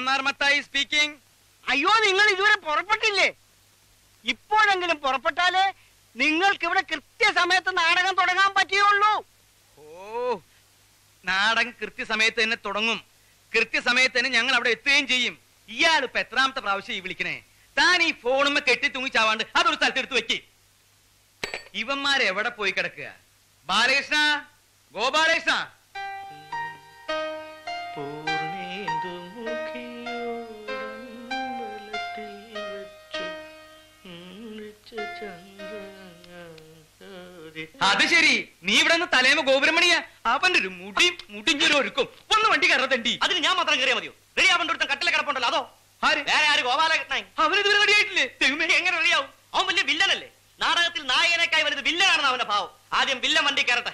Mannar Mathai speaking അയ്യോ നിങ്ങൾ ഇതുവരെ പുറപ്പെട്ടില്ലേ? ഇപ്പോഴെങ്കിലും പുറപ്പെട്ടാലേ നിങ്ങൾക്ക് ഇവിടെ കൃത്യസമയത്ത് നാടകം തുടങ്ങാൻ പറ്റുകയുള്ളൂ. ഓ നാടകം കൃത്യസമയത്ത് തന്നെ തുടങ്ങും. കൃത്യസമയത്ത് തന്നെ ഞങ്ങൾ അവിടെ എത്തുകയും ചെയ്യും. ഇയാൾ ഇപ്പൊ എത്രാമത്തെ പ്രാവശ്യം ഈ വിളിക്കണേ? താൻ ഈ ഫോണുമ്മ കെട്ടി തൂങ്ങിച്ചാവാണ്ട് അതൊരു സ്ഥലത്ത് വെക്കി വെക്ക്. ഇവന്മാരെവിടെ പോയി കിടക്കുക? ബാലകൃഷ്ണ? ഗോപാലകൃഷ്ണ? അത് ശരി. നീ ഇവിടെ നിന്ന് തലേമ ഗോപുരമണിയ. അവന്റെ ഒരു മുടി മുടിഞ്ഞൊരു ഒരുക്കും. ഒന്ന് വണ്ടി കയറത്തണ്ടി അതിന് ഞാൻ മാത്രം കയറിയാ മതിയോ? റെഡി അവന്റെ ഒരുത്തൻ കട്ടിലെ കിടപ്പുണ്ടല്ലോ അതോ? ആര്? വേറെ ആര്? ഗോപാലകൃഷ്ണൻ. അവനിതുവരെ റെഡിയായിട്ടില്ലേ ദൈവമേ, എങ്ങനെ റെഡിയാവും അവൻ വലിയ വില്ലനല്ലേ നാടകത്തിൽ നായകനേക്കായി വരുന്നത് വില്ലനാണെന്ന് അവന്റെ ഭാവം. ആദ്യം വില്ലൻ വണ്ടി കയറട്ടെ.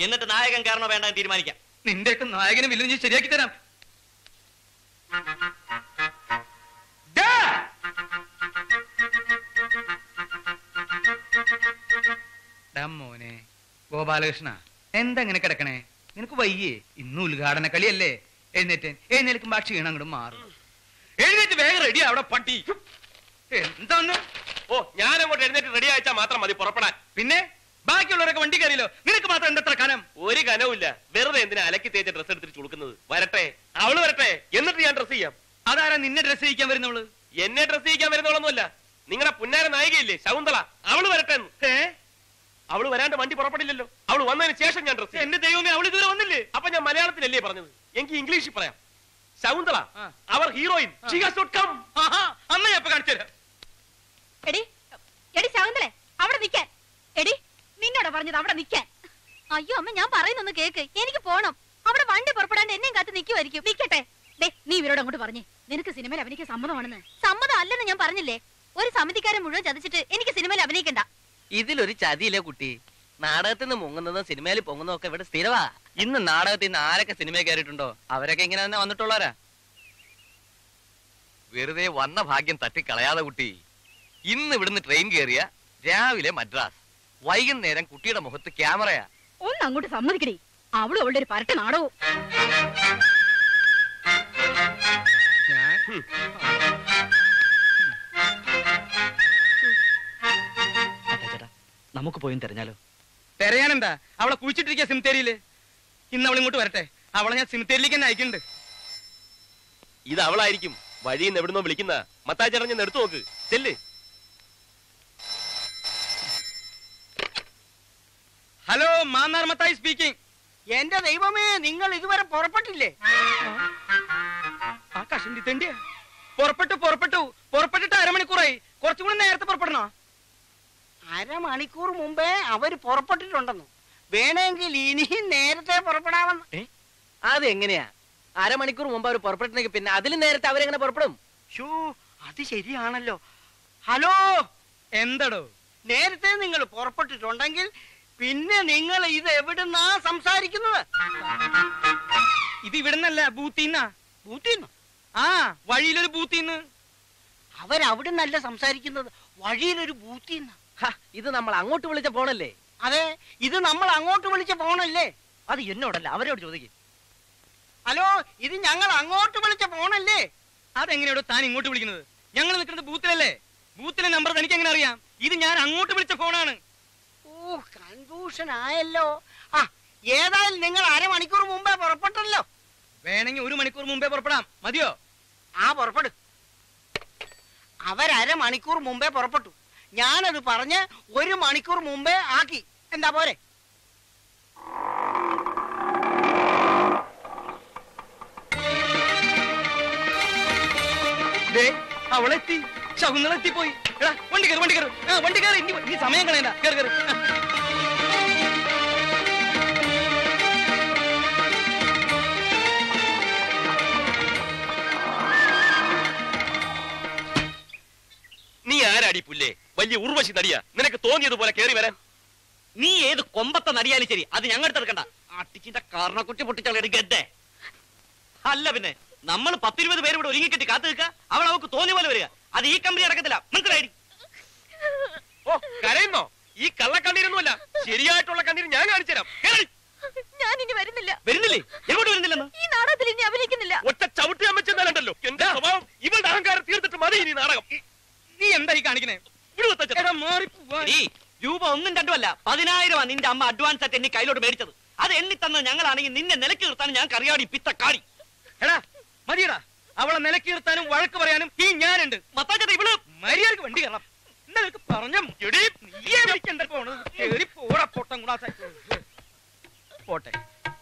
എന്നിട്ട് നായകൻ കയറണോ വേണ്ടെന്ന് തീരുമാനിക്കാം. നിന്റെ ഒക്കെ നായകനും വില്ലനും ഞാൻ ശരിയാക്കി തരാം. ഡാ മോനെ? ഗോപാലകൃഷ്ണ എന്താ ഇങ്ങനെ കിടക്കണേ? നിനക്ക് വയ്യേ? ഇന്ന് ഉദ്ഘാടന കളിയല്ലേ? എഴുന്നേറ്റ് എഴുന്നേൽക്കുമ്പോ ആ ക്ഷീണം അങ്ങോട്ട് മാറും. എഴുന്നേറ്റ് വേഗം റെഡി അവിടെ പട്ടി. എന്താന്ന്? ഓ ഞാൻ അങ്ങോട്ട് എഴുന്നേറ്റ് റെഡി അയച്ചാൽ മാത്രം മതി പുറപ്പെടാൻ. പിന്നെ? ബാക്കിയുള്ളവരൊക്കെ വണ്ടി കയറിയല്ലോ. നിനക്ക് മാത്രം എന്തത്ര കനം? ഒരു കനവുമില്ല. വെറുതെ എന്തിനാ അലക്കി തേച്ച ഡ്രസ് എടുത്തിട്ട് ചുളുക്കുന്നത്? വരട്ടെ. അവൾ വരട്ടെ. എന്നിട്ട് ഞാൻ ഡ്രസ് ചെയ്യാം. അതാരാ നിന്നെ ഡ്രസ് ചെയ്യിക്കാൻ വരുന്നവൾ? എന്നെ ഡ്രസ് ചെയ്യിക്കാൻ വരുന്നവളൊന്നുമല്ല. നിങ്ങളുടെ പുന്നാര നായികയില്ലേ ശകുന്തള? അവൾ വരട്ടെ അവൾ വരാണ്ട് വണ്ടി പുറപ്പെടില്ലല്ലോ. അവൾ വന്നതിന് ശേഷം ഞാൻ ഡ്രസ് എന്റെ ദൈവമേ അവൾ ഇതുവരെ വന്നില്ലേ? അപ്പൊ ഞാൻ മലയാളത്തിലല്ലേ പറഞ്ഞത്? എനിക്ക് ഇംഗ്ലീഷിൽ പറയാം. ശകുന്തള അവർ ഹീറോയിൻ അമ്മ ഞാൻ ഇപ്പൊ കാണിച്ചു തരാം. എടി എടി ശകുന്തളെ അവിടെ നിക്കാൻ എടി നിന്നോട് പറഞ്ഞത് അവിടെ നിക്കാൻ അയ്യോ അമ്മ ഞാൻ പറയുന്നൊന്ന് കേക്ക്. എനിക്ക് പോണം. അവിടെ വണ്ടി പുറപ്പെടാണ്ട് എന്നെയും കാത്ത് നിൽക്കുമായിരിക്കും നിക്കട്ടെ ദേ നീ ഇവരോട് അങ്ങോട്ട് പറഞ്ഞേ. നിനക്ക് സിനിമയിൽ അഭിനയിക്കാൻ സമ്മതമാണെന്ന്. സമ്മതം അല്ലെന്ന് ഞാൻ പറഞ്ഞില്ലേ? ഒരു സമിതിക്കാരൻ മുഴുവൻ ചതിച്ചിട്ട് എനിക്ക് സിനിമയിൽ അഭിനയിക്കണ്ട. ഇതിലൊരു ചതിയില്ലേ കുട്ടി? നാടകത്തിൽ നിന്ന് മുങ്ങുന്നതും സിനിമയിൽ പൊങ്ങുന്നതും ഒക്കെ ഇവിടെ സ്ഥിരവാ. ഇന്ന് നാടകത്തിൽ നിന്ന് ആരൊക്കെ സിനിമയിൽ കയറിയിട്ടുണ്ടോ? അവരൊക്കെ ഇങ്ങനെ തന്നെ വന്നിട്ടുള്ളവരാ. വെറുതെ വന്ന ഭാഗ്യം തട്ടിക്കളയാതെ കുട്ടി. ഇന്ന് ഇവിടുന്ന് ട്രെയിൻ കയറിയ രാവിലെ മദ്രാസ്. വൈകുന്നേരം കുട്ടിയുടെ മുഖത്ത് ക്യാമറയാ. ഒന്ന് അങ്ങോട്ട് സമ്മതിക്കണേ അവൾ അവളുടെ ഒരു പരട്ട നാടകവും. നമുക്ക് പോയും തെരഞ്ഞാലോ? തെരയാനെന്താ? അവളെ കുഴിച്ചിട്ടിരിക്കുക സിമിത്തേരിയിൽ ഇന്ന് അവൾ ഇങ്ങോട്ട് വരട്ടെ. അവളെ ഞാൻ സിമിത്തേരിയിലേക്ക് തന്നെ അയക്കുന്നുണ്ട്. ഇത് അവളായിരിക്കും. വഴിയിൽ നിന്ന് എവിടുന്നോ വിളിക്കുന്ന മത്തായി ചേട്ടൻ ഞാൻ എടുത്തു നോക്ക്. ചെല്ല്. ഹലോ മാന്നാർ മത്തായി സ്പീക്കിംഗ് എന്റെ ദൈവമേ നിങ്ങൾ ഇതുവരെ പുറപ്പെട്ടില്ലേ? ആ കഷണ്ടി തെണ്ടിയാ? പുറപ്പെട്ടു പുറപ്പെട്ടു. പുറപ്പെട്ടിട്ട് അരമണിക്കൂറായി. കുറച്ചും കൂടി നേരത്തെ പുറപ്പെടണോ? അരമണിക്കൂർ മുമ്പേ അവർ പുറപ്പെട്ടിട്ടുണ്ടെന്നു. വേണമെങ്കിൽ ഇനിയും നേരത്തെ പുറപ്പെടാമെന്ന്. അത് എങ്ങനെയാ? അരമണിക്കൂർ മുമ്പ് അവർ പുറപ്പെട്ടിട്ടുണ്ടെങ്കിൽ പിന്നെ അതിലും നേരത്തെ അവരെങ്ങനെ പുറപ്പെടും? ഷൂ അത് ശരിയാണല്ലോ. ഹലോ? എന്തടോ? നേരത്തെ നിങ്ങൾ പുറപ്പെട്ടിട്ടുണ്ടെങ്കിൽ പിന്നെ നിങ്ങൾ ഇത് എവിടുന്നാ സംസാരിക്കുന്നത്? ഇത് ഇവിടുന്നല്ല ബൂത്തിന്നാ? ബൂത്തിന്ന്? ആ വഴിയിലൊരു ബൂത്തിന്ന്. അവരവിടുന്നല്ല സംസാരിക്കുന്നത്? വഴിയിലൊരു ബൂത്തിന്ന്? ഇത് നമ്മൾ അങ്ങോട്ട് വിളിച്ച പോണല്ലേ അതെ ഇത് നമ്മൾ അങ്ങോട്ട് വിളിച്ച പോണല്ലേ അത് എന്നോടല്ല അവരോട് ചോദിക്കും. ഹലോ ഇത് ഞങ്ങൾ അങ്ങോട്ട് വിളിച്ച പോണല്ലേ അതെങ്ങനെയോ താൻ ഇങ്ങോട്ട് വിളിക്കുന്നത്? ഞങ്ങൾ നിൽക്കുന്നത് ബൂത്തിലല്ലേ? ബൂത്തിലെ നമ്പർ തനിക്ക് എങ്ങനെ അറിയാം? ഇത് ഞാൻ അങ്ങോട്ട് വിളിച്ച ഫോണാണ്. ഓ കൺഫ്യൂഷൻ ആയല്ലോ. ആ ഏതായാലും നിങ്ങൾ അരമണിക്കൂർ മുമ്പേ പുറപ്പെട്ടല്ലോ വേണമെങ്കിൽ ഒരു മണിക്കൂർ മുമ്പേ പുറപ്പെടാം. മതിയോ? ആ പുറപ്പെടു. അവരമണിക്കൂർ മുമ്പേ പുറപ്പെട്ടു. ഞാനത് പറഞ്ഞ് ഒരു മണിക്കൂർ മുമ്പേ ആക്കി. എന്താ പോരെ? ദേ അവളെത്തി. ശകുന്നളെത്തി പോയി. എടാ വണ്ടി കയറി വണ്ടി കയറി. ആ വണ്ടി കയറി ഇനി ഈ സമയം കളയണ്ട. കയറി കയറി. നീ ആരാടി പുല്ലേ? വലിയ ഉർവശി നടിയാ. നിനക്ക് തോന്നിയതുപോലെ കേറി വരാൻ. നീ ഏത് കൊമ്പത്തെ നടിയാലും ശരി അത് ഞങ്ങൾ എടുത്തെടുക്കണ്ട അട്ടിച്ചിന്റെ കാരണക്കുറ്റി പൊട്ടിച്ചാളൊരു ഗദ്ദേ അല്ല പിന്നെ നമ്മൾ പത്തിരുപത് പേര് ഇവിടെ ഒരുങ്ങിക്കിട്ട് കാത്തു നിൽക്കുക. അവൾ അവൾക്ക് തോന്നിയ പോലെ വരിക. അത് ഈ കമ്പനി അടക്കത്തില്ല മനസ്സിലായി? ഓ കരയുന്നോ? ഈ കള്ളക്കണ്ണീരൊന്നുമല്ല. ശരിയായിട്ടുള്ള കണ്ണീര് ഞാൻ കാണിച്ചുതരാം ഞാൻ ഇനി വരുന്നില്ല. വരുന്നില്ലേ? എങ്ങോട്ട് വരുന്നില്ലെന്ന്? ഈ നാടകത്തിൽ ഇനി അഭിനയിക്കുന്നില്ല. ഒറ്റ ചവിട്ടി അമ്മച്ചെന്നാലുണ്ടല്ലോ. എന്റെ സ്വഭാവം ഇവളുടെ അഹങ്കാരം തീർത്തിട്ട് മതി ഇനി നാടകം. നീ എന്താ ഈ കാണിക്കുന്നത് രൂപ ഒന്നും രണ്ടുമല്ല. പതിനായിരമാ നിന്റെ അമ്മ അഡ്വാൻസ് ആയിട്ട് എന്നെ കയ്യിലോട്ട് മേടിച്ചത്. അത് എണ്ണി തന്നത് ഞങ്ങളാണെങ്കിൽ നിന്നെ നിലയ്ക്ക് നിർത്താൻ ഞാൻ കറിയാടി പിത്ത കാടി എടാ മതിയടാ. അവളെ നിലക്കീർത്താനും വഴക്ക് പറയാനും ഈ ഞാനുണ്ട്. മത്താച്ചത് ഇവൾ മര്യാദയ്ക്ക് വണ്ടി കയറണം. നിനക്ക് പറഞ്ഞ പോട്ടെ.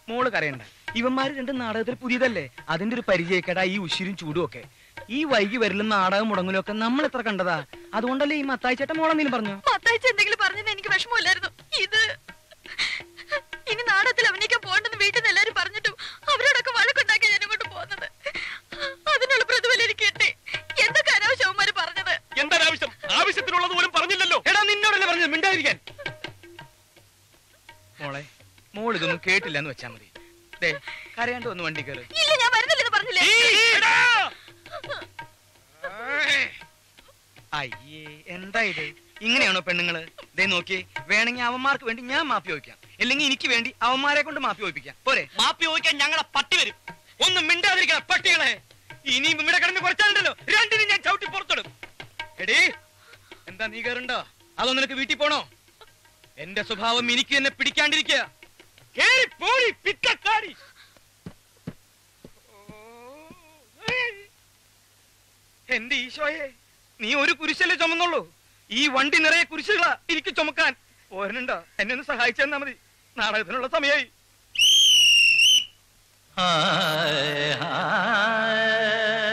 മോൾ കരയണ്ട. ഇവന്മാര് രണ്ട് നാടകത്തിൽ പുതിയതല്ലേ? അതിന്റെ ഒരു പരിചയക്കേടാ ഈ ഉശിരും ചൂടും ഒക്കെ. ഈ വൈകി വരലും നാടകം മുടങ്ങലും ഒക്കെ നമ്മൾ എത്ര കണ്ടതാ? അതുകൊണ്ടല്ലേ ഈ മത്തായി ചേട്ടൻ മോളെന്തെങ്കിലും പറഞ്ഞു? മത്തായിച്ച എന്തെങ്കിലും പറഞ്ഞത് എനിക്ക് വിഷമമില്ലായിരുന്നു. ഇത് ഇനി നാടകത്തിൽ അഭിനയിക്കാൻ പോകണ്ടെന്ന് വീട്ടിൽ നിന്ന് എല്ലാരും പറഞ്ഞിട്ടും അവരോടൊക്കെ വഴക്കുണ്ടാക്കി ഞാൻ ഇങ്ങോട്ട് പോകുന്നത്. അതിനുള്ള പ്രതിഫലം എനിക്ക് കിട്ടി. എന്തൊക്കെ അനാവശ്യവന്മാര് പറഞ്ഞത്? എന്താവശ്യം ആവശ്യം ആവശ്യത്തിനുള്ളത് പോലും പറഞ്ഞില്ലല്ലോ. എടാ നിന്നോടല്ലേ പറഞ്ഞത്? മിണ്ടായിരിക്കാൻ മോളെ മോൾ ഇതൊന്നും കേട്ടില്ല എന്ന് വെച്ചാ മതി. ദേ കരയാണ്ട് വന്ന് വണ്ടി കയറി. ഇല്ല ഞാൻ വരുന്നില്ലെന്ന് പറഞ്ഞില്ലേ? അയ്യേ എന്താ ഇത്? ഇങ്ങനെയാണോ പെണ്ണുങ്ങൾ? ദേ നോക്കിയേ വേണമെങ്കിൽ അവന്മാർക്ക് വേണ്ടി ഞാൻ മാപ്പി ചോദിക്കാം. അല്ലെങ്കിൽ എനിക്ക് വേണ്ടി അവന്മാരെ കൊണ്ട് മാപ്പി ചോദിപ്പിക്കാം. പോരെ. മാപ്പി ചോദിക്കാൻ ഞങ്ങളെ പട്ടി വരും. ഒന്നും മിണ്ടാതിരിക്കണം പട്ടികളെ. ഇനി ഇവിടെ കിടന്ന് കുറച്ചാലുണ്ടല്ലോ. രണ്ടിനും ഞാൻ ചവിട്ടി പുറത്തിടും. എടീ എന്താ നീ കയറുണ്ടോ? അതോ നിനക്ക് വീട്ടിൽ പോണോ? എന്റെ സ്വഭാവം എനിക്ക് എന്നെ പിടിക്കാണ്ടിരിക്കുക. കേറി പോയി പിറ്റക്കാടി എന്റെ ഈശോയെ നീ ഒരു കുരിശല്ലേ ചുമന്നുള്ളൂ? ഈ വണ്ടി നിറയെ കുരിശുകളാ എനിക്ക് ചുമക്കാൻ. പോരനുണ്ടോ എന്നെ ഒന്ന് സഹായിച്ചു തന്നാ മതി. നാടകത്തിനുള്ള സമയമായി സുഹൃത്തുക്കളെ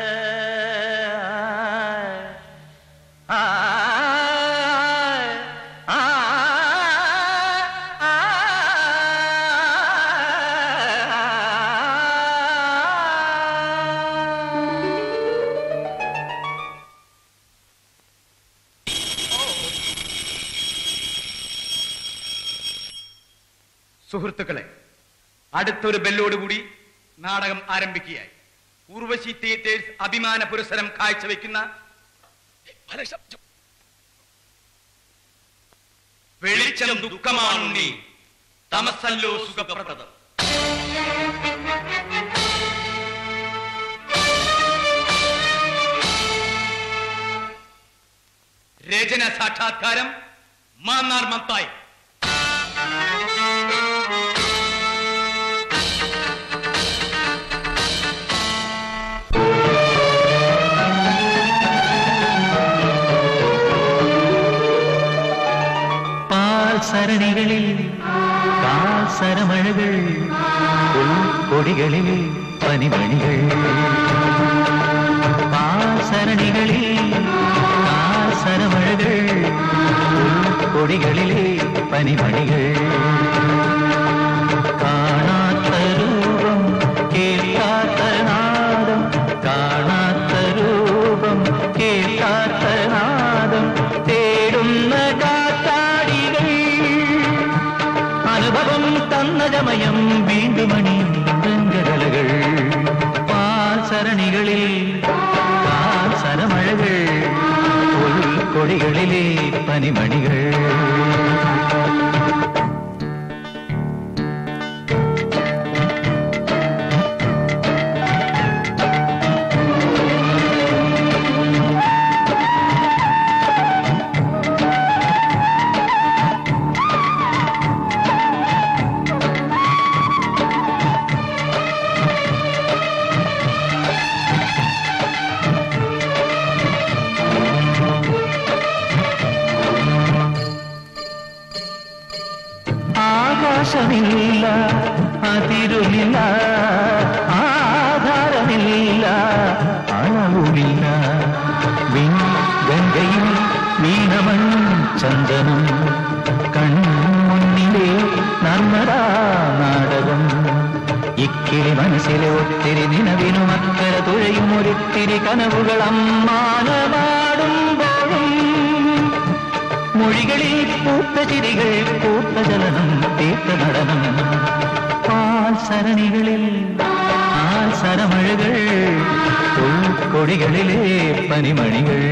അടുത്തൊരു ബെല്ലോടുകൂടി നാടകം ആരംഭിക്കുകയായി. ഉർവശി തിയേറ്റേഴ്സ് അഭിമാന പുരസ്സരം കാഴ്ചവെക്കുന്ന വെളിച്ചം ദുഃഖമാണുണ്ണി തമസല്ലോ സുഖപ്രദം. രചന സാക്ഷാത്കാരം മാന്നാർ മത്തായി. தரணிகளில் சரமழகள் கொடிகளில் பனிமணிகள். பாசரணிகளில் சரமழகள் கொடிகளிலே பனிமணிகள். பனிமணிகள் சரணிகளில் ஆள் சரமழுகள் கொடிகளிலே பனிமணிகள்.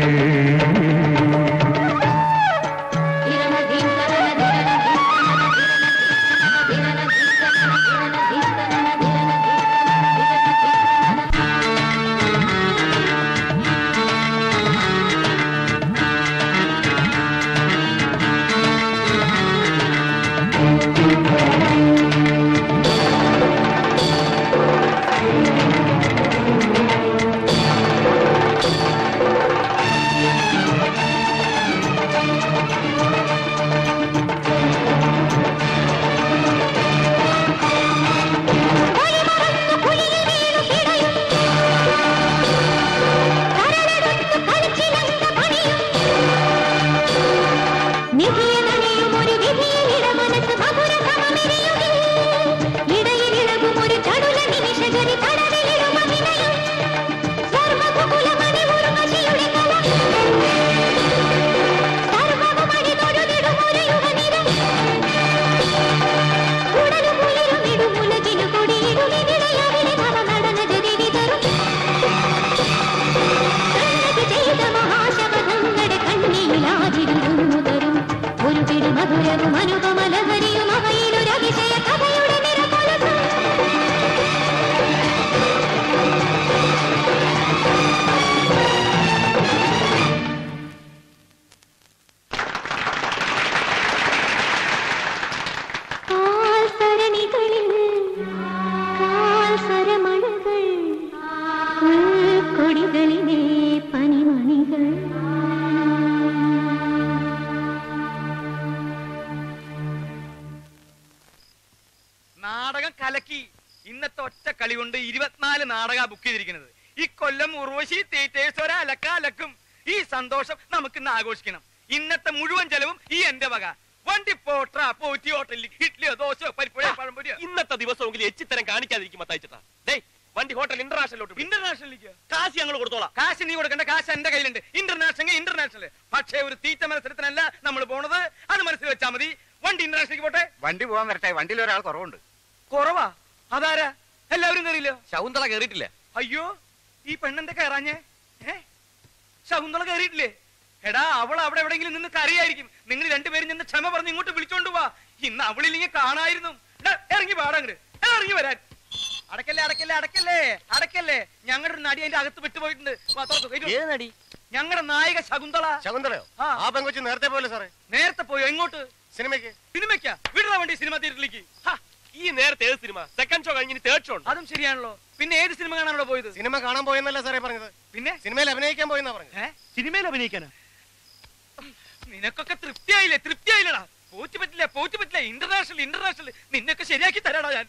ഇന്റർനാഷണൽ ഇന്റർനാഷണൽ നിന്നൊക്കെ ശരിയാക്കി തരാടാ ഞാൻ.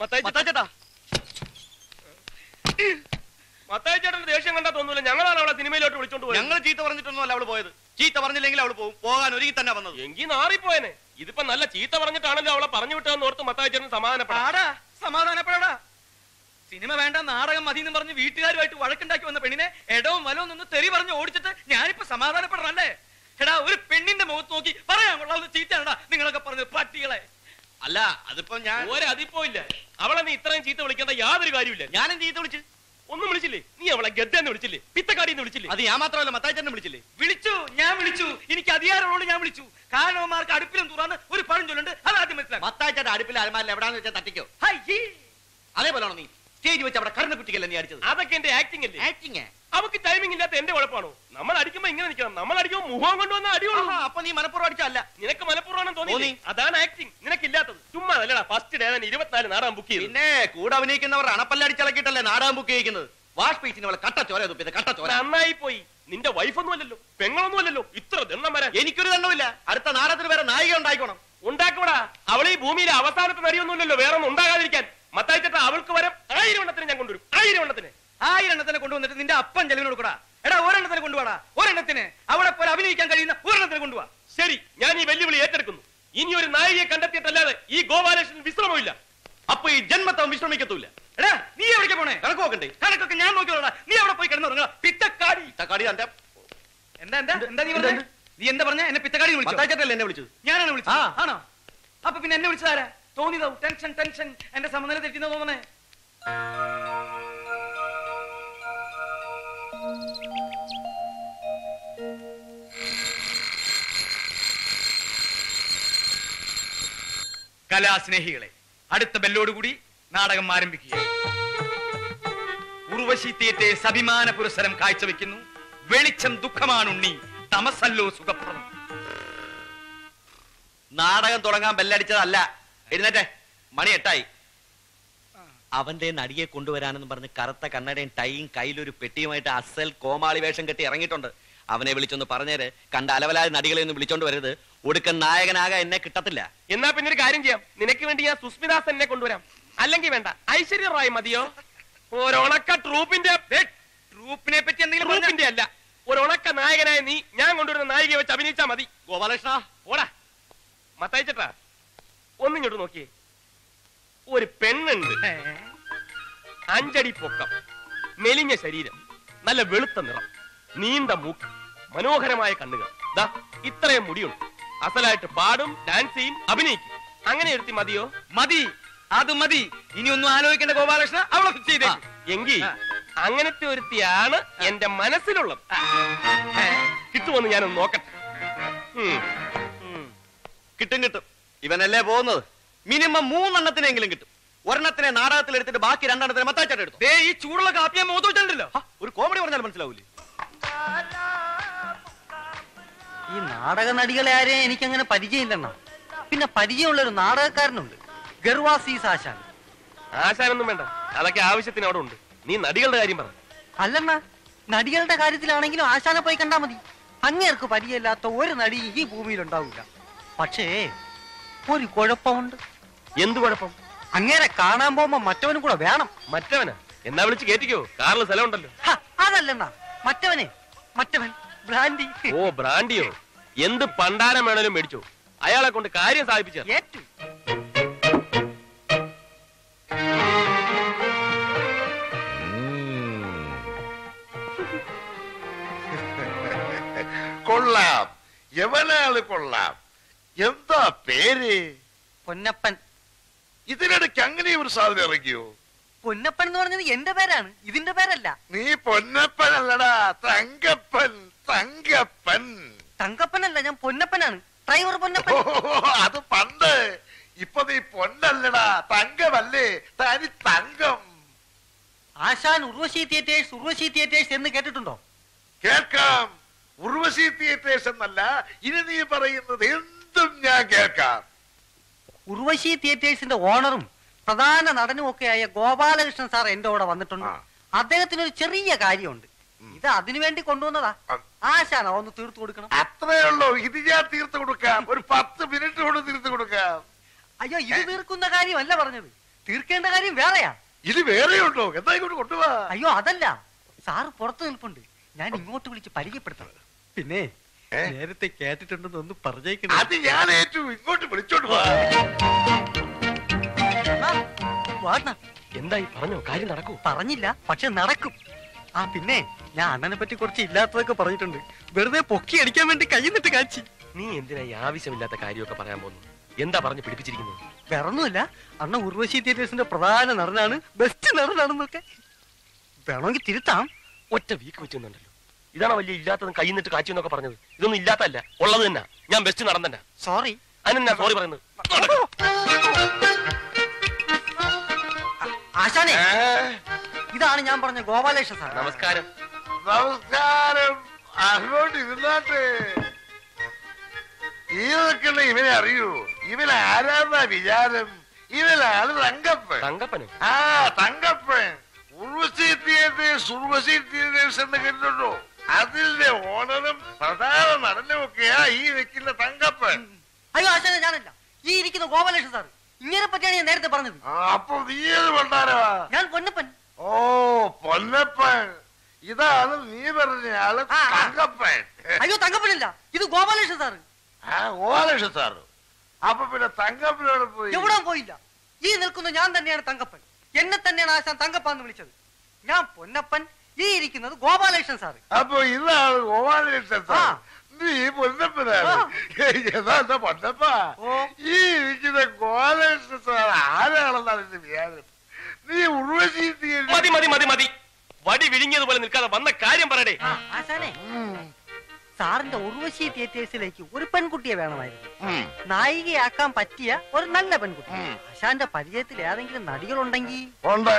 മത്താച്ചേട്ടാ മത്തായി ചേട്ടന്റെ ദേഷ്യം കണ്ടാ തോന്നൂല. ഞങ്ങളാണ് അവളെ സിനിമയിലോട്ട് വിളിച്ചോണ്ട് പോയത്. ഞങ്ങൾ ചീത്ത പറഞ്ഞിട്ടൊന്നുമല്ല അവൾ പോയത്. ചീത്ത പറഞ്ഞില്ലെങ്കിൽ അവൾ പോകും പോകാൻ ഒരുങ്ങി തന്നെ വന്നത്. എങ്കിൽ നാറിപ്പോയനെ. ഇതിപ്പോ നല്ല ചീത്ത പറഞ്ഞിട്ടാണല്ലോ അവളെ പറഞ്ഞു വിട്ടതെന്ന് ഓർത്ത് മത്തായി ചേട്ടൻ സമാധാനപ്പെടാം. പാടാ സമാധാനപ്പെടാ സിനിമ വേണ്ട നാടകം മതി എന്ന് പറഞ്ഞ് വീട്ടുകാരുമായിട്ട് വഴക്കുണ്ടാക്കി വന്ന പെണ്ണിനെ ഇടവും വലവും നിന്ന് തെറി പറഞ്ഞ് ഓടിച്ചിട്ട് ഞാനിപ്പോ സമാധാനപ്പെടണല്ലേ? എടാ ഒരു പെണ്ണിന്റെ മുഖത്ത് നോക്കി പറയാൻ കൊള്ളാവുന്ന ചീത്തയാണടാ നിങ്ങളൊക്കെ പറഞ്ഞത് പട്ടികളെ. അല്ല അതിപ്പോ ഞാൻ ഒരതിപ്പോ ഇല്ല അവളെ നീ ഇത്രയും ചീത്ത വിളിക്കേണ്ട യാതൊരു കാര്യമില്ല ഞാനും ചീത്ത വിളിച്ചു? ഒന്നും വിളിച്ചില്ലേ? നീ അവളെ ഗദ്ദെന്ന് വിളിച്ചില്ലേ? പിത്തക്കാടിന്ന് വിളിച്ചില്ലേ? അത് ഞാൻ മാത്രമല്ല മത്താച്ചേട്ടനെ വിളിച്ചില്ലേ? വിളിച്ചു ഞാൻ വിളിച്ചു. എനിക്ക് അധികാരമുള്ളൂ ഞാൻ വിളിച്ചു. കാരണവന്മാർക്ക് അടുപ്പിലും തുറന്ന് ഒരു പഴം ചൊല്ലുണ്ട്. അത് ആദ്യം മനസ്സിലാക്കി. മത്താച്ചേട്ടൻ അടുപ്പിൽ അലമാരിൽ എവിടാന്ന് വെച്ചാൽ തട്ടിക്കോ. High, he. അതേപോലെയാണോ നീ? സ്റ്റേജ് വെച്ച് അവിടെ കണ്ണു കുട്ടിക്കല്ലേ നീ അടിച്ചത്? അതൊക്കെ എന്റെ ആക്ടിംഗ് അല്ലേ? ആക്ടിങ് അവക്ക് ടൈമിംഗ് ഇല്ലാത്ത എന്റെ കുഴപ്പമാണോ? നമ്മൾ അടിക്കുമ്പോ ഇങ്ങനെ നിൽക്കണം. നമ്മൾ അടിക്കുമ്പോ മുഖം കൊണ്ടുവന്ന അടിയുള്ളൂ. അപ്പൊ നീ മലപ്പുറം അടിച്ചല്ല നിനക്ക് മലപ്പുറമാണെന്ന് തോന്നി. അതാണ് നിനക്ക് നിനക്കില്ലാത്തത്. ചുമ്മാ അല്ലടാ ഫസ്റ്റ് ഡേ തന്നെ ഇരുപത്തിനാല് നാടകം ബുക്ക് ചെയ്തു. പിന്നെ കൂടെ അഭിനയിക്കുന്നവർ അണപ്പല്ല അടിച്ചിളക്കിട്ടല്ലേ നാടകം ബുക്ക് ചെയ്യുന്നത് വാഷ് പീച്ചിന് അവളെ കട്ട ചോര തുപ്പിയത് കട്ട ചോര. നന്നായി പോയി. നിന്റെ വൈഫൊന്നും അല്ലല്ലോ പെങ്ങളൊന്നും അല്ലല്ലോ. ഇത്ര ദണ്ണം വരാൻ. എനിക്കൊരു ദണ്ണമില്ല അടുത്ത നാടകത്തിന് വേറെ നായിക ഉണ്ടായിക്കോണം. ഉണ്ടാക്കൂടാ അവൾ ഈ ഭൂമിയിലെ അവസാനത്തെ നടിയൊന്നുമില്ലല്ലോ വേറെ ഒന്നും ഉണ്ടാകാതിരിക്കാൻ. മത്തായിച്ചേട്ട അവൾക്ക് വരം ആയിരം എണ്ണത്തിന് ഞാൻ കൊണ്ടുവരും. ആയിരം എണ്ണത്തിന് ആയിരം എണ്ണത്തിന് കൊണ്ടുവന്നിട്ട് നിന്റെ അപ്പൻ ചെലവിന് കൊടുക്കടാ എടാ ഒരെണ്ണത്തിന് കൊണ്ടുപോടാ ഒരെണ്ണത്തിന് അവിടെ പോലെ അഭിനയിക്കാൻ കഴിയുന്ന ഒരെണ്ണത്തിന് കൊണ്ടുപോവാ ശരി ഞാൻ ഈ വെല്ലുവിളി ഏറ്റെടുക്കുന്നു. ഇനി ഒരു നായികയെ കണ്ടെത്തിയിട്ടല്ലാതെ ഈ ഗോപാലകൃഷ്ണൻ വിശ്രമമില്ല അപ്പൊ ഈ ജന്മത്തവൻ വിശ്രമിക്കത്തൂല്ല എടാ നീ എവിടേക്ക് പോണേ? കണക്ക് നോക്കണ്ടേ? കണക്കൊക്കെ ഞാൻ നോക്കിയോടാ നീ അവിടെ പോയി കിടന്നുറങ്ങാ പിത്തക്കാടി. തക്കാടി തന്റെ എന്താ എന്താ? എന്താ നീ പറഞ്ഞേ? നീ എന്താ പറഞ്ഞ? എന്നെ പിത്തക്കാടി വിളിച്ചു? എന്നെ വിളിച്ചത്? ഞാനാണ് വിളിച്ചത്. ആണോ? അപ്പൊ പിന്നെ എന്നെ വിളിച്ചതാരാ തോന്നിയതാവും ടെൻഷൻ ടെൻഷൻ എന്റെ സമനില തെറ്റിന്ന് തോന്നണേ. കലാസ്നേഹികളെ അടുത്ത ബെല്ലോടുകൂടി നാടകം ആരംഭിക്കുക. ഉർവശി തിയേറ്റേഴ്സ് അഭിമാന പുരസ്സരം കാഴ്ചവെക്കുന്നു. വെളിച്ചം ദുഃഖമാണുണ്ണി തമസല്ലോ സുഖപ്രദം. നാടകം തുടങ്ങാൻ ബെല്ലടിച്ചതല്ല. എഴുന്നേറ്റെ. മണി എട്ടായി. അവന്റെ നടിയെ കൊണ്ടുവരാനെന്ന് പറഞ്ഞ് കറുത്ത കണ്ണടയും ടൈയും കയ്യിലൊരു പെട്ടിയുമായിട്ട് അസൽ കോമാളി വേഷം കെട്ടി ഇറങ്ങിയിട്ടുണ്ട്. അവനെ വിളിച്ചൊന്ന് പറഞ്ഞേര്. കണ്ട അലവലായ നടികളെ ഒന്നും വിളിച്ചോണ്ട് വരരുത്. ഒടുക്കൻ നായകനാകാൻ എന്നെ കിട്ടത്തില്ല. എന്നാ പിന്നെ ഒരു കാര്യം ചെയ്യാം. നിനക്ക് വേണ്ടി ഞാൻ സുസ്മിദാസ് എന്നെ കൊണ്ടുവരാം. അല്ലെങ്കിൽ വേണ്ട ഐശ്വര്യ റായ് മതിയോ? ഒരണക്ക ട്രൂപ്പിന്റെ ട്രൂപ്പിനെ പറ്റി എന്തെങ്കിലും ട്രൂപ്പിന്റെ അല്ല. ഒരണക്ക നായകനായ നീ ഞാൻ കൊണ്ടുവരുന്ന നായികയെ വെച്ച് അഭിനയിച്ചാ മതി. ഗോപാലകൃഷ്ണ ഓടാ മത്തയച്ചട്ടാ? ഒന്നിങ്ങോട്ട് നോക്കിയേ. ഒരു പെണ്ണുണ്ട്? അഞ്ചടി പൊക്കം മെലിഞ്ഞ ശരീരം നല്ല വെളുത്ത നിറം നീണ്ട മൂക്ക് മനോഹരമായ കണ്ണുകൾ. ദാ ഇത്രയും മുടിയുണ്ട് അസലായിട്ട് പാടും ഡാൻസ് ചെയ്യും അഭിനയിക്കും. അങ്ങനെ എടുത്തി മതിയോ? മതി. അത് മതി. ഇനി ഒന്നും ആലോചിക്കേണ്ട ഗോപാലകൃഷ്ണ അവളെ ഫിക്സ് ചെയ്തേ എങ്കിൽ. അങ്ങനത്തെ ഒരുത്തിയാണ് എന്റെ മനസ്സിലുള്ളത്. കിട്ടുമെന്ന് ഞാനൊന്ന് നോക്കട്ടെ. കിട്ടും കിട്ടും. ഇവനല്ലേ പോകുന്നത്? മിനിമം മൂന്നെണ്ണത്തിനെങ്കിലും കിട്ടും. ഒരെണ്ണത്തിനെ നാടകത്തിൽ എടുത്തിട്ട് ബാക്കി രണ്ടെണ്ണത്തിനെ മത്താച്ചാട്ട് എടുത്തു. ദേ ഈ ചൂടുള്ള കാപ്പിയെ വെച്ചിട്ടുണ്ടല്ലോ. ഒരു കോമഡി പറഞ്ഞാൽ മനസ്സിലാവൂലേ? ഈ നാടക നടികളെ ആരെയും എനിക്കങ്ങനെ പരിചയമില്ലെന്നാ പിന്നെ പരിചയമുള്ള ഒരു നാടകക്കാരനുണ്ട്. ഗർവാസീസ് ആശാൻ. ആശാനൊന്നും വേണ്ട. അതൊക്കെ ആവശ്യത്തിന് അവിടെ ഉണ്ട്. നീ നടികളുടെ കാര്യം പറ. അല്ലെണ്ണ നടികളുടെ കാര്യത്തിലാണെങ്കിലും ആശാനെ പോയി കണ്ടാ മതി. അങ്ങേർക്ക് പരിചയമില്ലാത്ത ഒരു നടി ഈ ഭൂമിയിൽ ഉണ്ടാവില്ല പക്ഷേ ഒരു കുഴപ്പമുണ്ട്. എന്ത് കുഴപ്പം? അങ്ങനെ കാണാൻ പോകുമ്പോ മറ്റവനും കൂടെ വേണം. മറ്റവന്? എന്നാ വിളിച്ച് കേറ്റിക്കോ. കാറിൽ സ്ഥലം ഉണ്ടല്ലോ ഹ, അതല്ലെന്നാ. മറ്റവനെ മറ്റവൻ ബ്രാൻഡി. ഓ ബ്രാൻഡിയോ? എന്ത് പണ്ടാരം വേണേലും മേടിച്ചോ. അയാളെ കൊണ്ട് കാര്യം സാധിപ്പിച്ച. ഏറ്റു. കൊള്ളാം. എവനാൾ കൊള്ളാം? എന്താ പേര്? പൊന്നപ്പൻ. ഇതിനിടയ്ക്ക് അങ്ങനെ ഒരു സാധനം ഇറങ്ങിയോ? പൊന്നപ്പൻ എന്ന് പറഞ്ഞത് എന്റെ പേരാണ്. ഇതിന്റെ പേരല്ല. നീ പൊന്നപ്പൻ അല്ലടാ തങ്കപ്പൻ തങ്കപ്പൻ. തങ്കപ്പൻ അല്ല ഞാൻ പൊന്നപ്പനാണ്. ഡ്രൈവർ പൊന്നപ്പൻ. അത് പണ്ട്. ഇപ്പൊ നീ പൊന്നല്ലടാ തങ്കമല്ലേ തനി തങ്കം. ആശാൻ ഉർവശി തിയേറ്റേഴ്സ് ഉർവശി തിയേറ്റേഴ്സ് എന്ന് കേട്ടിട്ടുണ്ടോ? കേൾക്കാം. ഉർവശി തിയേറ്റേഴ്സ് എന്നല്ല ഇനി നീ പറയുന്നത് എന്തും ഞാൻ കേൾക്കാം. ഉർവശി തിയേറ്റേഴ്സിന്റെ ഓണറും പ്രധാന നടനും ആയ ഗോപാലകൃഷ്ണൻ സാർ എന്റെ കൂടെ വന്നിട്ടുണ്ട്. അദ്ദേഹത്തിന് ഒരു ചെറിയ കാര്യമുണ്ട്. ഇത് അതിനു വേണ്ടി കൊണ്ടുവന്നതാ. ആശാന ഒന്ന് തീർത്തു കൊടുക്കണം. അത്രേ ഉള്ളൂ. ഇത് ഞാൻ തീർത്തു കൊടുക്കാം. ഒരു പത്ത് മിനിറ്റ് കൊണ്ട് തീർത്തു കൊടുക്കാം. അയ്യോ ഇത് തീർക്കുന്ന കാര്യമല്ല പറഞ്ഞത്. തീർക്കേണ്ട കാര്യം വേറെയാ. ഇത് വേറെ ഉണ്ടോ എന്താ ഇങ്ങോട്ട് കൊണ്ടുപോവാ അയ്യോ അതല്ല. സാറ് പുറത്തു നിൽപ്പുണ്ട്. ഞാൻ ഇങ്ങോട്ട് വിളിച്ച് പരിചയപ്പെടുത്തണം പിന്നെ? നേരത്തെ കേട്ടിട്ടുണ്ടെന്ന് ഒന്ന് പറഞ്ഞേക്കുന്നു അത് ഞാൻ ഏറ്റു ഇങ്ങോട്ട് വിളിച്ചോണ്ട് പോവാ എന്തായി? പറഞ്ഞോ കാര്യം നടക്കൂ. പറഞ്ഞില്ല പക്ഷെ നടക്കും. ആ പിന്നെ ഞാൻ അണ്ണനെ പറ്റി കുറച്ച് ഇല്ലാത്തതൊക്കെ പറഞ്ഞിട്ടുണ്ട്. വെറുതെ പൊക്കി അടിക്കാൻ വേണ്ടി കൈ നിട്ട് കാച്ചി. നീ എന്തിനാ ഈ ആവശ്യമില്ലാത്ത കാര്യമൊക്കെ പറയാൻ പോകുന്നു എന്താ പറഞ്ഞു പിടിപ്പിച്ചിരിക്കുന്നത്? വേറൊന്നുമില്ല. അണ്ണ ഉർവശി തിയേറ്റേഴ്സിന്റെ പ്രധാന നടനാണ് ബെസ്റ്റ് നടനാണെന്നൊക്കെ. വേണമെങ്കിൽ തിരുത്താം. ഒറ്റ വീക്ക് വെച്ചെന്നുണ്ടല്ലോ. ഇതാണോ വലിയ ഇല്ലാത്തതും കൈ നിന്നിട്ട് കാച്ചു എന്നൊക്കെ പറഞ്ഞത്? ഇതൊന്നും ഇല്ലാത്തല്ല ഉള്ളത് തന്നെ. ഞാൻ ബെസ്റ്റ് തന്നെ. സോറി അതിനെന്നാ സോറി പറയുന്നത്? ആശാനെ. ഇതാണ് ഞാൻ പറഞ്ഞ ഗോപാലേഷൻ സാർ നമസ്കാരം. നമസ്കാരം. അങ്ങോട്ട് ഇരുന്നാട്ടെ. ഈ നിൽക്കുന്ന ഇവനെ അറിയൂ. ഇവൻ ആരാന്നാ വിചാരം? ഇവനാണ് തങ്കപ്പൻ. തങ്കപ്പനും? ആ തങ്കപ്പൻ. ഉർവശി തിയേറ്റേഴ്സ് ഉർവശി തിയേറ്റേഴ്സ് എന്ന് കേട്ടിട്ടുണ്ടോ? അതിന്റെ ഓണറും പ്രധാന നടനുമൊക്കെയാ ഈ വെക്കുന്ന തങ്കപ്പൻ. അയ്യോ അച്ഛനെ ഞാനല്ല. ഈ ഇരിക്കുന്ന ഗോപാലകൃഷ്ണൻ സാർ ഇങ്ങനെ പറ്റിയാണ് ഞാൻ നേരത്തെ പറഞ്ഞത്. അപ്പൊ നീ ഏത് പണ്ടാരോ ഞാൻ പൊന്നപ്പൻ. ഓ പൊന്നപ്പൻ. ഇതാണ് നീ പറഞ്ഞ ആൾ. തങ്കപ്പൻ. അയ്യോ തങ്കപ്പനില്ല. ഇത് ഗോപാലേഷൻ സാറ്. ആ ഓലക്ഷ സാറ്. അപ്പൊ പിന്നെ തങ്കപ്പനോട് പോയി. എവിടെ പോയില്ല. ഈ നിൽക്കുന്ന ഞാൻ തന്നെയാണ് തങ്കപ്പൻ. എന്നെ തന്നെയാണ് ആശാൻ തങ്കപ്പാന്ന് വിളിച്ചത്. ഞാൻ പൊന്നപ്പൻ ഈ ഇരിക്കുന്നത് ഗോപാലകൃഷ്ണൻ സാറ്. അപ്പൊ ഇതാണ് ഗോപാലകൃഷ്ണൻ സാർ. നീ പൊന്നപ്പനാണ്. പൊന്നപ്പ? ഓ. ഈ ഇരിക്കുന്ന ഗോപാലകൃഷ്ണൻ സാർ ആരാണെന്നാണ് എന്റെ വിചാരം? നീ ഉർവശി മതി മതി മതി മതി. വടി വിഴുങ്ങിയതുപോലെ നിൽക്കാതെ വന്ന കാര്യം പറയടേ. ആശാനെ. സാറിന്റെ ഉർവശി തിയേറ്റേഴ്സിലേക്ക് ഒരു പെൺകുട്ടിയെ വേണമായിരുന്നു. നായികയാക്കാൻ പറ്റിയ ഒരു നല്ല പെൺകുട്ടി. ആശാന്റെ പരിചയത്തിൽ ഏതെങ്കിലും നടികളുണ്ടെങ്കിൽ? ഉണ്ട്.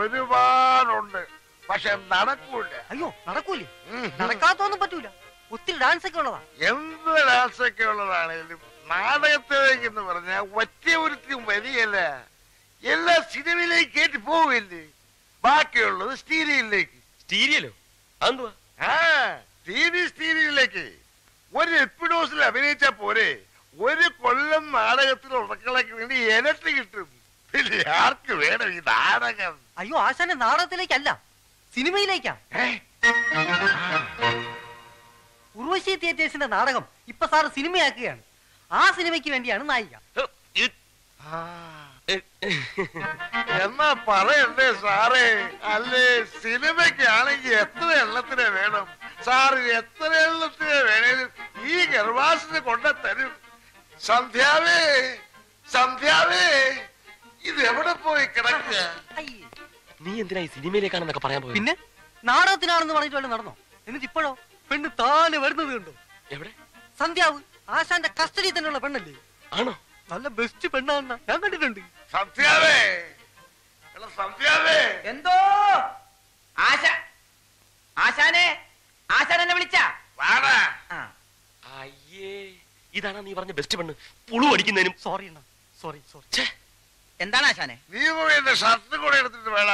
ഒരുപാടുണ്ട്. പക്ഷെ നടക്കൂല അയ്യോ നടക്കൂലേ. നടക്കാത്തൊന്നും പറ്റൂല. ഒത്തിരി ഡാൻസ് ഒക്കെ ഉള്ളതാ. എന്ത് ഡാൻസ് ഒക്കെ ഉള്ളതാണേലും നാടകത്തിലേക്ക് എന്ന് പറഞ്ഞാൽ ഒറ്റ ഒരുത്തിയും വരികയല്ല എല്ലാ സിനിമയിലേക്ക് കയറ്റി പോവില്ലേ? ബാക്കിയുള്ളത് സ്റ്റീരിയലിലേക്ക് സ്റ്റീരിയലോ? അതെന്തുവാ? ആ വി ഒരു എപ്പിഡോസിൽ അഭിനയിച്ച പോരെ. ഒരു കൊല്ലം നാടകത്തിൽ ഉറക്കളയ്ക്ക് വേണ്ടി ഇരട്ടി കിട്ടും. പിന്നെ ആർക്ക് വേണം ഈ നാടകം? അയ്യോ ആശാന്റെ നാടകത്തിലേക്കല്ല. സിനിമയിലേക്കാ? ഉർവശി തിയേറ്റേഴ്സിന്റെ നാടകം ഇപ്പൊ സാറ് സിനിമയാക്കുകയാണ്. ആ സിനിമയ്ക്ക് വേണ്ടിയാണ് നായിക. എന്നാ പറയണ്ടേ സാറേ? അല്ലേ സിനിമയ്ക്കാണെങ്കിൽ എത്ര എണ്ണത്തിനെ വേണം? സാറ് എത്ര എണ്ണത്തിനെ വേണേലും ഈ ഗർഭാസിന് കൊണ്ട തരും. സന്ധ്യാവേ സന്ധ്യാവേ ഇത് എവിടെ പോയി കിടക്കുക. നീ എന്തിനാ ഈ സിനിമയിലേക്കാണെന്നൊക്കെ പറയാൻ പോയത്? പിന്നെ? നാടകത്തിനാണെന്ന് പറഞ്ഞിട്ട് വല്ലതും നടന്നോ? എന്നിട്ട് ഇപ്പോഴോ? പെണ്ണ് താന് വരുന്നത് കണ്ടോ? എവിടെ? സന്ധ്യാവ് ആശാന്റെ കസ്റ്റഡിയിൽ തന്നെയുള്ള പെണ്ണല്ലേ? ആണോ? നല്ല ബെസ്റ്റ് പെണ്ണാണെന്ന ഞാൻ കണ്ടിട്ടുണ്ട്. സന്ധ്യാവേ! സന്ധ്യാവേ! എന്തോ? ആശ ആശാനെ ആശാൻ എന്നെ വിളിച്ച? വാടാ. അയ്യേ ഇതാണ് നീ പറഞ്ഞ ബെസ്റ്റ് പെണ്ണ്. പുളു അടിക്കുന്നതിനും സോറി അണ്ണ. സോറി സോറി ഛേ, എന്താണ് ആശാനെ? നീ ഷർട്ട് കൂടെ എടുത്തിട്ട് വേണ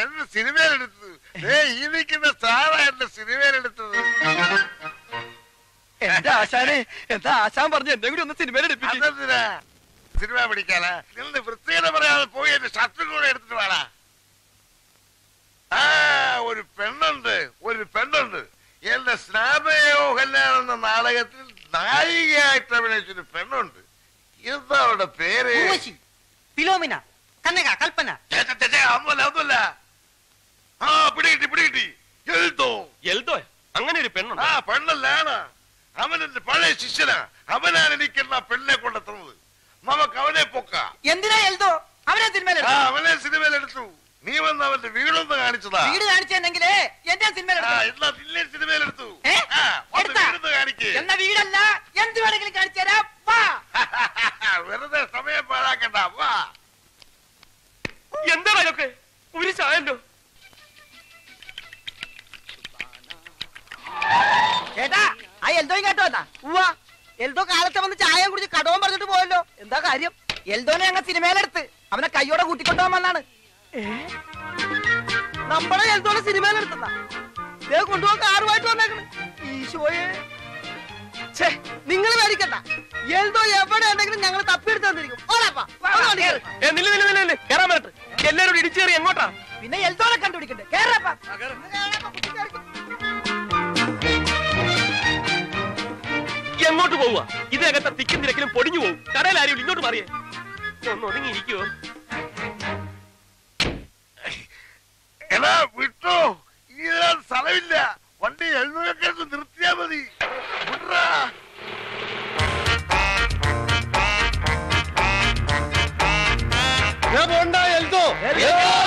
എന്റെ സിനിമയിലെടുത്തത് ഏ ഈ നിൽക്കുന്ന സാറാ എന്റെ സിനിമയിലെടുത്തത് എന്റെ ആശാനെ? എന്താ ആശാൻ പറഞ്ഞു എന്നെ കൂടി ഒന്ന് സിനിമയിൽ അതെന്തിനാ? സിനിമ പിടിക്കാനാ? നിന്ന് വൃത്തികത പറയാതെ പോയി എന്റെ ഷർട്ടും കൂടെ എടുത്തിട്ട് വേടാ. ആ ഒരു പെണ്ണുണ്ട് ഒരു പെണ്ണുണ്ട്. എന്റെ സ്നാപയോ കല്യാണം എന്ന നാടകത്തിൽ നായികയായിട്ട് അഭിനയിച്ചൊരു പെണ്ണുണ്ട്. എന്താ അവളുടെ പേര്? ഫിലോമിന കന്നക കൽപ്പന. ഒന്നുമല്ല ആ പിടികിട്ടി പിടികിട്ടി. എഴുതോ? എൽദോ അങ്ങനെ ഒരു പെണ്ണുണ്ട്? ആ പെണ്ണല്ലാണ്. അവൻ എന്റെ പഴയ ശിഷ്യനാ. അവനാണ് എനിക്കെന്ന പെണ്ണെ കൊണ്ടെത്തുന്നത്. നമുക്ക് അവനെ പൊക്കാം. എന്തിനാ എൽദോ അവനെ ആ സിനിമയിൽ അവനെ സിനിമയിൽ എടുത്തു നീ വന്ന് അവന്റെ വീടൊന്ന് കാണിച്ചതാ. വീട് കാണിച്ചെന്നെങ്കിലേ എന്റെ സിനിമയിലെടുത്തു. ആ? വീടൊന്ന് കാണിക്ക്. എന്ന വീടല്ല? എന്ത് വേണമെങ്കിലും കാണിച്ചു. എൽദോ കാലത്തെ വന്ന് ചായ കുടിച്ച് കടവും പറഞ്ഞിട്ട് പോയല്ലോ. എന്താ കാര്യം? എൽദോനെ ഞങ്ങൾ സിനിമയിലെടുത്ത് അവനെ കൈയോടെ കൂട്ടിക്കൊണ്ടുപോകാൻ വന്നാണ്. നമ്മളെ എൽദോനെ സിനിമയിലെടുത്തുന്ന ദേ കൊണ്ടുപോകാൻ കാറുമായിട്ട് വന്നേക്കണ്. ഈശോയെ ഛേ നിങ്ങൾ മേടിക്കണ്ട എൽദോ എവിടെ ഉണ്ടെങ്കിലും ഞങ്ങൾ തപ്പിയെടുത്ത് തന്നിരിക്കും ഓടാപ്പാ, ഇടിച്ചേറി എങ്ങോട്ടാ? പിന്നെ എൽദോനെ കണ്ടുപിടിക്കണ്ടേ? കേറപ്പാ പോവുക ഇതിനകത്തെ തിക്കും തിരക്കിലും പൊടിഞ്ഞു പോകും കടയിൽ ആരും ഇങ്ങോട്ട് മാറിയേ. ഒന്ന് ഒതുങ്ങിയിരിക്കുവോ? എടാ വിട്ടോ. ഇതിനകത്ത് സ്ഥലമില്ല. വണ്ടി എഴുന്നൂറൊക്കെ നിർത്തിയാ മതി. വിട്രാ. എടാ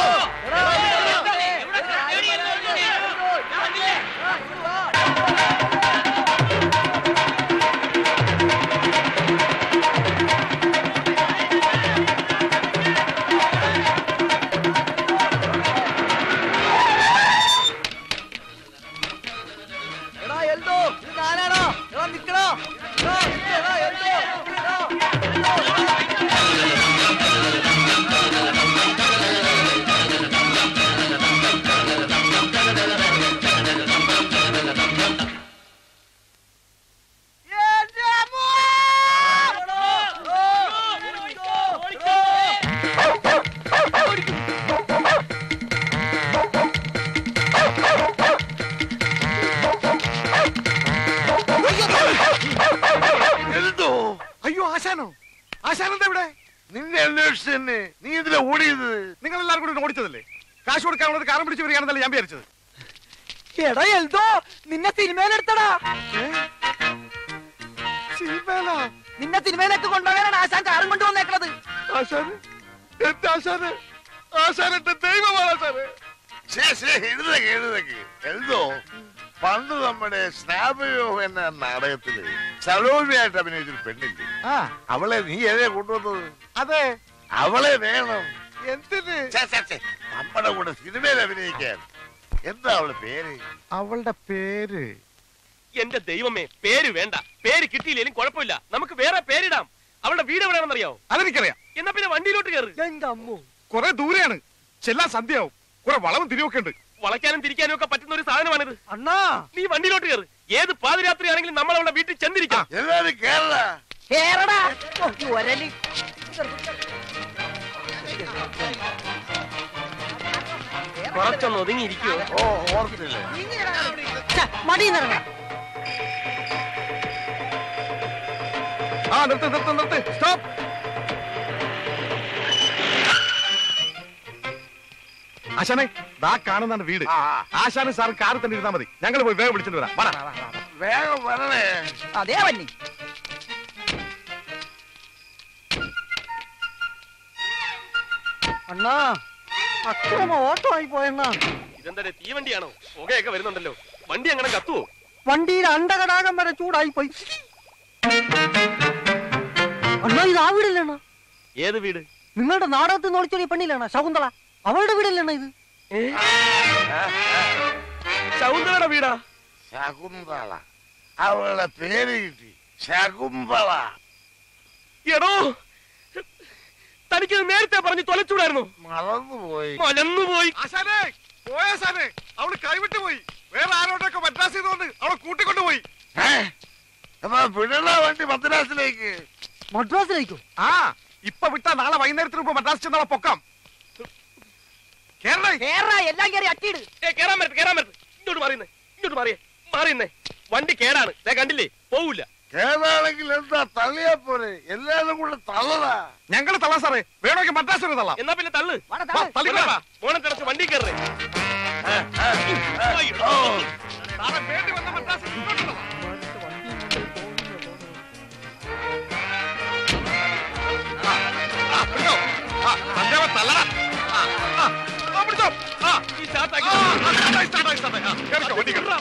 നിന്നെ സിനിമയിലെടുത്തടാ. സിനിമയിലാ? നിന്നെ സിനിമയിലേക്ക് കൊണ്ടുപോകാനാണ് ആശാൻ കാറും കൊണ്ട് വന്നേക്കണത്. ആശാന് എന്റെ ആശാന്. ആശാൻ എന്റെ ദൈവമാണ് ആശാന്. എഴുതക്ക് എഴുതക്ക് പണ്ട് നമ്മുടെ സ്നാപയോ എന്ന നാടകത്തിൽ സലോമിയായിട്ട് അഭിനയിച്ചൊരു പെണ്ണില്ലേ? ആ. അവളെ നീ ഏതേ കൊണ്ടുവന്നത്? അതെ. അവളെ വേണം. എന്തിന്. നമ്മുടെ കൂടെ സിനിമയിൽ അഭിനയിക്കാൻ. എന്താ അവളുടെ പേര്? അവളുടെ പേര്. എന്റെ ദൈവമേ പേര് വേണ്ട. പേര് കിട്ടിയില്ലെങ്കിലും കുഴപ്പമില്ല. നമുക്ക് വേറെ പേരിടാം. അവളുടെ വീട് എവിടെയാണെന്നറിയാവോ? അതെനിക്കറിയാം. എന്നാ പിന്നെ വണ്ടിയിലോട്ട് കയറി. എന്റെ അമ്മോ. കുറെ ദൂരെയാണ്. ചെല്ലാൻ സന്ധ്യയാവും. കുറെ വളവും തിരിവൊക്കെ ഉണ്ട്. വളയ്ക്കാനും തിരിക്കാനും ഒക്കെ പറ്റുന്ന ഒരു സാധനമാണിത്. അണ്ണാ. നീ വണ്ടിയിലോട്ട് കയറി. ഏത് പാതിരാത്രി ആണെങ്കിലും നമ്മൾ അവളുടെ വീട്ടിൽ ചെന്നിരിക്കാം. എല്ലാരും കേരള ഒരലി കുറച്ചൊന്ന് ഒതുങ്ങിയിരിക്കോ മടി നിറങ്ങ ആ നിർത്ത് നിർത്ത് നിർത്ത്. സ്റ്റോപ്പ് ആശാനെ ദാ കാണുന്നാണ് വീട്. ആശാനെ സാർ കാറിൽ തന്നെ ഇരുന്നാ മതി. ഞങ്ങൾ പോയി വേഗം വിളിച്ചിട്ട് വരാം. വേഗം വരണേ. അതേ വന്നി. അണ്ണാ അക്രമ ഓട്ടോ ആയി പോയണ്ണാ ഇതെന്താ തീവണ്ടിയാണോ? പുകയൊക്കെ വരുന്നുണ്ടല്ലോ. വണ്ടി അങ്ങനെ കത്തുവോ? വണ്ടിയിൽ അണ്ടകടാകം വരെ ചൂടായി പോയി. അണ്ണാ ഇത് ആ വീടല്ലേണ്ണ? ഏത് വീട്? നിങ്ങളുടെ നാടകത്തിൽ നിന്ന് പെണ്ണിലാണ് ശകുന്തള? അവളുടെ വീടല്ലേണ ഇത്? ശകുന്തളയുടെ വീടാ? ശകുന്തള. അവളുടെ പേര് കിട്ടി. ശകുന്തള. എടോ തനിക്കത് നേരത്തെ പറഞ്ഞ് തൊലച്ചൂടായിരുന്നു. മറന്നുപോയി. മലന്നുപോയി. ആശാനെ പോയ ആശാനെ അവൾ കൈവിട്ട് പോയി. വേറെ ആരോടൊക്കെ മദ്രാസ് ചെയ്തുകൊണ്ട് അവളെ കൂട്ടിക്കൊണ്ടുപോയി. വിടണ വണ്ടി മദ്രാസിലേക്ക്. മദ്രാസിലേക്കോ? ആ ഇപ്പൊ വിട്ടാ നാളെ വൈകുന്നേരത്തിന് മുമ്പ് മദ്രാസ് ചെന്നാളെ പൊക്കാം. എല്ലാം കേറി അട്ടിയിട്. കേറാൻ പറ്റും കേറാൻ പറ്റും ഇങ്ങോട്ട് മാറിയെന്നേ ഇങ്ങോട്ട് മാറിയേ മാറിയെന്നേ. വണ്ടി കേടാണ്. ഞാൻ കണ്ടില്ലേ? പോവില്ല കേരളാണെങ്കിൽ എന്താ തള്ളിയാ പോരെ എല്ലാരും കൂടെ തള്ളടാ ഞങ്ങൾ തള്ളാം സാറേ വേണമെങ്കിൽ മദ്രാസ് വരെ തള്ളാം എന്നാ പിന്നെ തള്ളു വാടാ, തള്ള്. തള്ളിക്കോളാം മോനെ തിളച്ച് വണ്ടി കയറേ സാറേ വേണ്ടി വന്ന മദ്രാസ് ഇങ്ങോട്ട് തള്ളാം ആ, പിടിച്ചോ. ആ, സഞ്ജയ് തള്ളടാ. ആ, ആ, ആ, പിടിച്ചോ. ആ, ഈ ചാത്താക്കി ആ, ആ, സ്റ്റാർട്ടായി, സ്റ്റാർട്ടായി, സ്റ്റാർട്ടായി. ആ, കേറിക്കോ, വണ്ടി കേറ്.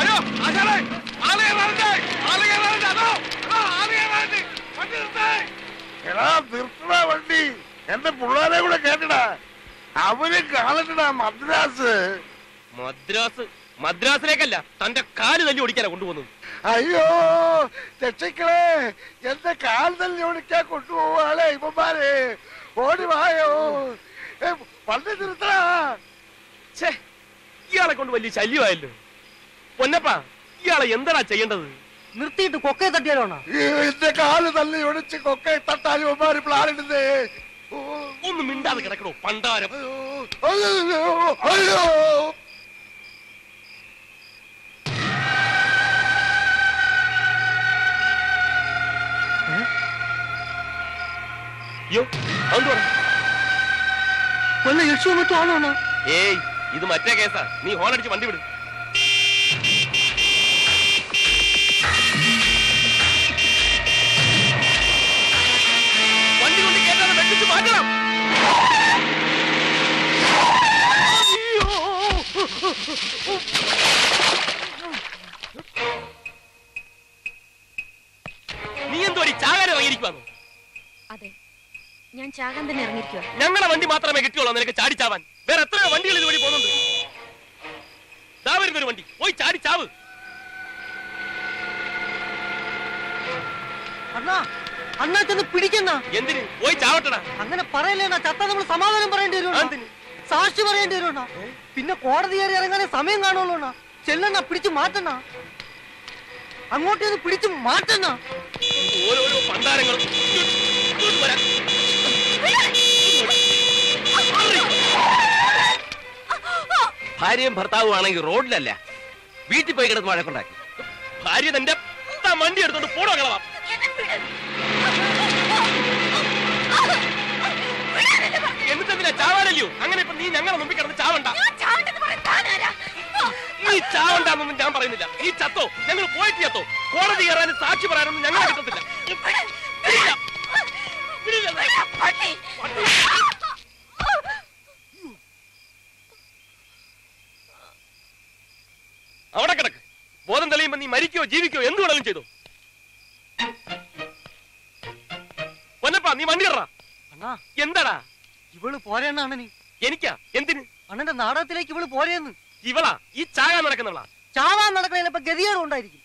അയ്യോ, ആശാനേ, കയറാനുണ്ട്. വണ്ടി നിർത്തേ. എടാ നിർത്തടാ വണ്ടി. എന്റെ പിള്ളേരെ കൂടെ കേട്ടടാ. അവർ കാണട്ടടാ മദ്രാസ്. മദ്രാസ് മദ്രാസിലേക്കല്ല തന്റെ കാൽ തല്ലി ഓടിക്കാനാ കൊണ്ടുപോകുന്നത്. അയ്യോ രക്ഷിക്കളെ എന്റെ കാൽ തല്ലി ഓടിക്കാൻ കൊണ്ടുപോവാളെ ഇവന്മാരെ. ഓടി വായോ. പണ്ട് നിർത്തടാ. ഛേ ഇയാളെ കൊണ്ട് വലിയ ശല്യമായല്ലോ. പൊന്നപ്പ ഇയാളെ എന്താടാ ചെയ്യേണ്ടത്? നിർത്തിയിട്ട് കൊക്കയെ തട്ടിയാലോണ എന്റെ കാൽ തള്ളി ഒടിച്ച് കൊക്കെ തട്ടാലും ഇവന്മാര് പ്ലാനിടുന്നേ ഒന്ന് മിണ്ടാതെ കിടക്കണോ പണ്ടാരം? വല്ല യക്ഷോ മറ്റോ ആണോണ ഏയ് ഇത് മറ്റേ കേസാ. നീ ഹോൺ അടിച്ച് വണ്ടി വിട്. നീ എന്തോ ഒരു ചാകാനെ അതെ ഞാൻ ചാകാൻ തന്നെ ഇറങ്ങിയിരിക്കുക ഞങ്ങളെ വണ്ടി മാത്രമേ കിട്ടിയുള്ളൂ നിനക്ക് ചാടി ചാവാൻ. വേറെ എത്രയോ വണ്ടികൾ ഇതുവഴി പോകുന്നുണ്ട്. ദാ വരുന്നൊരു വണ്ടി. പോയി ചാടിച്ചാവ് അണ്ണാ അണ്ണാ ചെന്ന് പിടിക്കണ്ണ എന്തിന്? പോയി ചാവട്ടണ അങ്ങനെ പറയലേണ ചത്ത നമ്മൾ സമാധാനം പറയേണ്ടി വരുമോ? സാക്ഷി പറയേണ്ടി വരും പിന്നെ കോടതി കയറി ഇറങ്ങാനേ സമയം കാണുള്ളൂ ചെല്ലണ്ണ പിടിച്ചു മാറ്റണ അങ്ങോട്ടേന്ന് പിടിച്ചു മാറ്റണ ഓരോരോ പണ്ടാരങ്ങളും. ഭാര്യയും ഭർത്താവും ആണെങ്കിൽ റോഡിലല്ല. വീട്ടിൽ പോയി കിടന്ന് വഴക്കുണ്ടാക്കി. ഭാര്യ തന്റെ വണ്ടി എടുത്തോണ്ട് പോടോ കളവാ ചാവാനല്ലയോ? അങ്ങനെ ഇപ്പൊ നീ ഞങ്ങളെ മുമ്പിൽ കിടന്ന് ചാവണ്ട. നീ ചാവണ്ടെന്നൊന്നും ഞാൻ പറയുന്നില്ല. നീ ചത്തോ? ഞങ്ങൾ പോയിട്ട് ചത്തോ? കോടതി കയറാനും സാക്ഷി പറയാനൊന്നും ഞങ്ങളെ കിട്ടത്തില്ല. അവിടെ കിടക്ക്. ബോധം തെളിയുമ്പോ നീ മരിക്കോ ജീവിക്കോ എന്ത് വേണമെങ്കിലും ചെയ്തോ. പൊന്നപ്പാ നീ വണ്ടി കയറാ അണ്ണാ. എന്താടാ? ഇവൾ പോരേണ്ണ നീ? എനിക്കാ? എന്തിന്? അണ്ണന്റെ നാടകത്തിലേക്ക് ഇവൾ പോരെയെന്ന്? ഇവളാ? ഈ ചാകാൻ നടക്കുന്നവളാ? ചാവാൻ നടക്കണ ചിലപ്പോ ഗതികേട് ഉണ്ടായിരിക്കും.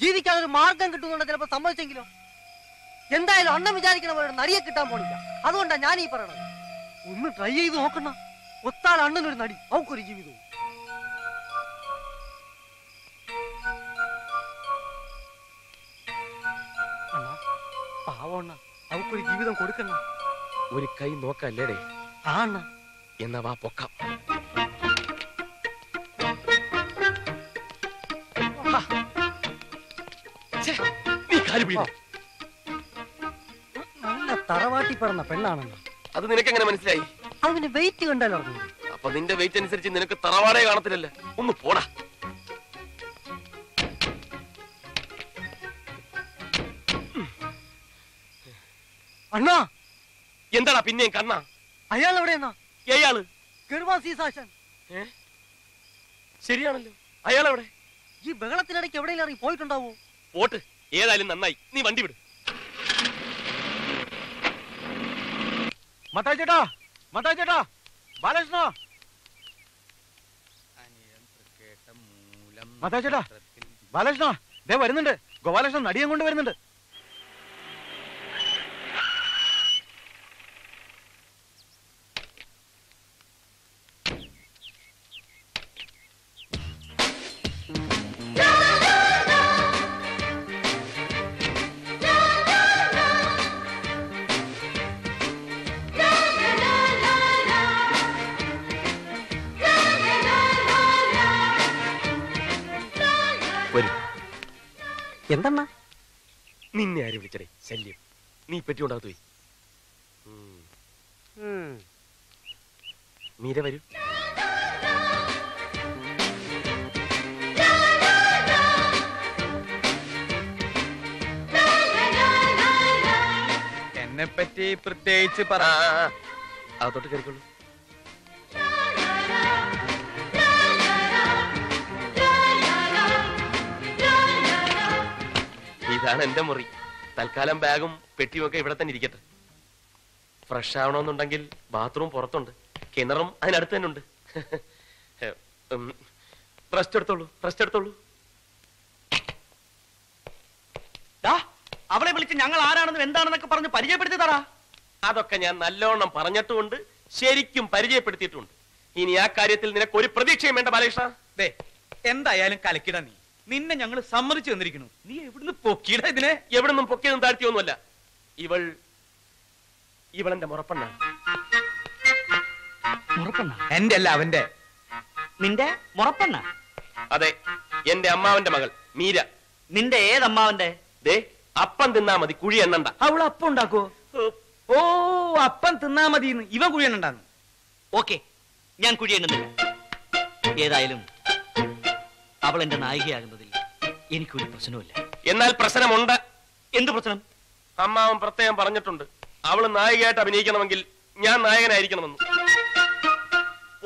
ജീവിക്കാൻ ഒരു മാർഗം കിട്ടുന്നുണ്ട് ചിലപ്പോ സമ്മതിച്ചെങ്കിലോ? എന്തായാലും അണ്ണൻ വിചാരിക്കണ പോലെ നടിയെ കിട്ടാൻ പോണില്ല. അതുകൊണ്ടാ ഞാൻ ഈ പറയണത്. ഒന്ന് ട്രൈ ചെയ്ത് നോക്കണ ഒത്താൽ അണ്ണനൊരു നടി. അവക്കൊരു ജീവിതവും. അവക്കൊരു ജീവിതം കൊടുക്കണ്ണ ഒരു കൈ നോക്കല്ലേടേ? ആണ്. എന്നാ വാ പൊക്കാം. നല്ല തറവാട്ടി പറഞ്ഞ പെണ്ണാണെന്ന്. അത് നിനക്ക് എങ്ങനെ മനസ്സിലായി അവന് വെയിറ്റ് കണ്ടാലോ അറിഞ്ഞു? അപ്പൊ നിന്റെ വെയിറ്റ് അനുസരിച്ച് നിനക്ക് തറവാടേ കാണത്തില്ലല്ലേ. ഒന്ന് പോടാ. അണ്ണാ എന്താടാ പിന്നെയും കണ്ണ? അയാൾ എവിടെയെന്നാ ഏയാൾ. അയാൾ എവിടെ ശരിയാണല്ലോ. ഈ ബഹളത്തിനിടയ്ക്ക് എവിടെയെങ്കിലും ഇറങ്ങി പോയിട്ടുണ്ടാവോ? പോട്ട്. ഏതായാലും നന്നായി. നീ വണ്ടി വിട്. മത്തായി ചേട്ടാ മത്തായി ചേട്ടാ ബാലകൃഷ്ണ. മത്തായി ചേട്ടാ ബാലകൃഷ്ണ ദേ വരുന്നുണ്ട്. ഗോപാലകൃഷ്ണൻ നടിയും കൊണ്ട് വരുന്നുണ്ട്. വരൂ. എന്തണ്ണ നിന്നെ ആര് വിളിച്ചടേ? ശല്യം. നീ പെട്ടി കൊണ്ടാകത്ത് പോയി. മീര വരൂ. എന്നെ പറ്റി പ്രത്യേകിച്ച് പറ. അതോട്ട്. കയറിക്കോളൂ ഇതാണ് എന്റെ മുറി. തൽക്കാലം ബാഗും പെട്ടിയും ഒക്കെ ഇവിടെ തന്നെ ഇരിക്കട്ടെ. ഫ്രഷ് ആവണമെന്നുണ്ടെങ്കിൽ ബാത്റൂം പുറത്തുണ്ട്. കിണറും അതിനടുത്ത് തന്നെ ഉണ്ട്. റെസ്റ്റ് എടുത്തോളൂ റെസ്റ്റ് എടുത്തോളൂ. അവളെ വിളിച്ച് ഞങ്ങൾ ആരാണെന്നും എന്താണെന്നൊക്കെ പറഞ്ഞ് പരിചയപ്പെടുത്തി തറാ അതൊക്കെ ഞാൻ നല്ലോണം പറഞ്ഞിട്ടുമുണ്ട് ശരിക്കും പരിചയപ്പെടുത്തിയിട്ടുണ്ട് ഇനി ആ കാര്യത്തിൽ നിനക്ക് ഒരു പ്രതീക്ഷയും വേണ്ട ബാലകൃഷ്ണ. എന്തായാലും കലക്കിട നീ. നിന്നെ ഞങ്ങൾ സമ്മതിച്ചു തന്നിരിക്കുന്നു. നീ എവിടുന്ന് പൊക്കിയിട ഇതിനെ? എവിടുന്നും പൊക്കിയൊന്നും പൊക്കിയതും താഴ്ത്തിയൊന്നുമല്ല. ഇവൾ ഇവളെന്റെ മുറപ്പെണ്ണാണ്. മുറപ്പെണ്ണ? എന്റെ അല്ല അവന്റെ. നിന്റെ മുറപ്പെണ്ണ? അതെ എന്റെ അമ്മാവന്റെ മകൾ മീര. നിന്റെ ഏതമ്മാവന്റെ? ദേ അപ്പം തിന്നാ മതി കുഴി എണ്ണണ്ട. അവൾ അപ്പം ഉണ്ടാക്കോ ഓ അപ്പം തിന്നാ മതി ഇവ കുഴി എണ്ണണ്ടാന്ന്. ഓക്കെ ഞാൻ കുഴി എണ്ണുന്നില്ല. ഏതായാലും അവൾ എന്റെ നായികയാകുന്നതിൽ എനിക്കൊരു പ്രശ്നവുമില്ല. എന്നാൽ പ്രശ്നമുണ്ട്. എന്ത് പ്രശ്നം? അമ്മാവൻ പ്രത്യേകം പറഞ്ഞിട്ടുണ്ട്. അവൾ നായികയായിട്ട് അഭിനയിക്കണമെങ്കിൽ ഞാൻ നായകനായിരിക്കണമെന്ന്.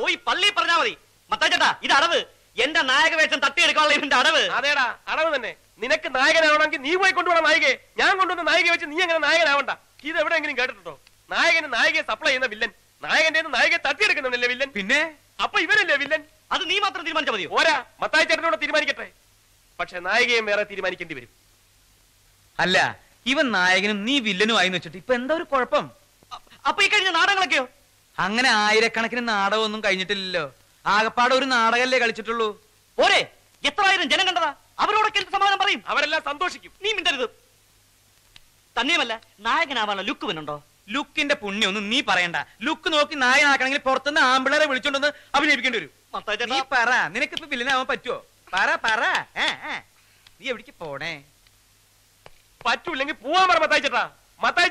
പോയി പള്ളി പറഞ്ഞാ മതി. മത്താച്ചേട്ടാ ഇത് അടവ്. എന്റെ നായക വേഷം തട്ടിയെടുക്കാനുള്ള ഇവന്റെ അടവ്. അതേടാ അടവ് തന്നെ. നിനക്ക് നായകനാവണമെങ്കിൽ നീ പോയി കൊണ്ടുപോകണം നായികയെ. ഞാൻ കൊണ്ടുവന്ന നായിക വെച്ച് നീ അങ്ങനെ നായകനാവണ്ട? ഇത് എവിടെയെങ്കിലും കേട്ടിട്ടുണ്ടോ? നായകന് നായികയെ സപ്ലൈ ചെയ്യുന്ന വില്ലൻ. നായകന്റെ നായികയെ തട്ടിയെടുക്കുന്നുണ്ടല്ലേ വില്ലൻ? പിന്നെ? അപ്പൊ ഇവരല്ലേ വില്ലൻ? അത് നീ മാത്രം തീരുമാനിച്ചാൽ മതിയോ? ഓരാ മത്തായി ചേട്ടനോട് തീരുമാനിക്കട്ടെ. പക്ഷെ നായികയും വേറെ തീരുമാനിക്കേണ്ടി വരും. അല്ല ഇവൻ നായകനും നീ വില്ലനും ആയി വെച്ചിട്ട് ഇപ്പൊ എന്താ ഒരു കുഴപ്പം? അപ്പൊ ഈ കഴിഞ്ഞ നാടകങ്ങളൊക്കെയോ? അങ്ങനെ ആയിരക്കണക്കിന് നാടകമൊന്നും കഴിഞ്ഞിട്ടില്ലല്ലോ. ആകപ്പാടെ ഒരു നാടകല്ലേ കളിച്ചിട്ടുള്ളൂ. ഓരെ എത്ര ആയിരം ജനം കണ്ടതാ? അവരോടൊക്കെ എന്ത് സമാധാനം പറയും? അവരെല്ലാം സന്തോഷിക്കും. നീ മിണ്ടരുത്. തന്നെയുമല്ല നായകനാവാനുള്ള ലുക്ക് വന്നുണ്ടോ ലുക്കിന്റെ പുണ്യൊന്നും നീ പറയണ്ട. ലുക്ക് നോക്കി നായകനാക്കണമെങ്കിൽ പുറത്തുനിന്ന് ആമ്പിളരെ വിളിച്ചോണ്ടൊന്ന് അഭിനയിപ്പിക്കേണ്ടി വരും. നീ പറ. നിനക്കിപ്പോ വില്ലനാവാൻ പറ്റുമോ പറ പറ. നീ എവിടേക്ക് പോണേ? പറ്റൂല്ലെങ്കിൽ പോവാൻ പറ മത്തായിച്ചേട്ടാ.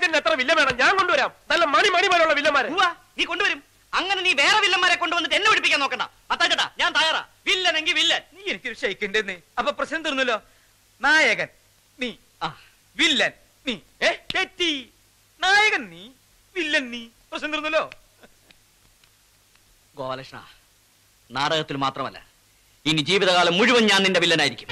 ചേട്ടാ എത്ര വില്ല വേണം? ഞാൻ കൊണ്ടുവരാം. നല്ല മണി മണി പോലുള്ള വില്ലന്മാരെ നീ കൊണ്ടുവരും. അങ്ങനെ നീ വേറെ വില്ലന്മാരെ കൊണ്ടുവന്നിട്ട് എന്നെ പിടിപ്പിക്കാൻ നോക്കണ്ട. മത്താച്ചേട്ടാ ഞാൻ തയ്യാറാ. വില്ലനെങ്കിൽ വില്ലൻ നീ എനിക്കൊരു ഷെയ്ക്കിന്റെ അപ്പൊ പ്രശ്നം തീർന്നല്ലോ. നായകൻ നീ. ആ. വില്ലൻ നീ. ഏ? തെറ്റി. നായകൻ നീ. വില്ലൻ നീ. പ്രശ്നം തീർന്നല്ലോ. ഗോപാലകൃഷ്ണ നാടകത്തിൽ മാത്രമല്ല. ഇനി ജീവിതകാലം മുഴുവൻ ഞാൻ നിന്റെ വില്ലനായിരിക്കും.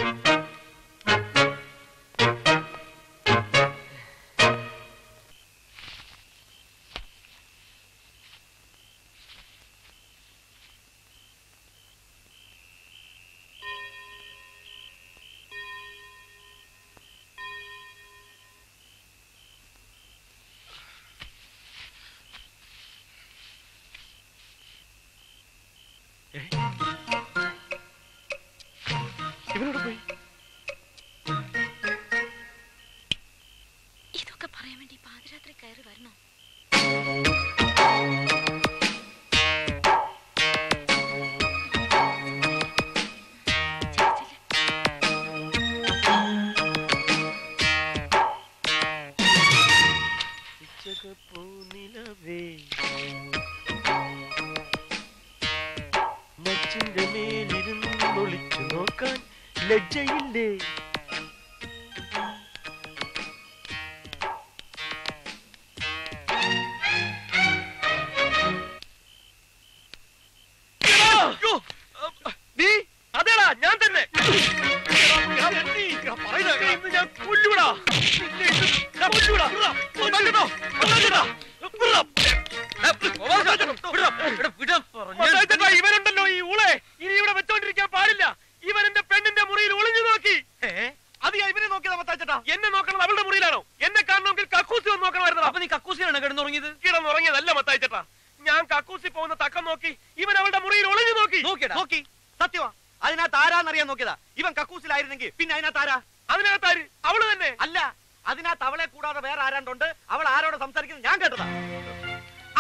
നോക്കിയടാ. നോക്കി. സത്യമാ. അതിനകത്ത് ആരാന്നറിയാൻ നോക്കിയതാ. ഇവൻ കക്കൂസിലായിരുന്നെങ്കിൽ പിന്നെ അതിനകത്ത് ആരാ അതിനകത്ത് ആര് അവൾ തന്നെ. അല്ല അതിനകത്ത് അവളെ കൂടാതെ വേറെ ആരാണ്ടുണ്ട്? അവൾ ആരോട് സംസാരിക്കുന്നത് ഞാൻ കേട്ടതാ.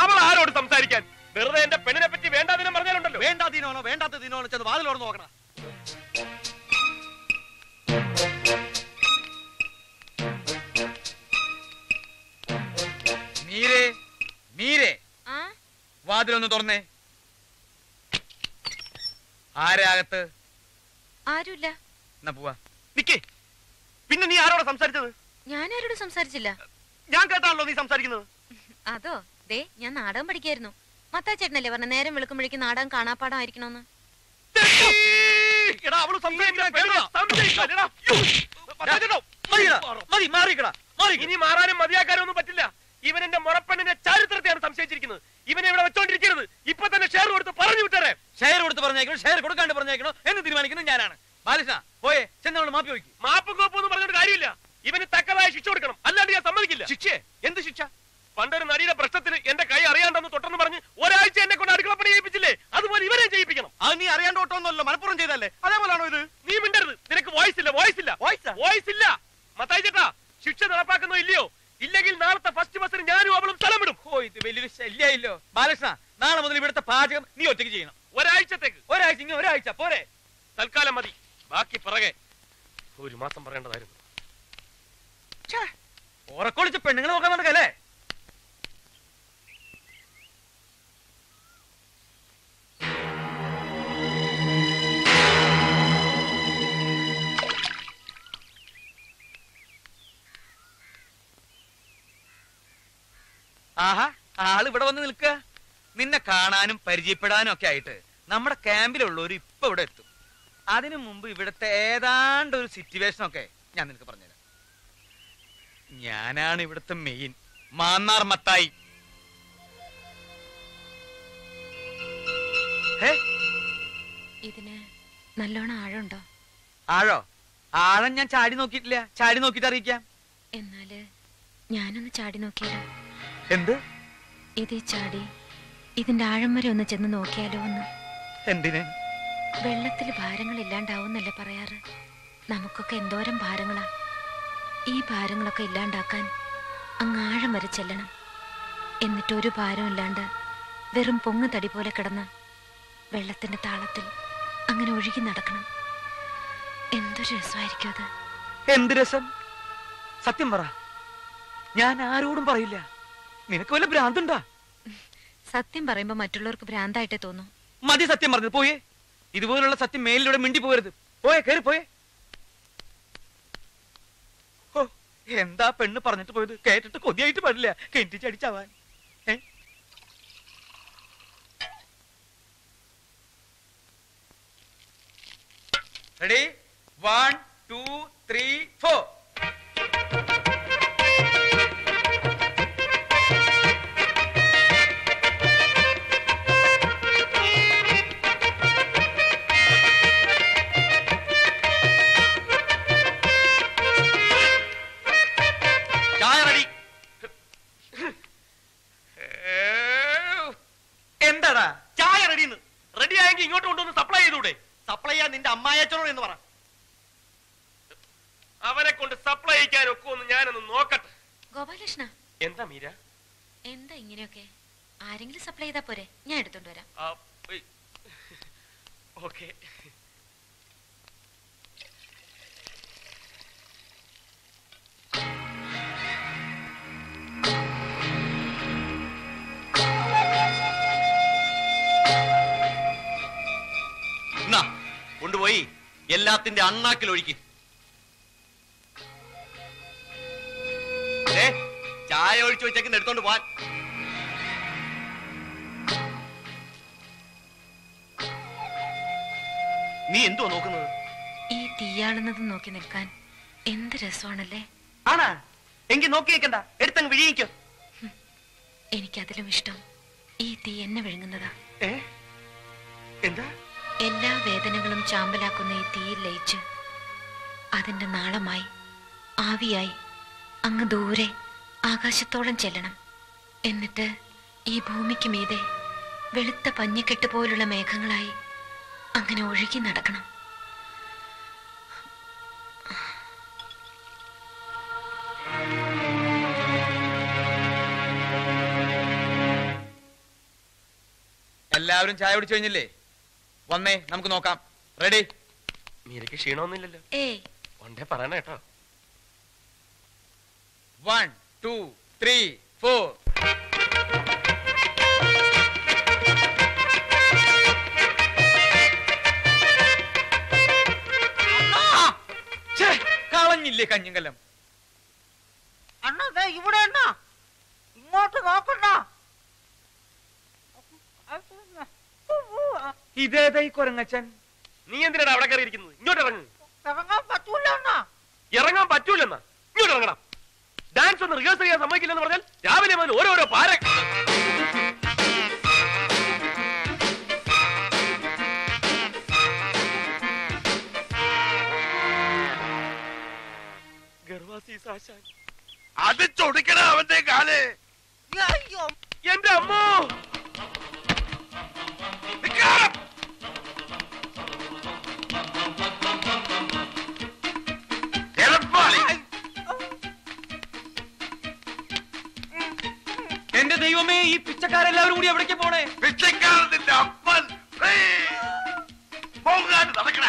അവൾ ആരോട് സംസാരിക്കാൻ? വെറുതെ എന്റെ പെണ്ണിനെ പറ്റി വേണ്ടാതിനും പറഞ്ഞാലുണ്ടല്ലോ. വേണ്ടാ ദിനോനോ വേണ്ടാത്ത ദിനോനോ ചെന്ന് വാതിലോട് നോക്കണം മീരേ മീരേ. വാതിലൊന്ന് തുറന്നേ. ആരാകത്ത് ആരുമില്ല. എന്നാ പോവാ. നിക്കേ. പിന്നെ നീ ആരോടാ സംസാരിച്ചത്? ഞാൻ ആരോടും സംസാരിച്ചില്ല. ഞാൻ കേട്ടാണല്ലോ നീ സംസാരിക്കുന്നത്. അതോ? ദേ ഞാൻ നാടകം പഠിക്കായിരുന്നു. മത്താ ചേട്ടനല്ലേ പറഞ്ഞ നേരം വിളിക്കുമ്പോഴേക്ക് നാടകം കാണാപ്പാടം ആയിരിക്കണോന്ന് മതി മാറിക്കടാ ഇനി മാറാനും മതിയാക്കാനും ഒന്നും പറ്റില്ല. ഇവൻ എന്റെ മുറപ്പണ്ണിന്റെ ചരിത്രത്തെയാണ് സംശയിച്ചിരിക്കുന്നത്. ഇവനെ ഇവിടെ വെച്ചോണ്ടിരിക്കരുത്. ഇപ്പൊ തന്നെ ഷെയർ കൊടുത്ത് പറഞ്ഞു വിട്ടേരെ. ഷെയർ കൊടുത്ത് പറഞ്ഞേക്കണം? ഷെയർ കൊടുക്കാണ്ട് പറഞ്ഞേക്കണോ? എന്ന് തീരുമാനിക്കുന്നത് ഞാനാണ്. ബാലകൃഷ്ണ പോയെ ചെന്നവൾ മാപ്പി വയ്ക്കും മാപ്പ് കോപ്പും എന്ന് പറഞ്ഞിട്ട് കാര്യമില്ല. ഇവന് തക്കതായ ശിക്ഷ കൊടുക്കണം. അല്ലാണ്ട് ഞാൻ സമ്മതിക്കില്ല. ശിക്ഷ? എന്ത് ശിക്ഷ? പണ്ടൊരു നടിയുടെ പ്രശ്നത്തിന് എന്റെ കൈ അറിയാണ്ടെന്ന് തൊട്ടെന്ന് പറഞ്ഞ് ഒരാഴ്ച എന്നെ കൊണ്ട് അടുക്കളപ്പണി ചെയ്യിപ്പിച്ചില്ലേ? അതുപോലെ ഇവരെ ചെയ്യിപ്പിക്കണം. അത് നീ അറിയാണ്ട് ഓട്ടോന്നല്ലോ മലപ്പുറം ചെയ്തല്ലേ അതേപോലാണോ ഇത്? നീ മിണ്ടരുത്. നിനക്ക് വോയിസ് ഇല്ല വോയിസ് ഇല്ല. വോയിസ് ഇല്ല. മത്തായി ചേട്ടാ ശിക്ഷ നടപ്പാക്കുന്നോ ഇല്ലയോ? ഇല്ലെങ്കിൽ നാളത്തെ ഫസ്റ്റ് ബസ്സിന് ഞാനും അവളും സ്ഥലം വിടും ഓ ഇത് വലിയൊരു ശല്യായില്ലോ. ബാലകൃഷ്ണ നാളെ മുതൽ ഇവിടുത്തെ പാചകം നീ ഒറ്റയ്ക്ക് ചെയ്യണം. ഒരാഴ്ചത്തേക്ക്. ഒരാഴ്ച ഇങ്ങനെ ഒരാഴ്ച പോരെ. തൽക്കാലം മതി. ബാക്കി പിറകെ ഒരു മാസം പറയേണ്ടതായിരുന്നു. ഉറക്കൊളിച്ച് പെണ്ണുങ്ങൾ നോക്കാൻ നടക്കല്ലേ? ആഹാ ആൾ ഇവിടെ വന്ന് നിൽക്കുക നിന്നെ കാണാനും പരിചയപ്പെടാനും ഒക്കെ ആയിട്ട് നമ്മുടെ ക്യാമ്പിലുള്ളവർ ഇപ്പൊ ഇവിടെ എത്തും. അതിനു മുമ്പ് ഇവിടുത്തെ ഏതാണ്ട് ഒരു സിറ്റുവേഷൻ ഒക്കെ ഞാൻ നിനക്ക് പറഞ്ഞുതരാം. ഞാനാണ് ഇവിടുത്തെ മെയിൻ മാന്നാർ മത്തായി. ഇതിന് നല്ലോണം ആഴമുണ്ടോ? ആഴോ? ആഴം ഞാൻ ചാടി നോക്കിയിട്ടില്ല. ചാടി നോക്കിട്ട് അറിയിക്കാം. എന്നാൽ ഞാനൊന്ന് ചാടി നോക്കിയാലോ എന്ത്? ഇതേ ചാടി ഇതിന്റെ ആഴം വരെ ഒന്ന് ചെന്ന് നോക്കിയാലോ ഒന്ന്. എന്തിന്? വെള്ളത്തിൽ ഭാരങ്ങൾ ഇല്ലാണ്ടാവുന്നല്ലേ പറയാറ്? നമുക്കൊക്കെ എന്തോരം ഭാരങ്ങളാ. ഈ ഭാരങ്ങളൊക്കെ ഇല്ലാണ്ടാക്കാൻ അങ്ങ് ആഴം വരെ ചെല്ലണം. എന്നിട്ട് ഒരു ഭാരം ഇല്ലാണ്ട് വെറും പൊങ്ങ് തടി പോലെ കിടന്ന് വെള്ളത്തിന്റെ താളത്തിൽ അങ്ങനെ ഒഴുകി നടക്കണം. എന്തൊരു രസമായിരിക്കും അത്. എന്ത് രസം? സത്യം പറ. ഞാൻ ആരോടും പറയില്ല. നിനക്ക് വല്ല ഭ്രാന്തുണ്ടാ? സത്യം പറയുമ്പോ മറ്റുള്ളവർക്ക് ഭ്രാന്തായിട്ടേ തോന്നും. മതി സത്യം പറഞ്ഞത് പോയേ. ഇതുപോലുള്ള സത്യം മേലിലൂടെ മിണ്ടി പോകരുത്. പോയേ കയറി പോയേ. ഓ എന്താ പെണ്ണ് പറഞ്ഞിട്ട് പോയത്? കേട്ടിട്ട് കൊതിയായിട്ട് പാടില്ല. കെട്ടിച്ചടിച്ചാവാൻ ready one two three four Gopalakrishna. എന്താ മീര? എന്താ ഇങ്ങനെയൊക്കെ? ആരെങ്കിലും സപ്ലൈ ചെയ്താ പോരെ? ഞാൻ എടുത്തോണ്ട് വരാം. ഓക്കെ. എന്നാ കൊണ്ടുപോയി. എല്ലാത്തിന്റെ അണ്ണാക്കിൽ ഒഴിക്ക് ചായ ഒഴിച്ചു വെച്ചേക്കുന്ന എടുത്തോണ്ട് പോവാൻ. നീ എന്തുവാ നോക്കുന്നത്? ഈ തീയാളുന്നത് നോക്കി നിൽക്കാൻ എന്ത് രസമാണല്ലേ? ആണാ. എങ്കിൽ നോക്കി നിൽക്കണ്ട. എടുത്തങ്ങ് വിഴിയിക്കോ. എനിക്കതിലും ഇഷ്ടം ഈ തീ എന്നെ വിഴുങ്ങുന്നതാ. എന്താ? എല്ലാ വേദനകളും ചാമ്പലാക്കുന്ന ഈ തീയിൽ ലയിച്ച് അതിന്റെ നാളമായി ആവിയായി അങ്ങ് ദൂരെ ആകാശത്തോളം ചെല്ലണം. എന്നിട്ട് ഈ ഭൂമിക്ക് മീതെ വെളുത്ത പഞ്ഞിക്കെട്ട് പോലുള്ള മേഘങ്ങളായി അങ്ങനെ ഒഴുകി നടക്കണം. എല്ലാവരും ചായ കുടിച്ചു കഴിഞ്ഞില്ലേ? വന്നേ നമുക്ക് നോക്കാം. റെഡി മീരയ്ക്ക് ക്ഷീണമൊന്നുമില്ലല്ലോ. ഏയ്. വണ്ടേ പറയണ കേട്ടോ. വൺ ടു ത്രീ ഫോർ കളഞ്ഞില്ലേ കഞ്ഞിങ്കലം. അണ്ണാ ഇവിടെ അണ്ണാ. ഇങ്ങോട്ട് നോക്കണ്ട. ഇതേതായി കൊരങ്ങച്ചൻ? നീ എന്തിനാണ് അവിടെ കയറിയിരിക്കുന്നത്? ഇങ്ങോട്ട് ഇറങ്ങും. ഇറങ്ങാൻ പറ്റൂല ഇറങ്ങാൻ പറ്റൂലെന്നാ ഇങ്ങോട്ട് ഇറങ്ങണം ഡാൻസ് ഒന്ന് റിഹേഴ്സൽ ചെയ്യാൻ സമ്മതിക്കില്ലെന്ന് പറഞ്ഞാൽ രാവിലെ മുതൽ ഓരോരോ പാര അത് ചൊടിക്കണ അവന്റെ കാൽ. എന്റെ അമ്മോ. ഈ പിച്ചക്കാരെല്ലാവരും കൂടി എവിടേക്ക് പോണേ? പിച്ചക്കാരന്റെ അപ്പൻ. പോകാണ്ട് നടക്കണ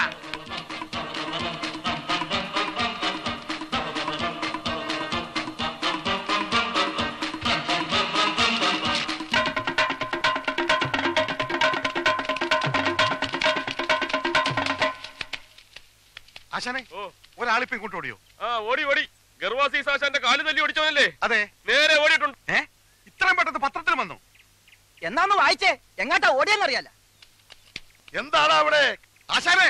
ആശാനെ ഓ. ഒരാളിപ്പോ ഇങ്ങോട്ട് ഓടിയോ? ആ ഓടി ഓടി. ഗർവാസി സാശാന്റെ കാലു തല്ലി ഓടിച്ചവനല്ലേ? അതെ. നേരെ ഓടിയിട്ടുണ്ട്. ഏ ഇത്രയും പെട്ടെന്ന് പത്രത്തിൽ വന്നു എന്നാന്ന് വായിച്ചേ. എങ്ങാട്ടാ ഓടിയെന്നറിയാല എന്താണ് അവിടെ? ആശാനെ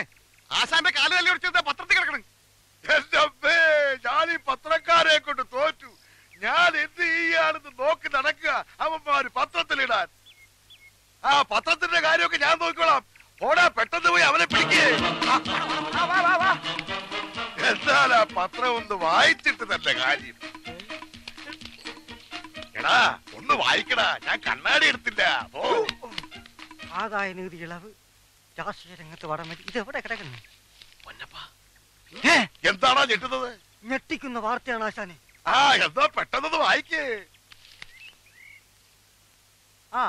ആശാമേ കാൽ തല്ലി ഓടിച്ചത് പത്രത്തിൽ കിടക്കണം. എന്റെ അമ്മേ ഞാൻ ഈ പത്രക്കാരെ കൊണ്ട് തോറ്റു. ഞാൻ എന്ത് ചെയ്യാണെന്ന് നോക്കി നടക്കുക. അവന്മാര് പത്രത്തിലിടാൻ ആ പത്രത്തിന്റെ കാര്യമൊക്കെ ഞാൻ നോക്കിക്കോളാം. ഓടാ പെട്ടെന്ന് പോയി അവനെ പിടിക്കേ. എന്നാൽ ആ പത്രം ഒന്ന് വായിച്ചിട്ട് തന്നെ കാര്യം? എടാ ഒന്ന് വായിക്കടാ ഞാൻ കണ്ണാടി എടുത്തില്ല. ആദായ നികുതി ഇളവ് രാഷ്ട്രീയ രംഗത്ത് വടമതി ഇത് എവിടെ കിടക്കുന്നു എന്താണോ ഞെട്ടുന്നത്? ഞെട്ടിക്കുന്ന വാർത്തയാണ് ആശാനെ. ആ എന്താ പെട്ടെന്ന് വായിക്കേ. ആ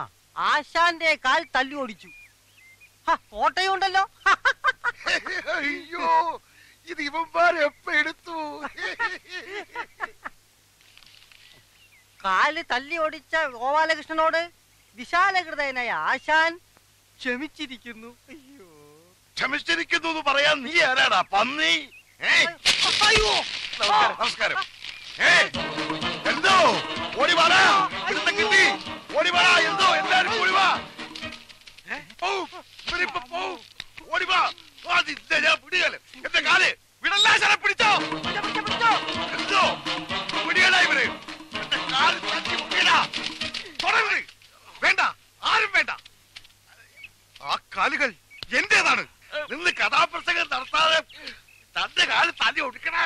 ആശാന്റെ കാൽ തല്ലി ഓടിച്ചു. ഫോട്ടോയുണ്ടല്ലോ കോട്ടയം ഉണ്ടല്ലോ. അയ്യോ ഇത് ഇവന്മാരെ എപ്പ എടുത്തു? കാൽ തല്ലി ഓടിച്ച ഗോപാലകൃഷ്ണനോട് വിശാലഹൃദയനായ ആശാൻ ക്ഷമിച്ചിരിക്കുന്നു. അയ്യോ. ക്ഷമിച്ചിരിക്കുന്നു എന്ന് പറയാൻ നീ ആരാടാ? പന്നി? അയ്യോ. നമസ്കാരം നമസ്കാരം. എന്തോ? ഓടി വാടാ. കിട്ടി? ഓടി വാടാ. എന്തോ? എല്ലാരും ഓടി വാ. ഓടി വാ. ഞാൻ പിടികല എന്റെ കാൽ വിടല്ലാശനെ പിടിച്ചോ. എന്തോ? പിടികല ഇവർ. എന്റെ കാൽ തട്ടി മുക്കിയടാ തുടരുത് വേണ്ട ആരും വേണ്ട ആ കാലുകൾ എന്റേതാണ് നിന്ന് കഥാപ്രസംഗം നടത്താതെ തന്റെ കാൽ തല്ലി ഒടുക്കണ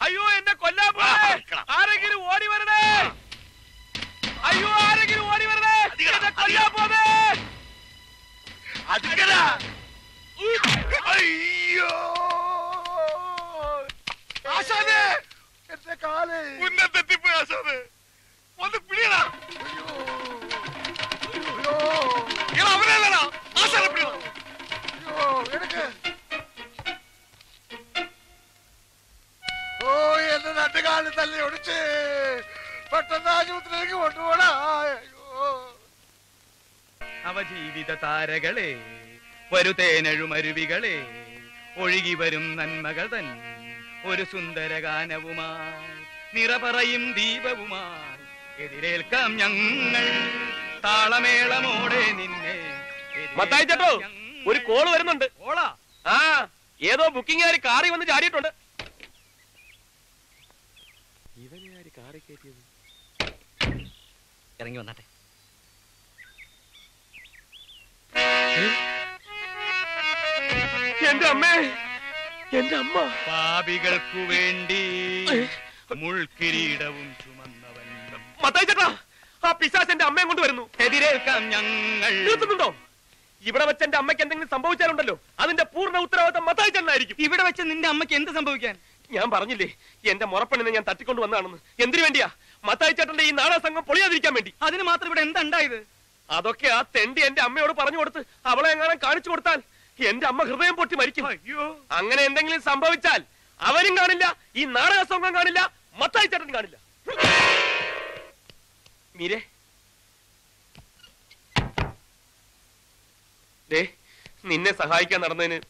അയ്യോ എന്നെ കൊല്ലാൻ വാ, പോണേ നിക്കണം. ആരെങ്കിലും ഓടി വരണേ അയ്യോ ആരെങ്കിലും ഓടി വരണേ അധികം, എന്നെ കൊല്ലാൻ അധികം. പോണേ അടുക്കല അയ്യോ ആശാനെ എന്റെ കാൽ. ഉന്നത്തെത്തിപ്പോയി അശോക്. ഒന്ന് പിടിയടാ. അയ്യോ. അവനല്ലടാ ആശാനെ പിടിയടാ. അയ്യോ എടുക്ക്. ഓ എന്റെ രണ്ട് കാൽ തല്ലി ഒടിച്ച് പെട്ടെന്ന് ആശുപത്രിയിലേക്ക് കൊണ്ടുപോടാ. അയ്യോ. അവജീവിത താരകളെ വരുതേനഴുമരുവികളെ ഒഴുകി വരും നന്മകൾ തൻ ഒരു സുന്ദര ഗാനവുമായി നിറപറയും ദീപവുമായി. എതിരേൽക്കാം ഞങ്ങൾ താളമേളമോടെ നിന്നെ. മത്തായി ചേട്ടോ ഒരു കോൾ വരുന്നുണ്ട്. കോളാ? ആ ഏതോ ബുക്കിംഗ് കാറി വന്ന് ചാടിയിട്ടുണ്ട്. ഇവനെ ആര് കാറി കയറ്റിയത്? ഇറങ്ങി വന്നാട്ടെ. എന്റെ അമ്മേ എന്റെ അമ്മ പാപികൾക്കു വേണ്ടി മുൾക്കിരീടവും ചുമന്നവൻ. മത്തായി ചേട്ടാ ആ പിശാസ് എന്റെ അമ്മയെ കൊണ്ട് വരുന്നു. എതിരേൽക്കാം ഞങ്ങൾ. നിർത്തുന്നുണ്ടോ ഇവിടെ വെച്ച് എന്റെ അമ്മയ്ക്ക് എന്തെങ്കിലും സംഭവിച്ചാലുണ്ടല്ലോ. അതിന്റെ പൂർണ ഉത്തരവാദിത്തം മത്തായി ചേട്ടനായിരിക്കും. ഇവിടെ വെച്ച് നിന്റെ അമ്മയ്ക്ക് എന്ത് സംഭവിക്കാൻ? ഞാൻ പറഞ്ഞില്ലേ എന്റെ മുറപ്പണിനെ ഞാൻ തട്ടിക്കൊണ്ട് വന്നതാണെന്ന് എന്തിനു വേണ്ടിയാ? മത്തായി ചേട്ടന്റെ ഈ നാടക സംഘം പൊളിയാതിരിക്കാൻ വേണ്ടി. അതിന് മാത്രം ഇവിടെ എന്തുണ്ടായത് അതൊക്കെ ആ തെണ്ടി എന്റെ അമ്മയോട് പറഞ്ഞു കൊടുത്ത് അവളെ എങ്ങാനും കാണിച്ചു കൊടുത്താൽ എന്റെ അമ്മ ഹൃദയം പൊട്ടി മരിക്കും. അയ്യോ. അങ്ങനെ എന്തെങ്കിലും സംഭവിച്ചാൽ അവരും കാണില്ല ഈ നാടക സംഘം കാണില്ല മത്തായി ചേട്ടൻ കാണില്ല. മീരെ. ദേ നിന്നെ സഹായിക്കാൻ നടന്നതിന്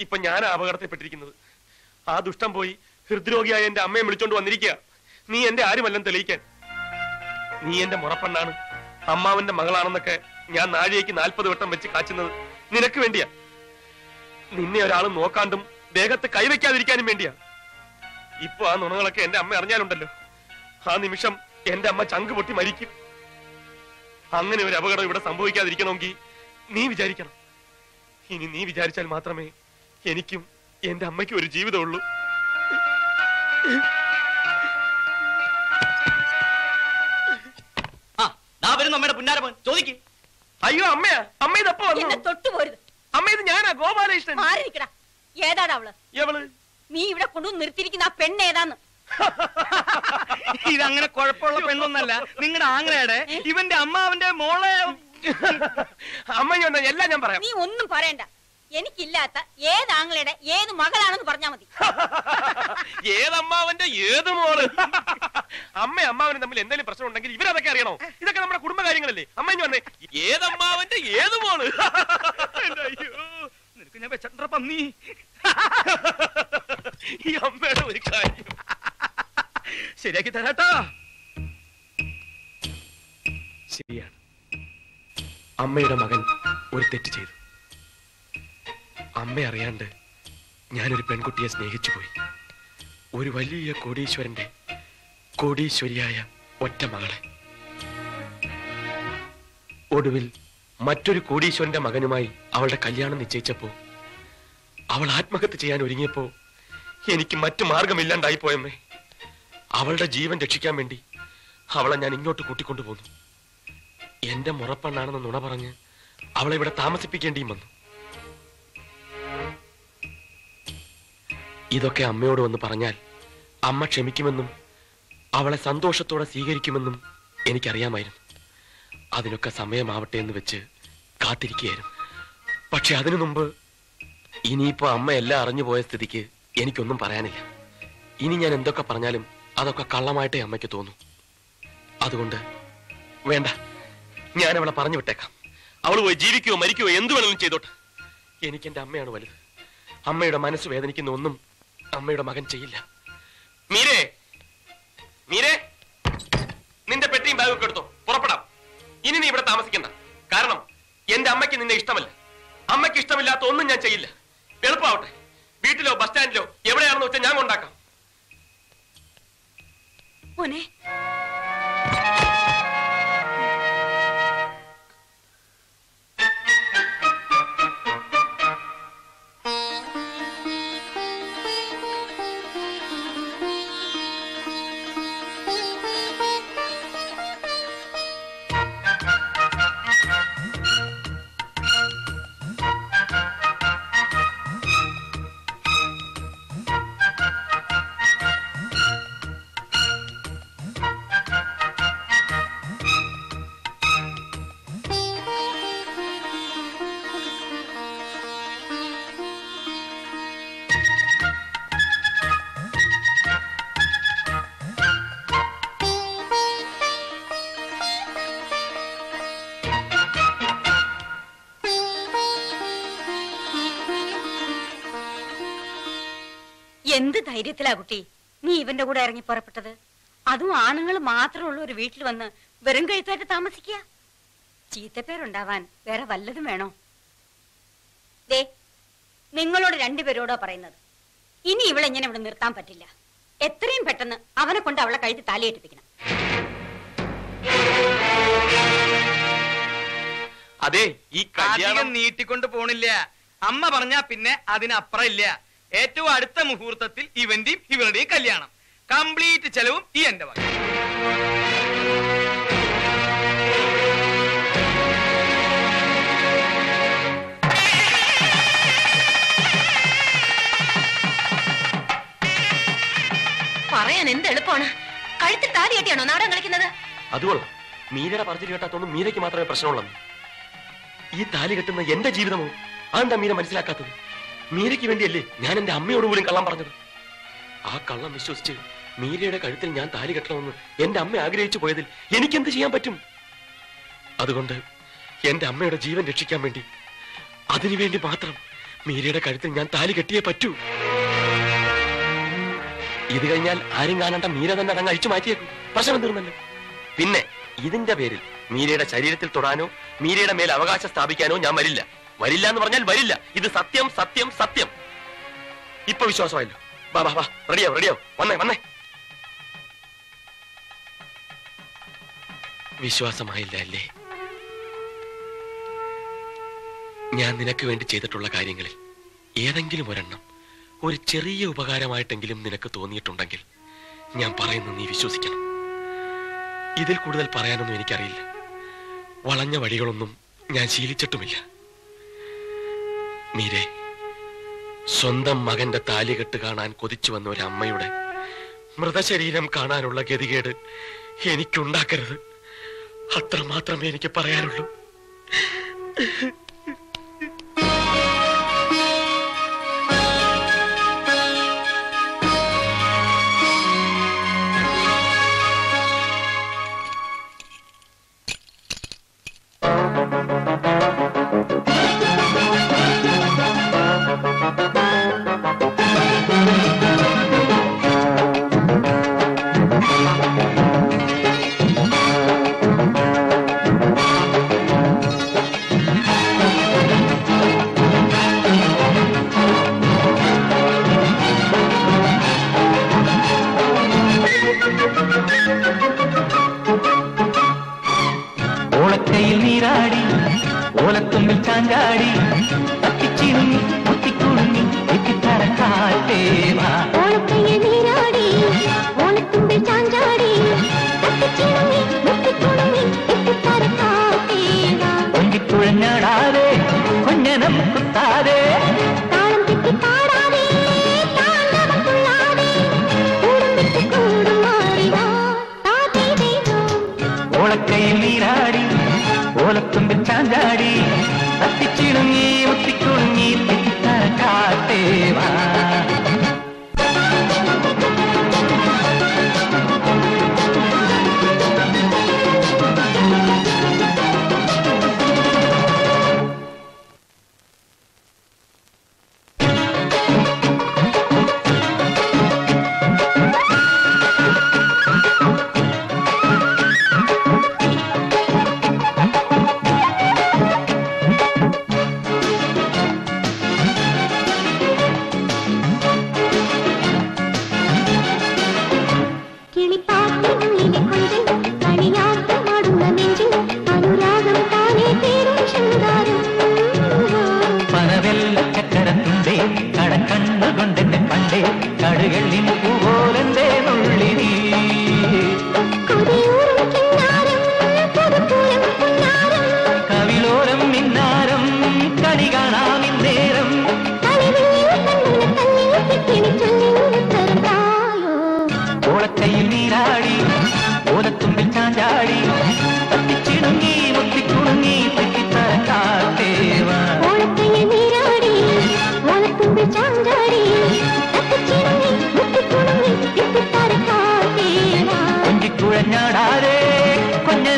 ഇപ്പൊ ഞാൻ അപകടത്തിൽപ്പെട്ടിരിക്കുന്നത്. ആ ദുഷ്ടം പോയി ഹൃദ്രോഗിയായ എന്റെ അമ്മയെ വിളിച്ചോണ്ട് വന്നിരിക്കുക നീ എന്റെ ആരുമല്ലെന്ന് തെളിയിക്കാൻ. നീ എന്റെ മുറപ്പെണ്ണാണ്. അമ്മാവന്റെ മകളാണെന്നൊക്കെ ഞാൻ നാഴികയ്ക്ക് നാൽപ്പത് വട്ടം വെച്ച് കാച്ചുന്നത് നിനക്ക് വേണ്ടിയാ. നിന്നെ ഒരാൾ നോക്കാണ്ടും ദേഹത്ത് കൈവയ്ക്കാതിരിക്കാനും വേണ്ടിയാ. ഇപ്പൊ ആ നുണകളൊക്കെ എന്റെ അമ്മ അറിഞ്ഞാലുണ്ടല്ലോ. ആ നിമിഷം എന്റെ അമ്മ ചങ്ക് പൊട്ടി മരിക്കും. അങ്ങനെ ഒരു അപകടം ഇവിടെ സംഭവിക്കാതിരിക്കണമെങ്കിൽ നീ വിചാരിക്കണം. ഇനി നീ വിചാരിച്ചാൽ മാത്രമേ എനിക്കും എന്റെ അമ്മയ്ക്കും ഒരു ജീവിതമുള്ളൂ. ആ ദാ വരുന്നു അമ്മയുടെ പുന്നാരമോൻ ചോദിക്ക്. അയ്യോ അമ്മയാ. അമ്മ ഇതപ്പോ എന്നെ വന്നു തൊട്ടുപോരുത്. അമ്മ ഇത് ഞാനാ ഗോപാലകൃഷ്ണൻ. മാറിയിരിക്കടാ. ഏതാടാ അവൾ? എവൾ നീ ഇവിടെ കൊണ്ടുവന്ന് നിർത്തിയിരിക്കുന്ന ആ പെണ്ണ് ഏതാന്ന്? ഇതങ്ങനെ കുഴപ്പമുള്ള പെണ്ണൊന്നല്ല. നിങ്ങളുടെ ആങ്ങളയുടെ ഇവന്റെ അമ്മ അവന്റെ മോളെ അമ്മ എല്ലാം ഞാൻ പറയാം. നീ ഒന്നും പറയണ്ട. എനിക്കില്ലാത്ത ഏത് ആങ്ങളുടെ ഏത് മകളാണെന്ന് പറഞ്ഞാ മതി. ഏതമ്മാവന്റെ ഏത് മോൾ? അമ്മ അമ്മാവനും തമ്മിൽ എന്തെങ്കിലും പ്രശ്നം ഉണ്ടെങ്കിൽ ഇവരതൊക്കെ അറിയണോ? ഇതൊക്കെ നമ്മുടെ കുടുംബ കാര്യങ്ങളല്ലേ അമ്മ ഇനി വന്നേ. ഏതമ്മാവന്റെ ഏത് മോൾ? നിനക്ക് ഞാൻ വെച്ചിട്ടുണ്ട പന്നി. ഈ അമ്മയുടെ ഒരു കാര്യം. ശരിയാക്കി തരാട്ടാ. ശരിയാണ്. അമ്മയുടെ മകൻ ഒരു തെറ്റ് ചെയ്തു. അമ്മ അറിയാണ്ട് ഞാനൊരു പെൺകുട്ടിയെ സ്നേഹിച്ചു പോയി. ഒരു വലിയ കോടീശ്വരന്റെ കോടീശ്വരിയായ ഒറ്റ മകളെ. ഒടുവിൽ മറ്റൊരു കോടീശ്വരന്റെ മകനുമായി അവളുടെ കല്യാണം നിശ്ചയിച്ചപ്പോ അവൾ ആത്മഹത്യ ചെയ്യാൻ ഒരുങ്ങിയപ്പോ എനിക്ക് മറ്റു മാർഗമില്ലാണ്ടായി പോയമ്മേ. അവളുടെ ജീവൻ രക്ഷിക്കാൻ വേണ്ടി അവളെ ഞാൻ ഇങ്ങോട്ട് കൂട്ടിക്കൊണ്ടുപോന്നു. എന്റെ മുറപ്പെണ്ണാണെന്ന് നുണ പറഞ്ഞ് അവളെ ഇവിടെ താമസിപ്പിക്കേണ്ടിയും വന്നു. ഇതൊക്കെ അമ്മയോട് വന്ന് പറഞ്ഞാൽ അമ്മ ക്ഷമിക്കുമെന്നും അവളെ സന്തോഷത്തോടെ സ്വീകരിക്കുമെന്നും എനിക്കറിയാമായിരുന്നു. അതിനൊക്കെ സമയമാവട്ടെ എന്ന് വെച്ച് കാത്തിരിക്കുകയായിരുന്നു. പക്ഷെ അതിനു മുമ്പ് ഇനിയിപ്പോ അമ്മ എല്ലാം അറിഞ്ഞു പോയ സ്ഥിതിക്ക് എനിക്കൊന്നും പറയാനില്ല. ഇനി ഞാൻ എന്തൊക്കെ പറഞ്ഞാലും അതൊക്കെ കള്ളമായിട്ടേ അമ്മയ്ക്ക് തോന്നും. അതുകൊണ്ട് വേണ്ട ഞാൻ അവളെ പറഞ്ഞു വിട്ടേക്കാം. അവൾ പോയി ജീവിക്കുകയോ മരിക്കുകയോ എന്ത് വേണമെങ്കിലും ചെയ്തോട്ടെ. എനിക്ക് എന്റെ അമ്മയാണ് വലുത്. അമ്മയുടെ മനസ്സ് വേദനിക്കുന്ന ഒന്നും അമ്മയുടെ മകൻ ചെയ്യില്ല. മീരേ മീരേ നിന്റെ പെട്ടിയും ബാഗ് ഒക്കെ എടുത്തോ. പുറപ്പെടാം. ഇനി നീ ഇവിടെ താമസിക്കണ്ട. കാരണം എന്റെ അമ്മയ്ക്ക് നിന്നെ ഇഷ്ടമല്ല. അമ്മയ്ക്ക് ഇഷ്ടമില്ലാത്ത ഒന്നും ഞാൻ ചെയ്യില്ല. എളുപ്പമാവട്ടെ വീട്ടിലോ ബസ് സ്റ്റാൻഡിലോ എവിടെയാണെന്ന് വെച്ചാൽ ഞാൻ കൊണ്ടാക്കാം. എന്ത് ധൈര്യത്തിലാ കുട്ടി? നീ ഇവന്റെ കൂടെ ഇറങ്ങി പുറപ്പെട്ടത്? അതും ആണുങ്ങൾ മാത്രമുള്ള ഒരു വീട്ടിൽ വന്ന് വെറും കഴുത്തായിട്ട് താമസിക്കുക. ചീത്തപ്പേരുണ്ടാവാൻ വേറെ വല്ലതും വേണോ? ദേ നിങ്ങളോട് രണ്ടുപേരോടോ പറയുന്നത്. ഇനി ഇവളെ ഇങ്ങനെ ഇവിടെ നിർത്താൻ പറ്റില്ല. എത്രയും പെട്ടെന്ന് അവനെ കൊണ്ട് അവളെ കഴുത്തി താലിയേറ്റിപ്പിക്കണം. അതെ ഈ കല്യാണം നീട്ടിക്കൊണ്ട് പോണില്ല. അമ്മ പറഞ്ഞാ പിന്നെ അതിനപ്പുറം ഇല്ല. ഏറ്റവും അടുത്ത മുഹൂർത്തത്തിൽ ഇവന്റെയും ഇവരുടെയും കല്യാണം. കംപ്ലീറ്റ് ചെലവും ഈ എന്റെ വക. പറയാൻ എന്ത് എളുപ്പമാണ്? കഴുത്തിൽ താലി കെട്ടിയാണോ നാടൻ കളിക്കുന്നത്? അതുകൊള്ളാം മീരയുടെ പറഞ്ഞു കേട്ടാത്തൊന്നും മീരയ്ക്ക് മാത്രമേ പ്രശ്നമുള്ളൂ. ഈ താലി കെട്ടുന്ന എന്റെ ജീവിതമോ? അതെന്താ മീര മനസ്സിലാക്കാത്തത്? മീരയ്ക്ക് വേണ്ടിയല്ലേ ഞാൻ എന്റെ അമ്മയോട് പോലും കള്ളം പറഞ്ഞത്? ആ കള്ളം വിശ്വസിച്ച് മീരയുടെ കഴുത്തിൽ ഞാൻ താലി കെട്ടണമെന്ന് എന്റെ അമ്മ ആഗ്രഹിച്ചു പോയതിൽ എനിക്കെന്ത് ചെയ്യാൻ പറ്റും? അതുകൊണ്ട് എന്റെ അമ്മയുടെ ജീവൻ രക്ഷിക്കാൻ വേണ്ടി അതിനുവേണ്ടി മാത്രം മീരയുടെ കഴുത്തിൽ ഞാൻ താലി കെട്ടിയേ പറ്റൂ. ഇത് കഴിഞ്ഞാൽ ആരും കാണേണ്ട മീര തന്നെ അതങ്ങ് അഴിച്ചു മാറ്റിയേക്കും. പ്രശ്നം തീർന്നല്ലോ. പിന്നെ ഇതിന്റെ പേരിൽ മീരയുടെ ശരീരത്തിൽ തൊടാനോ മീരയുടെ മേൽ അവകാശം സ്ഥാപിക്കാനോ ഞാൻ വരില്ല. വരില്ല എന്ന് പറഞ്ഞാൽ വരില്ല. ഇത് സത്യം സത്യം സത്യം. ഇപ്പൊ വിശ്വാസമായല്ലോ. വാ വാ വാ. റെഡിയാവും റെഡിയാവും വന്നേ വന്നേ. വിശ്വാസമായില്ല അല്ലേ? ഞാൻ നിനക്ക് വേണ്ടി ചെയ്തിട്ടുള്ള കാര്യങ്ങളിൽ ഏതെങ്കിലും ഒരെണ്ണം ഒരു ചെറിയ ഉപകാരമായിട്ടെങ്കിലും നിനക്ക് തോന്നിയിട്ടുണ്ടെങ്കിൽ ഞാൻ പറയുന്നു നീ വിശ്വസിക്കണം. ഇതിൽ കൂടുതൽ പറയാനൊന്നും എനിക്കറിയില്ല. വളഞ്ഞ വഴികളൊന്നും ഞാൻ ശീലിച്ചിട്ടുമില്ല. മീരെ സ്വന്തം മകന്റെ താലികെട്ട് കാണാൻ കൊതിച്ചു വന്ന ഒരു അമ്മയുടെ മൃതശരീരം കാണാനുള്ള ഗതികേട് എനിക്കുണ്ടാക്കരുത്. അത്രമാത്രമേ എനിക്ക് പറയാനുള്ളൂ.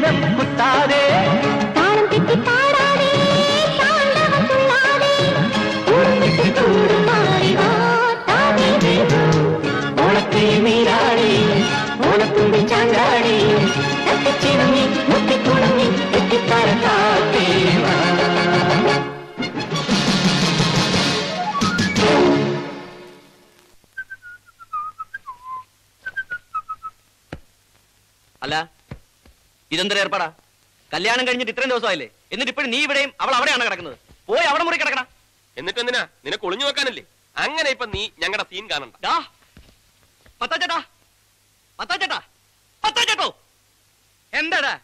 കൊഞ്ഞനം കുത്താതെ ഏർപ്പാടാ. കല്യാണം കഴിഞ്ഞിട്ട് ഇത്രയും ദിവസമായില്ലേ? എന്നിട്ട് ഇപ്പോഴും നീ ഇവിടെയും അവൾ അവിടെയാണ് കിടക്കുന്നത്? പോയി അവിടെ മുറി കിടക്കണം. എന്നിട്ട് എന്തിനാ നിനക്ക് ഒളിഞ്ഞു വെക്കാനല്ലേ? അങ്ങനെ ഇപ്പൊ നീ ഞങ്ങളുടെ സീൻ കാണണ്ട. ഡാ. എന്താടാ?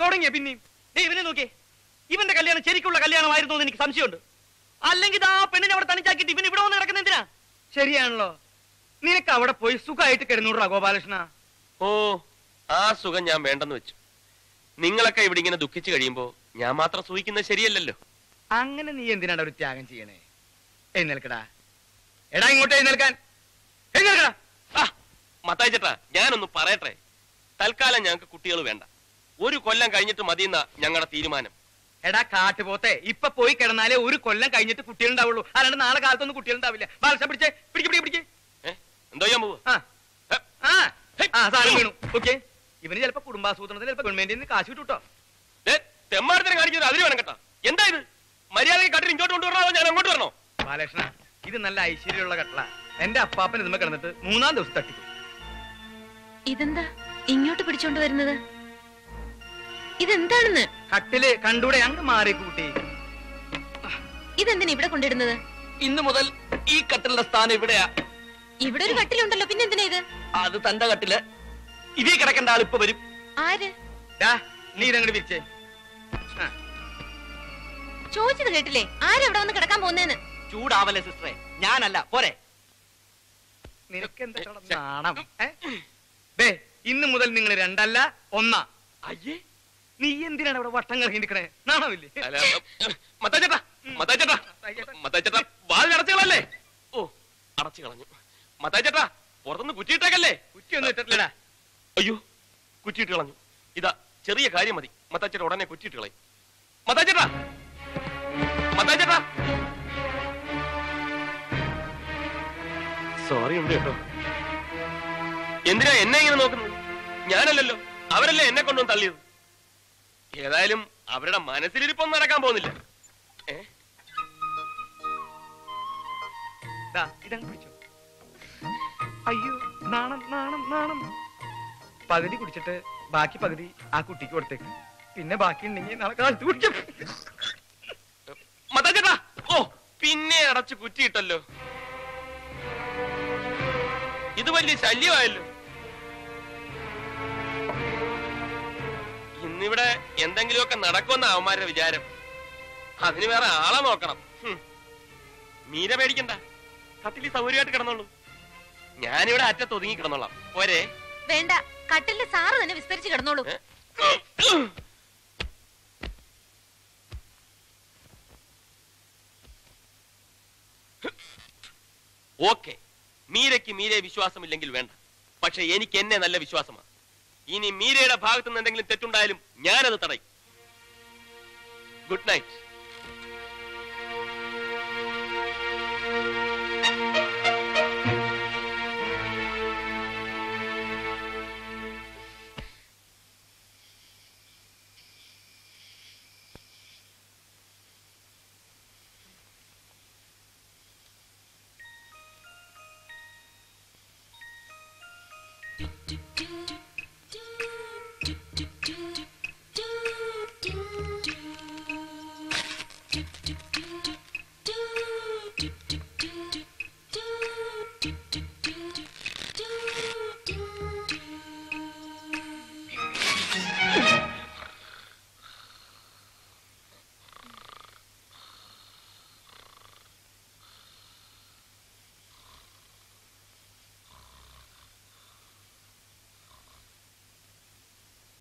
തുടങ്ങിയ പിന്നെയും. ദേ ഇവനെ നോക്കി. ഇവന്റെ കല്യാണം ശരിക്കുള്ള കല്യാണമായിരുന്നു എന്ന് എനിക്ക് സംശയമുണ്ട്. അല്ലെങ്കിൽ ആ പെണ്ണിനെ അവിടെ തണിച്ചാക്കിട്ട് ഇവൻ ഇവിടെ വന്ന് കിടക്കുന്ന എന്തിനാ? ശരിയാണല്ലോ. നിനക്ക് അവിടെ പോയി സുഖമായിട്ട് കിടന്നൂടാ ഗോപാലകൃഷ്ണ. ഓ ആ സുഖം ഞാൻ വേണ്ടെന്ന് വെച്ചു. നിങ്ങളൊക്കെ ഇവിടെ ഇങ്ങനെ ദുഃഖിച്ചു കഴിയുമ്പോ ഞാൻ മാത്രം സൂഹിക്കുന്നത് ശരിയല്ലല്ലോ. അങ്ങനെ നീ എന്തിനാണ് ഒരു ത്യാഗം ചെയ്യണേ? എഴുന്നേൽക്കടാ. എടാ ഇങ്ങോട്ട് എഴുന്നേൽക്കാൻ. എഴുന്നേൽക്കടാ. ആ മത്തായി ചേട്ടാ ഞാനൊന്ന് പറയട്ടെ. തൽക്കാലം ഞങ്ങൾക്ക് കുട്ടികൾ വേണ്ട. ഒരു കൊല്ലം കഴിഞ്ഞിട്ട് മതിയെന്ന ഞങ്ങളുടെ തീരുമാനം. എടാ കാട്ടുപോത്തെ ഇപ്പൊ പോയി കിടന്നാലേ ഒരു കൊല്ലം കഴിഞ്ഞിട്ട് കുട്ടികളുണ്ടാവുള്ളൂ. അല്ലാണ്ട് നാളെ കാലത്തൊന്നും കുട്ടികളുണ്ടാവില്ല. ബാലസം പിടിച്ചേ. പിടിക്ക് പിടിക്ക് പിടിക്ക്. ഏ? എന്തോ ചെയ്യാൻ പോവുക ആ. ആ ആ സാധനം വീണു. ഓക്കെ. ഇവന് ചിലപ്പോ കുടുംബാസൂത്രണത്തിന് ചിലപ്പോ ഗവൺമെന്റിൽ നിന്ന് കാശ് കിട്ടൂട്ടോ തെമ്മാരത്തിനെ കാണിക്കുന്നത് അതിന് വേണം കേട്ടോ. എന്താ ഇത്? മര്യാദയ്ക്ക് കട്ടിൽ ഇങ്ങോട്ട് കൊണ്ടുവരണോ ഞാൻ അങ്ങോട്ട് വരണോ? ബാലകൃഷ്ണ ഇത് നല്ല ഐശ്വര്യമുള്ള കട്ടള എന്റെ അപ്പാപ്പൻ ഇതുമ്മ കിടന്നിട്ട് മൂന്നാം ദിവസം തട്ടിക്കും ഇതെന്താ? ഇങ്ങോട്ട് പിടിച്ചോണ്ട് വരുന്നത്? ഇതെന്താണെന്ന്? കട്ടിൽ കണ്ടൂടെ അങ്ങ് മാറി കൂട്ടി. ഇതെന്തിനാ ഇവിടെ കൊണ്ടിടുന്നത്? ഇന്ന് മുതൽ ഈ കട്ടിലിന്റെ സ്ഥാനം ഇവിടെയാ. ഇവിടെ ഒരു കട്ടിലുണ്ടല്ലോ പിന്നെ എന്തിനാ ഇത്? അത് തന്റെ കട്ടിൽ. ഇതീ കിടക്കേണ്ട ആൾ ഇപ്പൊ വരും. ആര്? ഡാ, നീ ഇതങ്ങോട്ട് വിരിച്ചേ ആ, ചോദിച്ചത് കേട്ടില്ലേ? ആരെവിടെ വന്ന് കിടക്കാൻ പോകുന്നേന്ന്? ചൂടാവല്ലേ സിസ്റ്ററെ? ഞാനല്ല. പോരെ. നിനക്ക് എന്താ നാണം? ഏ? ദേ ഇന്ന് മുതൽ നിങ്ങൾ രണ്ടല്ല ഒന്നാ. അയ്യേ. നീ എന്തിനാണ് അവിടെ വട്ടം കറങ്ങി നിൽക്കണേ? നാണമില്ലേ? അല്ല മത്താച്ചേട്ടാ മത്താച്ചേട്ടാ മത്താച്ചേട്ടാ വാതിൽ അടച്ചുകളല്ലേ? ഓ അടച്ചു കളഞ്ഞു. മത്താച്ചേട്ടാ പുറത്തുനിന്ന് കുറ്റിയിട്ടേക്കല്ലേ? കുറ്റിയൊന്നും ഇട്ടിട്ടില്ലടാ. അയ്യോ കുറ്റിയിട്ട് കളഞ്ഞു. ഇതാ ചെറിയ കാര്യം മതി. മത്താച്ചേട്ട ഉടനെ കുറ്റിയിട്ട് കളയും. മത്താച്ചേട്ടാ മത്താച്ചേട്ടാ സോറി ഉണ്ട് കേട്ടോ. എന്തിനാ എന്നെ ഇങ്ങനെ നോക്കുന്നത്? ഞാനല്ലല്ലോ. അവരല്ലേ എന്നെ കൊണ്ടുവന്ന് തള്ളിയത്? ഏതായാലും അവരുടെ മനസ്സിലിരിപ്പൊന്നും നടക്കാൻ പോകുന്നില്ല. ഇതങ്ങ് പിടിച്ചോ അയ്യോ നാണം നാണം നാണം. പകുതി കുടിച്ചിട്ട് ബാക്കി പകുതി ആ കുട്ടിക്ക് കൊടുത്തേക്ക്. പിന്നെ ബാക്കി ഉണ്ടെങ്കിൽ നാളെ കാലത്ത് കുടിക്കും. ഓ പിന്നെ അടച്ച് കുറ്റിയിട്ടല്ലോ. ഇത് വലിയ ശല്യമായല്ലോ. ഇന്നിവിടെ എന്തെങ്കിലുമൊക്കെ നടക്കുമെന്ന അവന്മാരുടെ വിചാരം. അതിന് വേറെ ആളെ നോക്കണം. മീര പേടിക്കണ്ട. കത്തിലി സൗകര്യമായിട്ട് കിടന്നോളൂ. ഞാനിവിടെ അറ്റത്ത് ഒതുങ്ങി കിടന്നോളാം. പോരെ. വേണ്ട. കട്ടിലിന്റെ സാറ് തന്നെ വിസ്തരിച്ച് കിടന്നോളൂ. ഓക്കെ. മീരയ്ക്ക് മീരയെ വിശ്വാസമില്ലെങ്കിൽ വേണ്ട. പക്ഷെ എനിക്ക് എന്നെ നല്ല വിശ്വാസമാണ് ഇനി മീരയുടെ ഭാഗത്തുനിന്ന് എന്തെങ്കിലും തെറ്റുണ്ടായാലും ഞാനത് തടയും. Good night.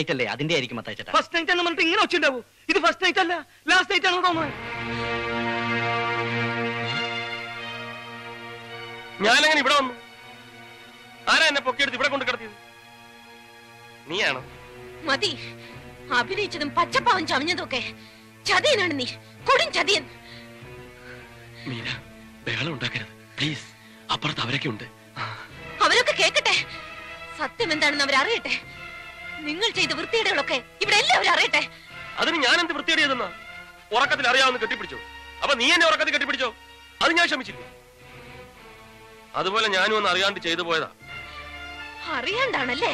നൈറ്റ് അല്ലേ? അതിന്റെ ആയിരിക്കും മത്താച്ചേട്ടാ ഫസ്റ്റ് നൈറ്റ് എന്ന് പറഞ്ഞിട്ട് ഇങ്ങനെ ഒച്ച ഇത് ഫസ്റ്റ് നൈറ്റ് അല്ല. ലാസ്റ്റ് നൈറ്റ് ആണെന്ന് തോന്നുന്നത് ഞാനങ്ങനെ ഇവിടെ വന്നു. ആരാ എന്നെ പൊക്കിയെടുത്ത് ഇവിടെ കൊണ്ട് കിടത്തിയത്? നീയാണോ? മതി. അഭിനയിച്ചതും പച്ചപ്പാവും ചമഞ്ഞതും ഒക്കെ ചതിയനാണ് നീ. അറിയാവുന്ന കെട്ടിപ്പിടിച്ചോ? അപ്പൊ നീ എന്നെ ഉറക്കത്തിൽ കെട്ടിപ്പിടിച്ചോ? അത് ഞാൻ ക്ഷമിച്ചില്ല? അതുപോലെ ഞാനും ഒന്ന് അറിയാണ്ട് ചെയ്തു പോയതാ. അറിയണ്ടാണല്ലേ?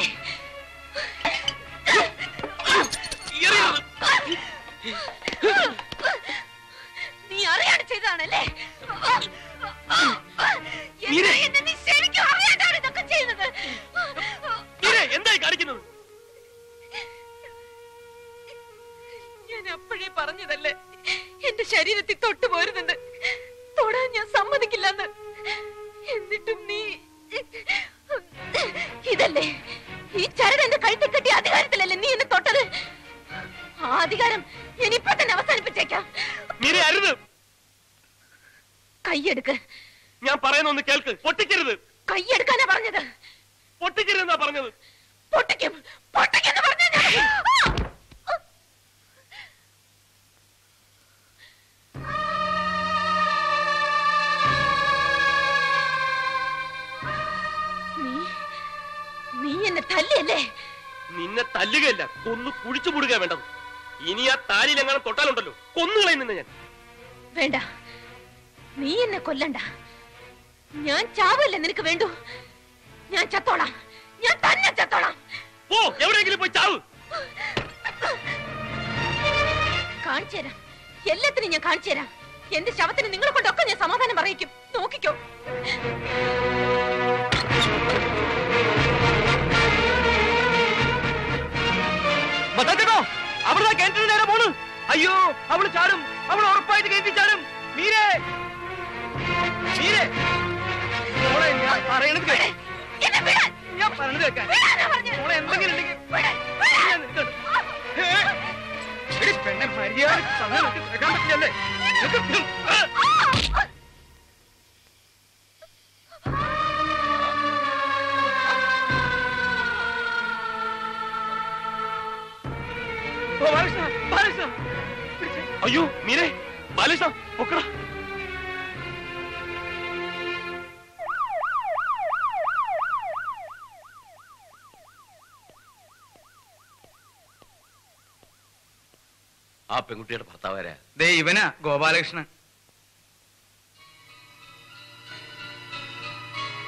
ഗോപാലകൃഷ്ണൻ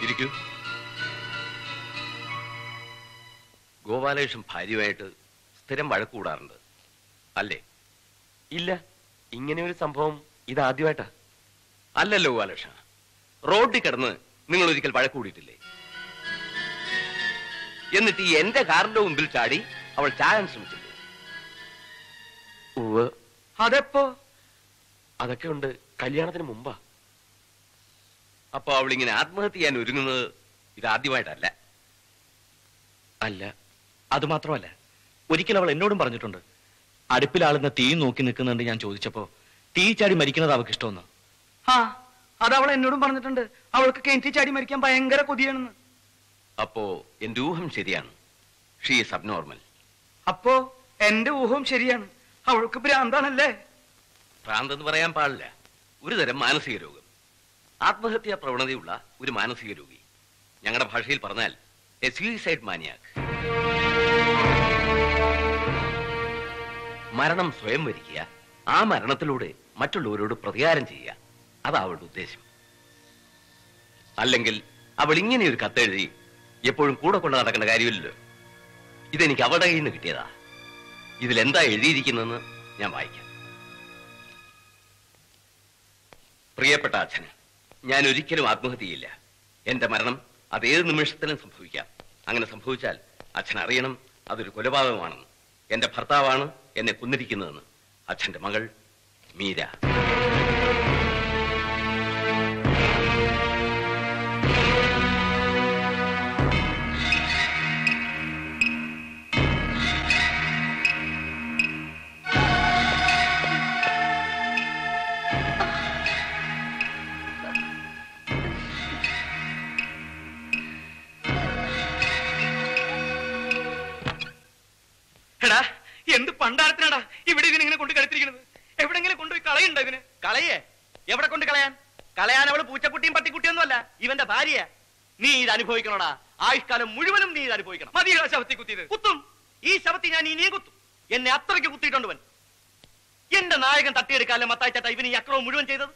ഇരിക്കൂ. ഗോപാലകൃഷ്ണൻ ഭാര്യയുമായിട്ട് സ്ഥിരം വഴക്ക് കൂടാറുണ്ട്. അല്ലേ? ഇല്ല ഇങ്ങനെ ഒരു സംഭവം ഇതാദ്യമായിട്ടാ. അല്ലല്ലോ ഗോപാലകൃഷ്ണ. റോഡിൽ കിടന്ന് നിങ്ങൾ ഒരിക്കൽ വഴക്ക് കൂടിയിട്ടില്ലേ? എന്നിട്ട് ഈ എന്റെ കാറിന്റെ മുമ്പിൽ ചാടി അവൾ ചാടാൻ ശ്രമിച്ചില്ലേ? അതെപ്പോ? അതൊക്കെ ഉണ്ട് കല്യാണത്തിന് മുമ്പാ. അപ്പൊ അവൾ ഇങ്ങനെ ആത്മഹത്യ ചെയ്യാൻ ഒരുങ്ങുന്നത് ഇതാദ്യമായിട്ടല്ല. അല്ല അത് മാത്രമല്ല. ഒരിക്കൽ അവൾ എന്നോടും പറഞ്ഞിട്ടുണ്ട്. അടുപ്പിലാളുന്ന തീ നോക്കി നിൽക്കുന്നുണ്ട് ഞാൻ ചോദിച്ചപ്പോ തീ ചാടി മരിക്കുന്നത് അവൾക്ക് ഇഷ്ടമെന്ന്. ആ അത് അവൾ എന്നോടും പറഞ്ഞിട്ടുണ്ട്. അവൾക്ക് കിണറ്റി ചാടി മരിക്കാൻ ഭയങ്കര കൊതിയാണെന്ന്. അപ്പോ എന്റെ ഊഹം ശരിയാണ്. ഷീ ഈസ് അബ്നോർമൽ അപ്പോ എന്റെ ഊഹം ശരിയാണ്. അവൾക്ക് ഭ്രാന്താണല്ലേ? ഭ്രാന്തെന്ന് പറയാൻ പാടില്ല. ഒരു തരം മാനസിക രോഗം. ആത്മഹത്യാ പ്രവണതയുള്ള ഒരു മാനസിക രോഗി. ഞങ്ങളുടെ ഭാഷയിൽ പറഞ്ഞാൽ എ സൂയിസൈഡ് മാനിയാക്ക് മരണം സ്വയം വരിക്കുക ആ മരണത്തിലൂടെ മറ്റുള്ളവരോട് പ്രതികാരം ചെയ്യുക അതാ അവളുടെ ഉദ്ദേശം. അല്ലെങ്കിൽ അവൾ ഇങ്ങനെ ഒരു കത്തെഴുതി എപ്പോഴും കൂടെ കൊണ്ട് നടക്കേണ്ട കാര്യമില്ലല്ലോ. ഇതെനിക്ക് അവളുടെ കയ്യിൽ നിന്ന് കിട്ടിയതാ. ഇതിലെന്താ എഴുതിയിരിക്കുന്നതെന്ന് ഞാൻ വായിക്കാം. പ്രിയപ്പെട്ട അച്ഛൻ ഞാൻ ഒരിക്കലും ആത്മഹത്യയില്ല. എന്റെ മരണം അത് ഏത് നിമിഷത്തിലും സംഭവിക്കാം. അങ്ങനെ സംഭവിച്ചാൽ അച്ഛൻ അറിയണം അതൊരു കൊലപാതകമാണെന്ന്. എന്റെ ഭർത്താവാണ് എന്നെ കൊന്നിരിക്കുന്നതെന്ന്. അച്ഛന്റെ മകൾ മീര. കളയുണ്ടോ ഇവന്? കളയേ? എവിടെ കൊണ്ട് കളയാൻ? കളയാൻ അവൾ പൂച്ചക്കുട്ടിയും പട്ടിക്കുട്ടിയൊന്നും അല്ല ഇവന്റെ ഭാര്യ നീ ഇത് അനുഭവിക്കണോടാ. ആയുഷ്കാലം മുഴുവനും നീ ഇത് അനുഭവിക്കണം. മതിയോ ശവത്തി കുത്തിയത്. കുത്തും. ഈ ശവത്തി ഞാൻ ഇനിയും കുത്തും. എന്നെ അത്രയ്ക്ക് കുത്തിയിട്ടുണ്ട് വൻ എന്റെ നായകൻ തട്ടിയെടുക്കാല്ലേ മത്തായി ഇവന് ഈ അക്രമം മുഴുവൻ ചെയ്തത്.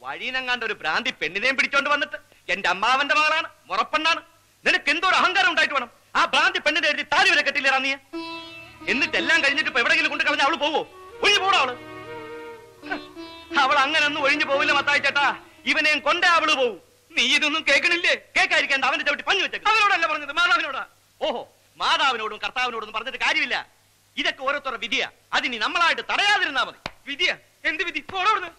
വഴിയിനെങ്ങാണ്ട് ഒരു ഭ്രാന്തി പെണ്ണിനെയും പിടിച്ചോണ്ട് വന്നിട്ട് എന്റെ അമ്മാവന്റെ മകളാണ് മുറപ്പെണ്ണാണ്. നിനക്ക് എന്തോ ഒരു അഹങ്കാരം ഉണ്ടായിട്ട് വേണം. ആ ഭ്രാന്തി പെണ്ണിനെ എഴുതി താലി വരെ കെട്ടില്ലേറാ നീ എന്നിട്ട് എല്ലാം കഴിഞ്ഞിട്ട് ഇപ്പൊ എവിടെയെങ്കിലും കൊണ്ട് കളഞ്ഞ അവൾ പോവോ? ഒഴിഞ്ഞു പോടാ അവൾ. അവൾ അങ്ങനെ ഒന്നും ഒഴിഞ്ഞു പോവില്ല മത്തായി ചേട്ടാ. ഇവനെയും കൊണ്ടേ അവൾ പോവും. നീ ഇതൊന്നും കേൾക്കണില്ലേ? കേൾക്കാതിരിക്കേണ്ട. അവന്റെ ചവിട്ടി പഞ്ഞു വെച്ചേക്ക്. അവനോടല്ല പറഞ്ഞത് മാതാവിനോടാ. ഓഹോ മാതാവിനോടും കർത്താവിനോടും പറഞ്ഞിട്ട് കാര്യമില്ല. ഇതൊക്കെ ഓരോരുത്തരുടെ വിധിയാ. അതിനി നമ്മളായിട്ട് തടയാതിരുന്നാ മതി. വിധിയാ? എന്ത് വിധി? പോടോടുന്ന്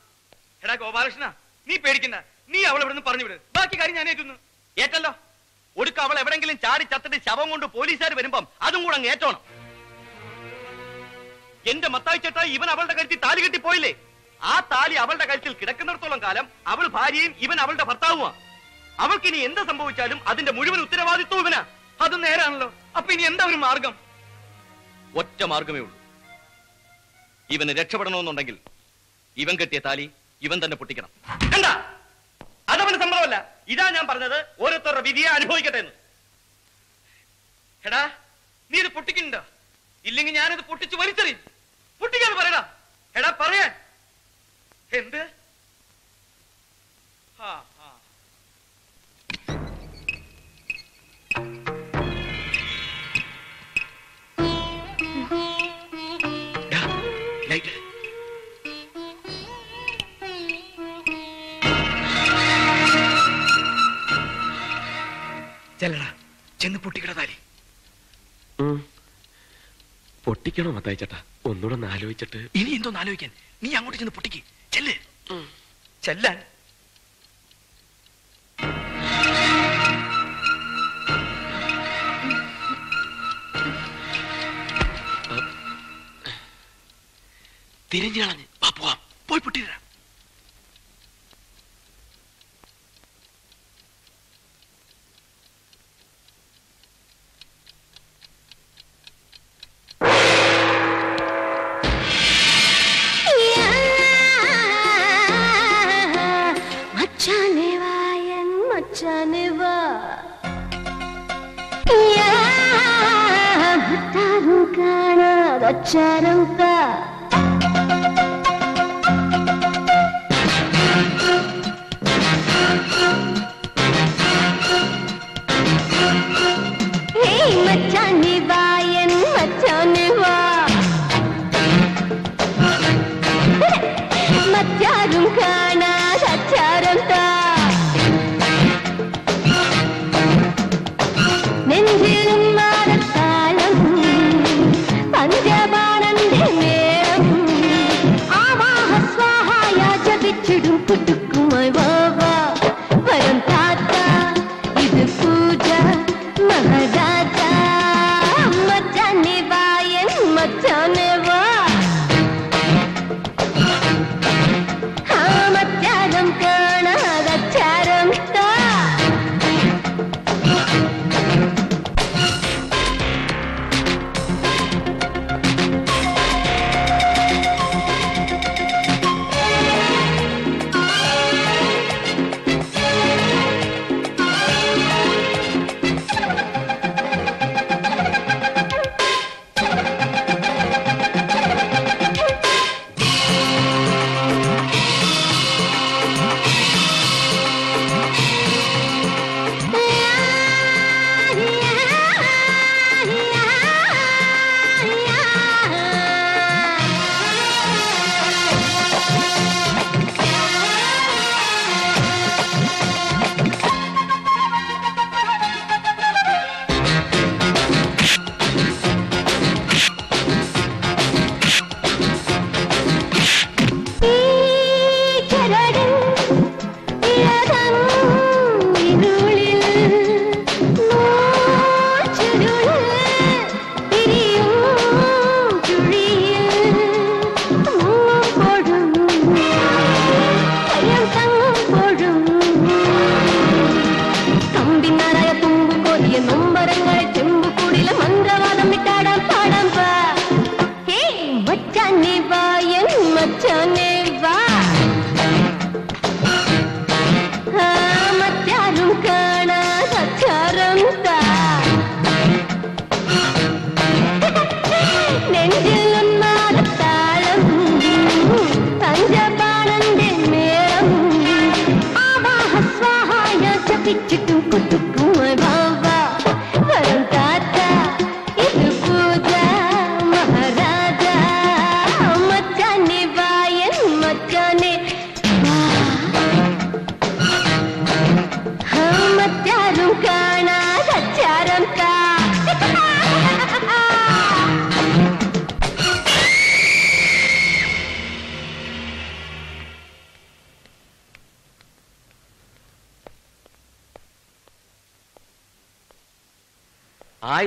എടാ ഗോപാലകൃഷ്ണ നീ പേടിക്കണ്ട. നീ അവൾ ഇവിടെ നിന്ന് പറഞ്ഞു വിട്. ബാക്കി കാര്യം ഞാൻ ഏറ്റുന്നു. ഏറ്റല്ലോ. ഒടുക്ക അവൾ എവിടെങ്കിലും ചാടി ചത്തിട്ട് ശവം കൊണ്ട് പോലീസുകാർ വരുമ്പം അതും കൂടെ അങ്ങ് ഏറ്റോണം. എന്റെ മത്തായി ചേട്ടാ ഇവൻ അവളുടെ കരുത്തി താലി കെട്ടി പോയില്ലേ? ആ താലി അവളുടെ കഴുത്തിൽ കിടക്കുന്നിടത്തോളം കാലം അവൾ ഭാര്യയും ഇവൻ അവളുടെ ഭർത്താവുമാണ് അവൾക്ക് ഇനി എന്ത് സംഭവിച്ചാലും അതിന്റെ മുഴുവൻ ഉത്തരവാദിത്വം ഇവനാ. അത് നേരാണല്ലോ. അപ്പൊ ഇനി എന്താ ഒരു മാർഗം? ഒറ്റ മാർഗമേ ഉള്ളൂ. ഇവന് രക്ഷപ്പെടണമെന്നുണ്ടെങ്കിൽ ഇവൻ കെട്ടിയ താലി ഇവൻ തന്നെ പൊട്ടിക്കണം. എന്താ അതവന് സംഭവമല്ല ഇതാ ഞാൻ പറഞ്ഞത് ഓരോരുത്തരുടെ വിധിയെ അനുഭവിക്കട്ടെ എന്ന്. എടാ നീ ഇത് പൊട്ടിക്കുന്നുണ്ടോ? ഇല്ലെങ്കിൽ ഞാനിത് പൊട്ടിച്ച് വലിച്ചെറിയും. പൊട്ടിക്കാന്ന് പറയടാ. എടാ പറയാൻ. എന്ത്? ആ, ആ. ലൈറ്റ്. ചെല്ലടാ ചെന്ന് പൊട്ടിക്കട താലി. പൊട്ടിക്കണോ മത്തായി ചേട്ടാ? ഒന്നുകൂടെ ഒന്ന് ആലോചിച്ചിട്ട്. ഇനി എന്തോന്ന് ആലോചിക്കാൻ? നീ അങ്ങോട്ട് ചെന്ന് പൊട്ടിക്ക്. ചെല്ല്. ചെല്ലാൻ. തിരിഞ്ഞളഞ്ഞ് പോവാം. പോയി പൊട്ടിരാ వచ్చారవుగా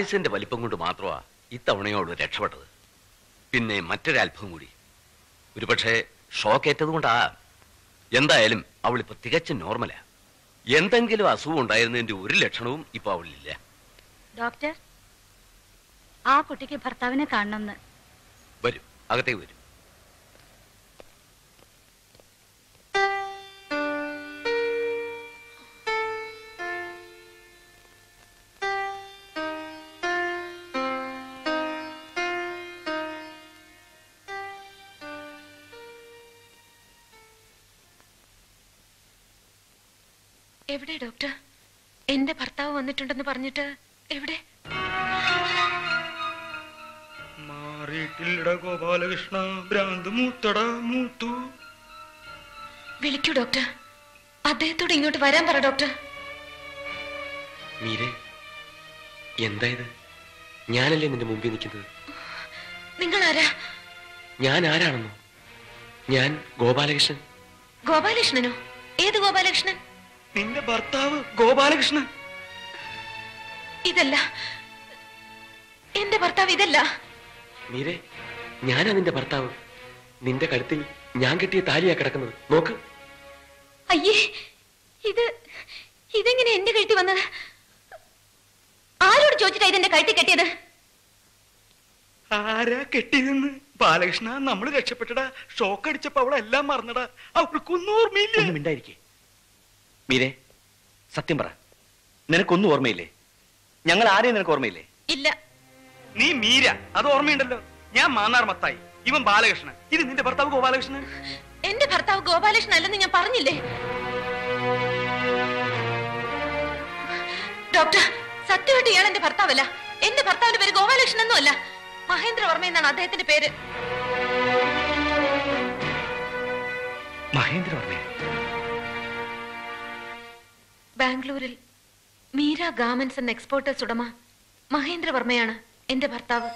ആയുസിന്റെ വലിപ്പം കൊണ്ട് മാത്രമാ ഇത്തവണയോട് രക്ഷപ്പെട്ടത്. പിന്നെ മറ്റൊരത്ഭുതം കൂടി. ഒരുപക്ഷെ ഷോക്കേറ്റത് കൊണ്ടാ. എന്തായാലും അവളിപ്പോ തികച്ചും നോർമലാ. എന്തെങ്കിലും അസുഖം ഉണ്ടായിരുന്നതിന്റെ ഒരു ലക്ഷണവും ഇപ്പൊ അവളില്ല ഡോക്ടർ ആ കുട്ടിക്ക് ഭർത്താവിനെ കാണണമെന്ന്. വരും അകത്തേക്ക് വരും. വന്നിട്ടുണ്ടെന്ന് പറഞ്ഞിട്ട് എവിടെ? മാറിയിട്ടില്ലട ഗോപാലകൃഷ്ണ. ഭ്രാന്ത് മൂത്തട മൂത്തു. വിളിക്കൂ ഡോക്ടർ. അദ്ദേഹത്തോട് ഇങ്ങോട്ട് വരാൻ പറ ഡോക്ടർ. മീരെ എന്താ ഇത്? ഞാനല്ലേ നിന്റെ മുമ്പിൽ നിൽക്കുന്നത്? നിങ്ങൾ ആരാ? ഞാൻ ആരാണെന്നോ? ഞാൻ ഗോപാലകൃഷ്ണൻ. ഗോപാലകൃഷ്ണനോ? ഏത് ഗോപാലകൃഷ്ണൻ? നിന്റെ ഭർത്താവ് ഗോപാലകൃഷ്ണൻ. ഇതല്ല. എന്റെ ഭർത്താവ് ഇതല്ല. മീരെ ഞാനാ നിന്റെ ഭർത്താവ്. നിന്റെ കഴുത്തിൽ ഞാൻ കെട്ടിയ താലിയാ കിടക്കുന്നത്. നോക്ക്. അയ്യേ ഇത് ഇതെങ്ങനെ എന്റെ കഴുത്തി വന്നത്? ആരോട് ചോദിച്ചിട്ടാ ഇതെന്റെ കഴുത്തി കെട്ടിയത്? ആരാ കെട്ടിയതെന്ന്? ബാലകൃഷ്ണ നമ്മൾ രക്ഷപ്പെട്ടടാ. ഷോക്ക് അടിച്ചപ്പോ അവളെല്ലാം മറന്നടാ. അവൾക്കൊന്നും ഓർമ്മയില്ല ഒന്നും മിണ്ടായിരിക്കേ. മീരെ സത്യം പറ. നിനക്കൊന്നും ഓർമ്മയില്ലേ? ഞങ്ങൾ ആരെയും നിനക്ക് ഓർമ്മയില്ലേ? ഇല്ല. നീ മീര. അത് ഓർമ്മയുണ്ടല്ലോ. ഞാൻ മാന്നാർ മത്തായി. ഇവൻ ബാലകൃഷ്ണൻ. ഇത് നിന്റെ ഭർത്താവ് ഗോപാലകൃഷ്ണൻ? എന്റെ ഭർത്താവ് ഗോപാലകൃഷ്ണൻ അല്ലെന്ന് ഞാൻ പറഞ്ഞില്ലേ? ഡോക്ടർ സത്യമായിട്ട് ഇയാൾ എന്റെ ഭർത്താവല്ല. എന്റെ ഭർത്താവിന്റെ പേര് ഗോപാലകൃഷ്ണൻ ഒന്നുമല്ല മഹേന്ദ്രവർമ്മ എന്നാണ് അദ്ദേഹത്തിന്റെ പേര്. മഹേന്ദ്രവർമ്മ ബാംഗ്ലൂരിൽ മീര ഗാർമെന്റ്സ് എന്ന എക്സ്പോർട്ടേഴ്സ് ഉടമ മഹേന്ദ്രവർമ്മയാണ് എന്റെ ഭർത്താവ്.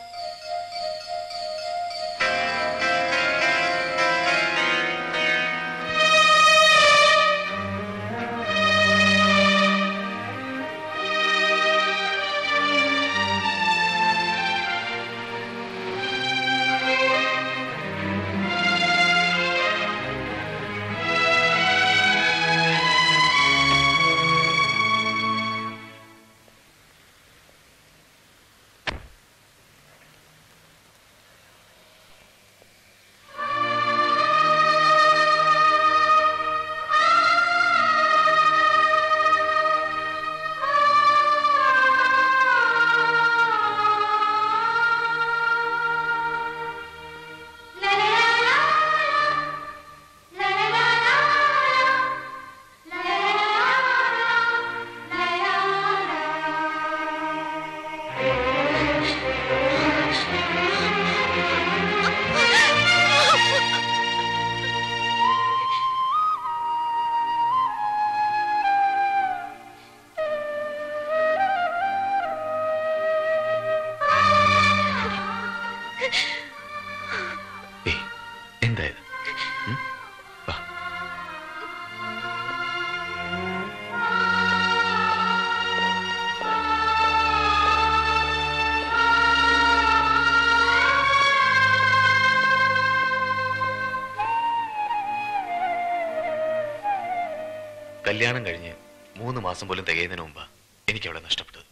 കല്യാണം കഴിഞ്ഞ് മൂന്ന് മാസം പോലും തികയുന്നതിന് മുമ്പാ എനിക്ക് അവളെ നഷ്ടപ്പെട്ടത്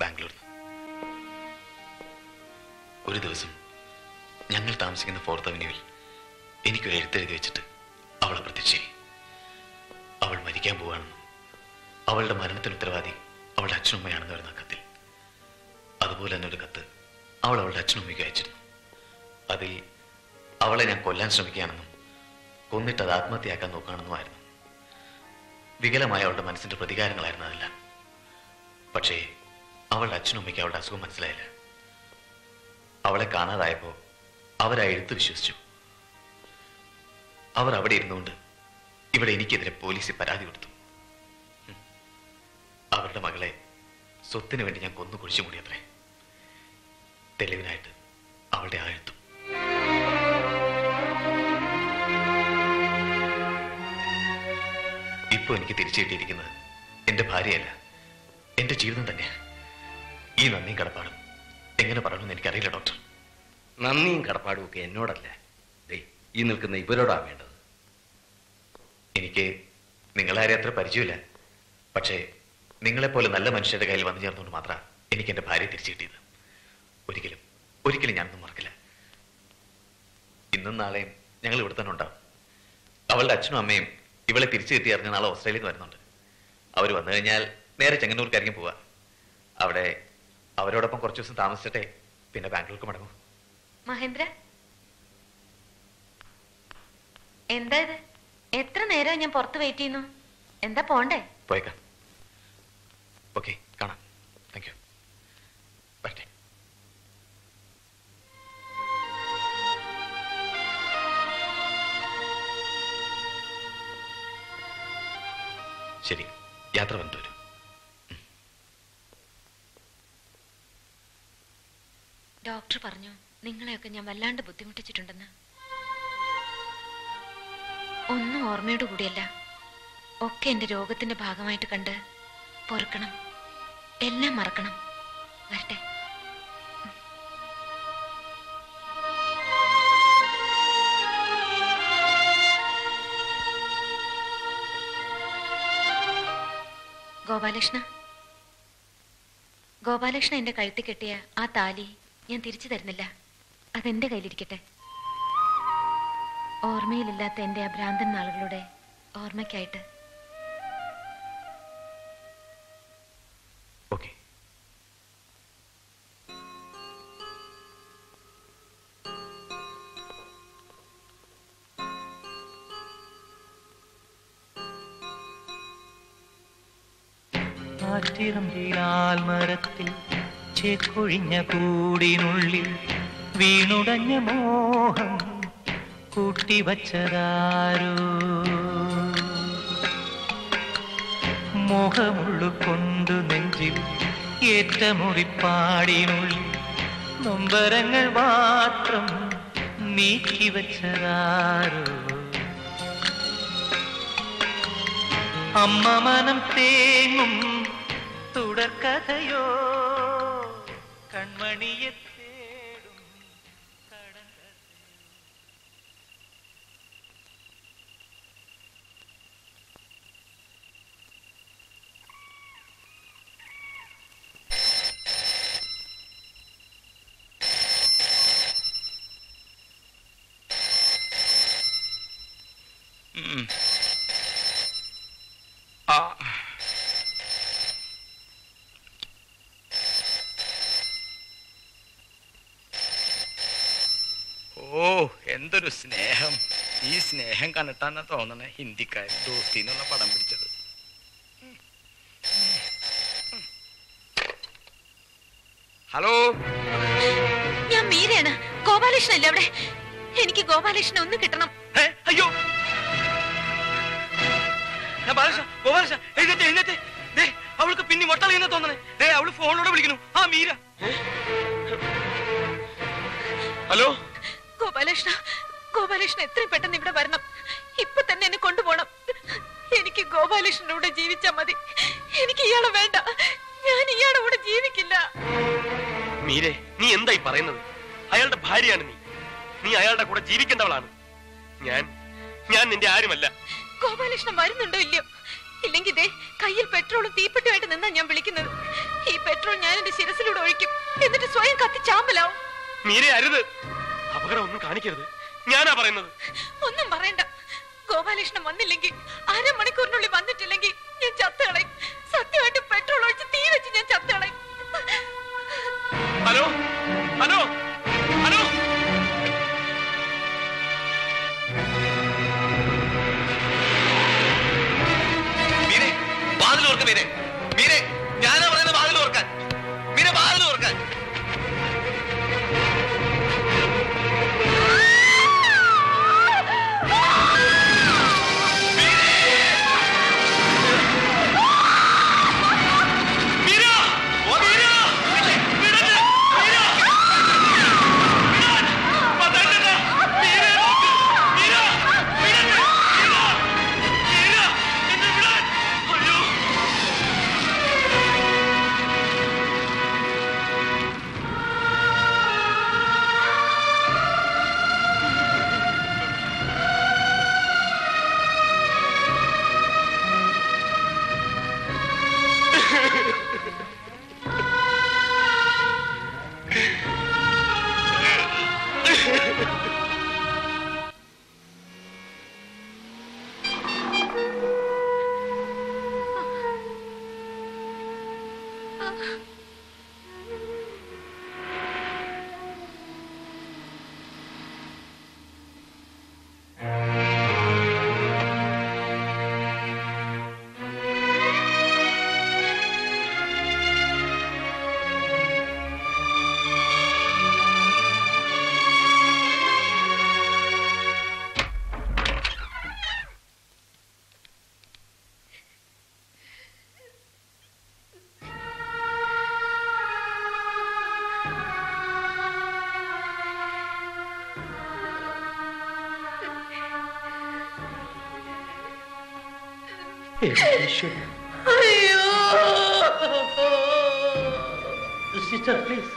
ബാംഗ്ലൂരിൽ ഒരു ദിവസം ഞങ്ങൾ താമസിക്കുന്ന ഫോർത്ത് അവന്യൂവിൽ എനിക്കൊരു എഴുത്തെഴുതി വെച്ചിട്ട് അവളെ പ്രത്യക്ഷയായി. അവൾ മരിക്കാൻ പോവാണെന്നും അവളുടെ മരണത്തിന് ഉത്തരവാദി അവളുടെ അച്ഛനും അമ്മയാണെന്ന് വരുന്ന കത്തിൽ. അതുപോലെ തന്നെ ഒരു കത്ത് അവൾ അവളുടെ അച്ഛനമ്മയ്ക്ക് അയച്ചിരുന്നു. അതിൽ അവളെ ഞാൻ കൊല്ലാൻ ശ്രമിക്കുകയാണെന്നും കൊന്നിട്ട് അത് ആത്മഹത്യയാക്കാൻ നോക്കുകയാണെന്നുമായിരുന്നു വികലമായ അവളുടെ മനസ്സിന്റെ പ്രതികാരങ്ങളായിരുന്നു അതെല്ലാം. പക്ഷേ അവളുടെ അച്ഛനും അമ്മയ്ക്ക് അവളുടെ അസുഖം മനസ്സിലായില്ല. അവളെ കാണാതായപ്പോ അവരാ എഴുത്ത് വിശ്വസിച്ചു. അവർ അവിടെ ഇരുന്നുകൊണ്ട് ഇവിടെ എനിക്കെതിരെ പോലീസിൽ പരാതി കൊടുത്തു. അവരുടെ മകളെ സ്വത്തിന് വേണ്ടി ഞാൻ കൊന്നു കുഴിച്ചു മൂടിയത്രേ. തെളിവിനായിട്ട് അവളുടെ ആഴ്ത്തും ഇപ്പൊ എനിക്ക് തിരിച്ചു കിട്ടിയിരിക്കുന്നത് എന്റെ ഭാര്യയല്ല. എന്റെ ജീവിതം തന്നെയാണ് ഈ നന്ദിയും കടപ്പാടും. എങ്ങനെ പറയണമെന്ന് എനിക്കറിയില്ല ഡോക്ടർ. നന്ദിയും കടപ്പാടും ഒക്കെ എന്നോടല്ല? ഈ നിൽക്കുന്ന ഇവരോടാ വേണ്ടത്. എനിക്ക് നിങ്ങളാരെ അത്ര പരിചയമില്ല. പക്ഷേ നിങ്ങളെപ്പോലെ നല്ല മനുഷ്യരുടെ കയ്യിൽ വന്നു ചേർന്നുകൊണ്ട് മാത്രമാണ് എനിക്ക് എന്റെ ഭാര്യയെ തിരിച്ചു കിട്ടിയത്. ഒരിക്കലും ഒരിക്കലും ഞാനൊന്നും മറക്കില്ല. ഇന്നും നാളെയും ഞങ്ങൾ ഇവിടെ തന്നെ ഉണ്ടാവും. അവളുടെ അച്ഛനും അമ്മയും ഇവളെ തിരിച്ചു കിട്ടി അറിഞ്ഞ നാളെ ഓസ്ട്രേലിയയിൽ വരുന്നുണ്ട്. അവർ വന്നു കഴിഞ്ഞാൽ നേരെ ചെങ്ങന്നൂർക്കായിരിക്കും പോവാ അവിടെ അവരോടൊപ്പം കുറച്ച് ദിവസം താമസിച്ചിട്ടേ പിന്നെ ബാംഗ്ലൂർക്ക് മടങ്ങും. മഹേന്ദ്ര? എന്താ ഇത്? എത്ര നേരം ഞാൻ പുറത്ത് വെയിറ്റ് ചെയ്യുന്നു? എന്താ പോണ്ടേ? പോയേക്കാം. ഓക്കെ. ശരി യാത്ര വന്നിട്ട് വരും. ഡോക്ടർ പറഞ്ഞു നിങ്ങളെയൊക്കെ ഞാൻ വല്ലാണ്ട് ബുദ്ധിമുട്ടിച്ചിട്ടുണ്ടെന്ന്. ഒന്നും ഓർമ്മയോട് കൂടിയല്ല. ഒക്കെ എന്റെ രോഗത്തിന്റെ ഭാഗമായിട്ട് കണ്ട് പൊറുക്കണം. എല്ലാം മറക്കണം. വരട്ടെ. ഗോപാലകൃഷ്ണ. ഗോപാലകൃഷ്ണ എന്റെ കഴുത്തിൽ കെട്ടിയ ആ താലി ഞാൻ തിരിച്ചു തരുന്നില്ല. അതെന്റെ കയ്യിലിരിക്കട്ടെ. ഓർമ്മയിലില്ലാത്ത എന്റെ ആ ഭ്രാന്തൻ നാളുകളുടെ ഓർമ്മയ്ക്കായിട്ട് ആറ്റിറമ്പിലാൽ മരത്തിൽ ചേക്കൊഴിഞ്ഞ കൂടിനുള്ളിൽ വീണുടഞ്ഞ മോഹം കൂട്ടിവച്ചതാരോ? മോഹമുള്ളു കൊണ്ടു നെഞ്ചിൽ ഏറ്റമുറിപ്പാടിനുള്ളിൽ നൊമ്പരങ്ങൾ മാത്രം നീക്കിവച്ചതാരോ? അമ്മ മനം തേങ്ങും തുടർക്കഥയോ കൺമണിയെ തേടും ഉം. ആ ഓ എന്തൊരു സ്നേഹം. ഈ സ്നേഹം കണ്ടിട്ടാന്നാ തോന്നണേ ഹിന്ദിക്കാർ ദോസ്തി എന്നുള്ള പടം പിടിച്ചത്. ഹലോ? ഞാൻ മീരയാണ്. ഗോപാലകൃഷ്ണൻ അല്ലേ അവിടെ? എനിക്ക് ഗോപാലകൃഷ്ണൻ ഒന്ന് കിട്ടണം. അയ്യോ! ഞാൻ ബാലകൃഷ്ണ ഗോപാലകൃഷ്ണ എഴുന്നേറ്റ് എഴുന്നേറ്റ്. ദേ അവൾക്ക് പിന്നെ മൊട്ടളിയെന്ന് തോന്നണേ. ദേ അവൾ ഫോണിലൂടെ വിളിക്കുന്നു. ആ മീര. ഹലോ? ഗോപാലകൃഷ്ണ ഗോപാലകൃഷ്ണൻ എത്രയും പെട്ടെന്ന് ഇവിടെ വരണം. ഇപ്പൊ തന്നെ എന്നെ കൊണ്ടുപോകണം. എനിക്ക് ഗോപാലകൃഷ്ണനോട് ജീവിച്ചാ മതി. എനിക്ക് ഇയാളെ വേണ്ട. ഞാൻ ഇയാളുടെ കൂടെ ജീവിക്കില്ല. മീരെ നീ എന്തായി പറയുന്നത്? അയാളുടെ ഭാര്യയാണ് നീ. നീ അയാളുടെ കൂടെ ജീവിക്കേണ്ടവളാണ്. ഞാൻ ഞാൻ നിന്റെ ആരുമല്ല. ഗോപാലകൃഷ്ണൻ വരുന്നുണ്ടോ ഇല്ലയോ? ഇല്ലെങ്കിൽ ഇതേ കയ്യിൽ പെട്രോളും തീപ്പെട്ടുമായിട്ട് നിന്നാ ഞാൻ വിളിക്കുന്നത്. ഈ പെട്രോൾ ഞാൻ എന്റെ ശിരസിലൂടെ ഒഴിക്കും. എന്നിട്ട് സ്വയം കത്തി ചാമ്പലാവും മീരെ അരുത്. അപകടം ഒന്നും കാണിക്കരുത്. ഞാനാ പറയുന്നത്? ഒന്നും പറയണ്ട. ഗോപാലകൃഷ്ണൻ വന്നില്ലെങ്കിൽ അരമണിക്കൂറിനുള്ളിൽ വന്നിട്ടില്ലെങ്കിൽ ഞാൻ ചത്തുകളയും. സത്യമായിട്ട് പെട്രോൾ ഒഴിച്ച് തീ വെച്ച് ഞാൻ ചത്തുകളയും. ഹലോ? ഹലോ? ഹലോ? മീരെ മീരെ ഞാനാ അയ്യോ. സിസ്റ്റർ പ്ലീസ്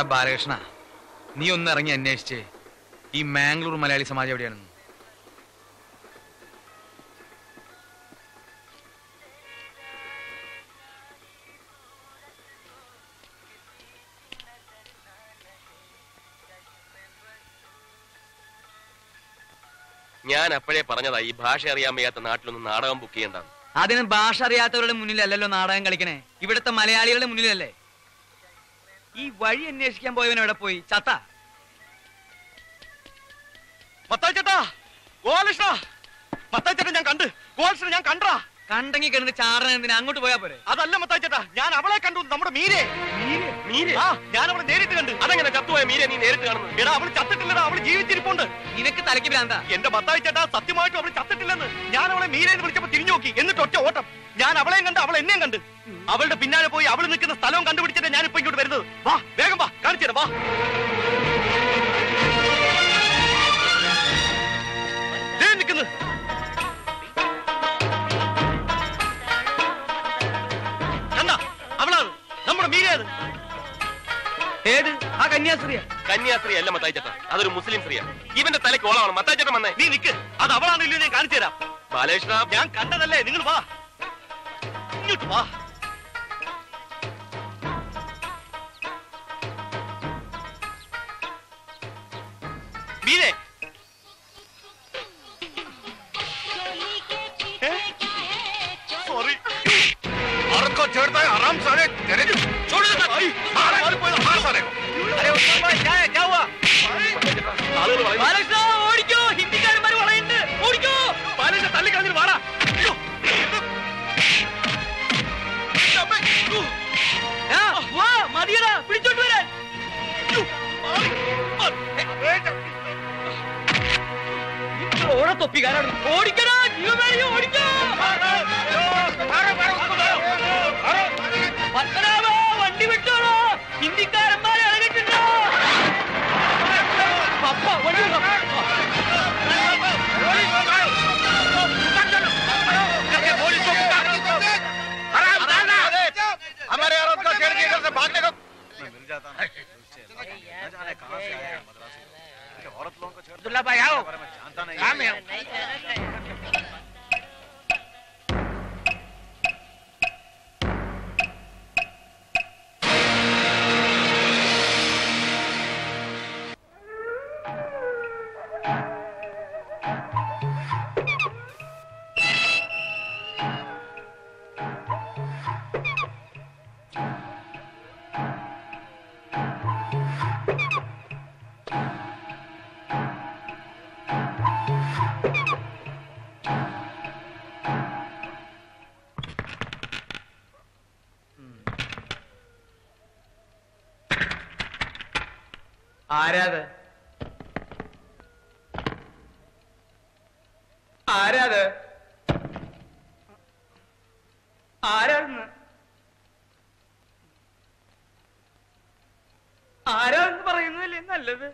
എടാ ബാലകൃഷ്ണ. നീ ഒന്ന് ഇറങ്ങി അന്വേഷിച്ചേ. ഈ മാംഗ്ലൂർ മലയാളി സമാജം എവിടെയാണ് ഞാൻ അപ്പോഴേ പറഞ്ഞതാ ഈ ഭാഷ അറിയാൻ വയ്യാത്ത നാട്ടിലൊന്നും നാടകം ബുക്ക് ചെയ്യണ്ടാണ് അതിന് ഭാഷ അറിയാത്തവരുടെ മുന്നിലല്ലല്ലോ നാടകം കളിക്കണേ. ഇവിടുത്തെ മലയാളികളുടെ മുന്നിലല്ലേ? ഈ വഴി അന്വേഷിക്കാൻ പോയവൻ എവിടെ പോയി? ചത്ത. മത്താച്ചേട്ടാ ഗോപാലകൃഷ്ണ. മത്താച്ചേട്ടൻ ഞാൻ കണ്ട്. ഗോപാലകൃഷ്ണൻ ഞാൻ കണ്ടാ. കണ്ടെങ്കിൽ കിടന്ന് ചാടന എന്തിനാ അങ്ങോട്ട് പോയാ പോരെ. അതല്ല മത്താച്ചേട്ടാ ഞാൻ അവളെ കണ്ടു നമ്മുടെ മീരെ? ആ ഞാൻ അവളെ നേരിട്ട് കണ്ട്. അതെങ്ങനെ ചത്തുപോയ മീരെ നീ നേരിട്ട് കാണുന്നു എടാ അവൾ ചത്തിട്ടില്ലടാ അവൾ ജീവിച്ചിരിപ്പുണ്ട്. നിനക്ക് തലയ്ക്ക് ഭ്രാന്താ. എന്റെ ഭർത്താവ് ചേട്ടാ സത്യമായിട്ടും അവൾ ചത്തിട്ടില്ലെന്ന്. ഞാൻ അവളെ മീരേന്ന് വിളിച്ചപ്പോ തിരിഞ്ഞു നോക്കി. എന്നിട്ട് ഒറ്റ ഓട്ടം. ഞാൻ അവളെയും കണ്ട് അവൾ എന്നെയും കണ്ട്. അവളുടെ പിന്നാലെ പോയി അവൾ നിൽക്കുന്ന സ്ഥലവും കണ്ടുപിടിച്ചിട്ട് ഞാൻ ഇപ്പൊ ഇങ്ങോട്ട് വരുന്നത്. വാ വേഗം വാ കാണിച്ചു വാ. ഏത് ആ കന്യാസ്ത്രീയാ കന്യാസ്ത്രീ അല്ല മത്തായി ചേട്ടാ അതൊരു മുസ്ലിം സ്ത്രീയാ ഇവന്റെ തലയ്ക്ക് ഓളമാണ് മത്തായി ചേട്ടൻ വന്നേ നീ നിക്ക് അത് അവളാണ് ഇല്ലയോ ഞാൻ കാണിച്ചു തരാം ബാലകൃഷ്ണ ഞാൻ കണ്ടതല്ലേ നിങ്ങൾ വാ ഇങ്ങോട്ട് വാ മീനെ സോറി आरको चढ़ता है आराम सारे तेरे छोड़ देता भाई मार मार कोई ഓടിക്കോ. ഹിന്ദിക്കാരന്മാർ വളയുണ്ട് ഓടിക്കോ. ബാലകൃഷ്ണ തള്ളിക്കളഞ്ഞിട്ട് വാടാ. മതിയറ പിടിച്ചോണ്ട് വരാൻ. ഓടെ തൊപ്പിക്കാരാണ് ഓടിക്കടാ. ജീവമേഴി ഓടിക്കോ. പത്മനാഭ വണ്ടി വിട്ടോ. വിട്ടോളോ ഹിന്ദിക്കാരന്മാരെ ഇറങ്ങിട്ടുണ്ടോ പപ്പ വണ്ടി വിട്ടോ. हमारे औरत को छेड़ के इधर से भागने को अब्दुल्ला भाई आओ काम है ആരാത്? ആരാത്? ആരാന്ന്? ആരാന്ന് പറയുന്നതല്ലേ നല്ലത്?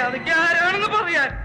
ആരാണെന്ന് പറയാൻ?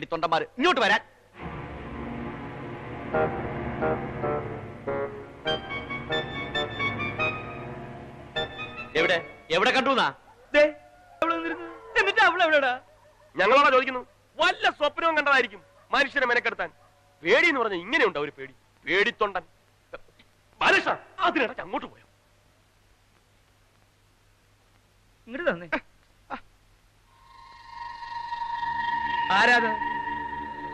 പേടിത്തൊണ്ടന്മാര് ഇങ്ങോട്ട് വരാൻ. എവിടെ? എവിടെ കണ്ടു. എന്നിട്ട് അവൾ എവിടെടാ? ഞങ്ങളോടാ ചോദിക്കുന്നു. വല്ല സ്വപ്നവും കണ്ടതായിരിക്കും മനുഷ്യനെ മെനക്കെടുത്താൻ. പേടി എന്ന് പറഞ്ഞ ഇങ്ങനെയുണ്ട് ഒരു പേടി. പേടിത്തൊണ്ടൻ. ബാലകൃഷ്ണ അതിനിടയ്ക്ക് അങ്ങോട്ട് പോയോ? ഇങ്ങോട്ട് തന്നെ ആരാത്?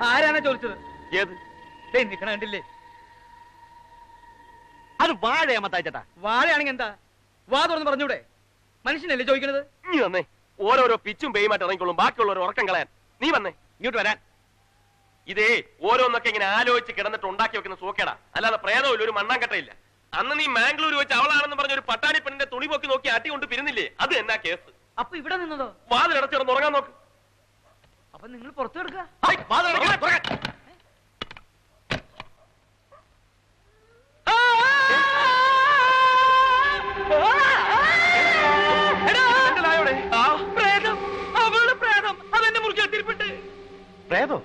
ആരാണ് ചോദിച്ചത്? ഏത്? നിക്കണ കണ്ടില്ലേ? അത് വാഴയമ്മത്തായിച്ചേട്ടാ വാഴയാണെങ്കിൽ എന്താ? വാ തുറന്ന് പറഞ്ഞൂടെ. മനുഷ്യനല്ലേ ചോദിക്കണത്? നീ വന്നേ. ഓരോരോ പിച്ചും പേയുമായിട്ട് ഇറങ്ങിക്കൊള്ളും. ബാക്കിയുള്ളവർ ഉറക്കം കളയാൻ. നീ വന്നേ. ഇങ്ങോട്ട് വരാൻ. ഇതേ ഓരോന്നൊക്കെ ഇങ്ങനെ ആലോചിച്ച് കിടന്നിട്ട് ഉണ്ടാക്കി വെക്കുന്ന സൂക്കേടാ. അല്ലാതെ പ്രേതമില്ല ഒരു മണ്ണാങ്കട്ടയില്ല. അന്ന് നീ മാംഗ്ലൂർ വെച്ച് അവളാണെന്ന് പറഞ്ഞ ഒരു പട്ടാണി പെണ്ണിന്റെ തുണി പൊക്കി നോക്കി അട്ടി കൊണ്ട് പിരിന്നില്ലേ അത് എന്നാ കേസ്? അപ്പൊ ഇവിടെ നിന്നതോ? വാതിലടച്ചിടന്ന് ഉറങ്ങാൻ നോക്ക്. അപ്പൊ നിങ്ങൾ പുറത്തു കിടക്കുക. പ്രേതം. അവളുടെ പ്രേതം. അതെന്നെ മുറിക്കാൻ തിരിപ്പിട്ട് പ്രേതോ?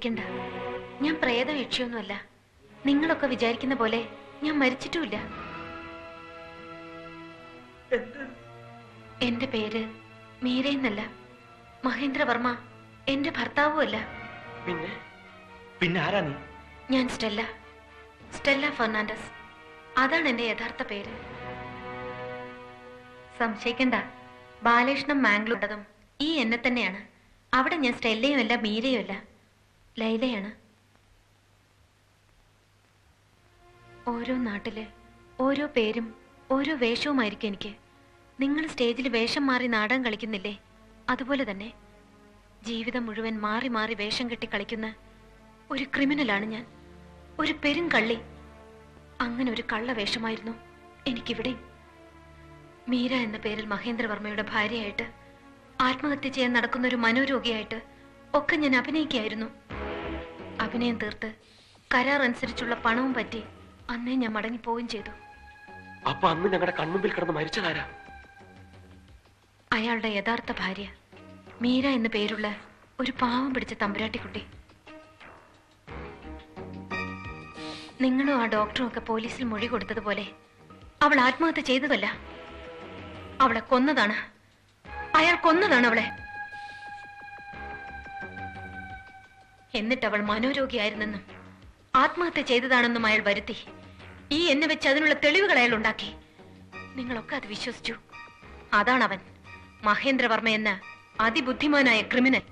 പേടിക്കണ്ട ഞാൻ പ്രേത യക്ഷിയൊന്നുമല്ല. നിങ്ങളൊക്കെ വിചാരിക്കുന്ന പോലെ ഞാൻ മരിച്ചിട്ടുമില്ല. എന്റെ പേര് മീരയെന്നല്ല മഹേന്ദ്രവർമ്മ എന്റെ ഭർത്താവുമല്ല. പിന്നെ? പിന്നെ ആരാ നീ? ഞാൻ സ്റ്റെല്ല. Stella Fernandez. അതാണ് എന്റെ യഥാർത്ഥ പേര്. സംശയിക്കണ്ട. ബാലകൃഷ്ണൻ മാംഗ്ലൂർ ഈ എന്നെ തന്നെയാണ്. അവിടെ ഞാൻ സ്റ്റെല്ലയും അല്ല മീരയും അല്ല ലൈലയാണ്. ഓരോ നാട്ടിൽ ഓരോ പേരും ഓരോ വേഷവുമായിരിക്കും എനിക്ക്. നിങ്ങൾ സ്റ്റേജിൽ വേഷം മാറി നാടകം കളിക്കുന്നില്ലേ? അതുപോലെ തന്നെ ജീവിതം മുഴുവൻ മാറി മാറി വേഷം കെട്ടി കളിക്കുന്ന ഒരു ക്രിമിനലാണ് ഞാൻ. ഒരു പെരും കള്ളി അങ്ങനെ ഒരു കള്ള വേഷമായിരുന്നു എനിക്കിവിടെ. മീര എന്ന പേരിൽ മഹേന്ദ്രവർമ്മയുടെ ഭാര്യയായിട്ട് ആത്മഹത്യ ചെയ്യാൻ നടക്കുന്ന ഒരു മനോരോഗിയായിട്ട് ഒക്കെ ഞാൻ അഭിനയിക്കായിരുന്നു അഭിനയം തീർത്ത് കരാർ അനുസരിച്ചുള്ള പണവും പറ്റി അന്നേ ഞാൻ മടങ്ങിപ്പോവുകയും ചെയ്തു. അപ്പൊ അന്ന് ഞങ്ങളുടെ കൺമുമ്പിൽ കിടന്ന് മരിച്ചതാരാ? അയാളുടെ യഥാർത്ഥ ഭാര്യ മീര എന്ന പേരുള്ള ഒരു പാവം പിടിച്ച തമ്പുരാട്ടിക്കുട്ടി. നിങ്ങളും ആ ഡോക്ടറും ഒക്കെ പോലീസിൽ മൊഴി കൊടുത്തതുപോലെ അവൾ ആത്മഹത്യ ചെയ്തതല്ല. അവളെ കൊന്നതാണ്. അയാൾ കൊന്നതാണ് അവളെ. എന്നിട്ട് അവൾ മനോരോഗിയായിരുന്നെന്നും. ആത്മഹത്യ ചെയ്തതാണെന്നും അയാൾ വരുത്തി. ഈ എന്നെ വെച്ച് അതിനുള്ള തെളിവുകൾ അയാൾ ഉണ്ടാക്കി. നിങ്ങളൊക്കെ അത് വിശ്വസിച്ചു. അതാണ് അവൻ മഹേന്ദ്രവർമ്മ എന്ന അതിബുദ്ധിമാനായ ക്രിമിനൽ.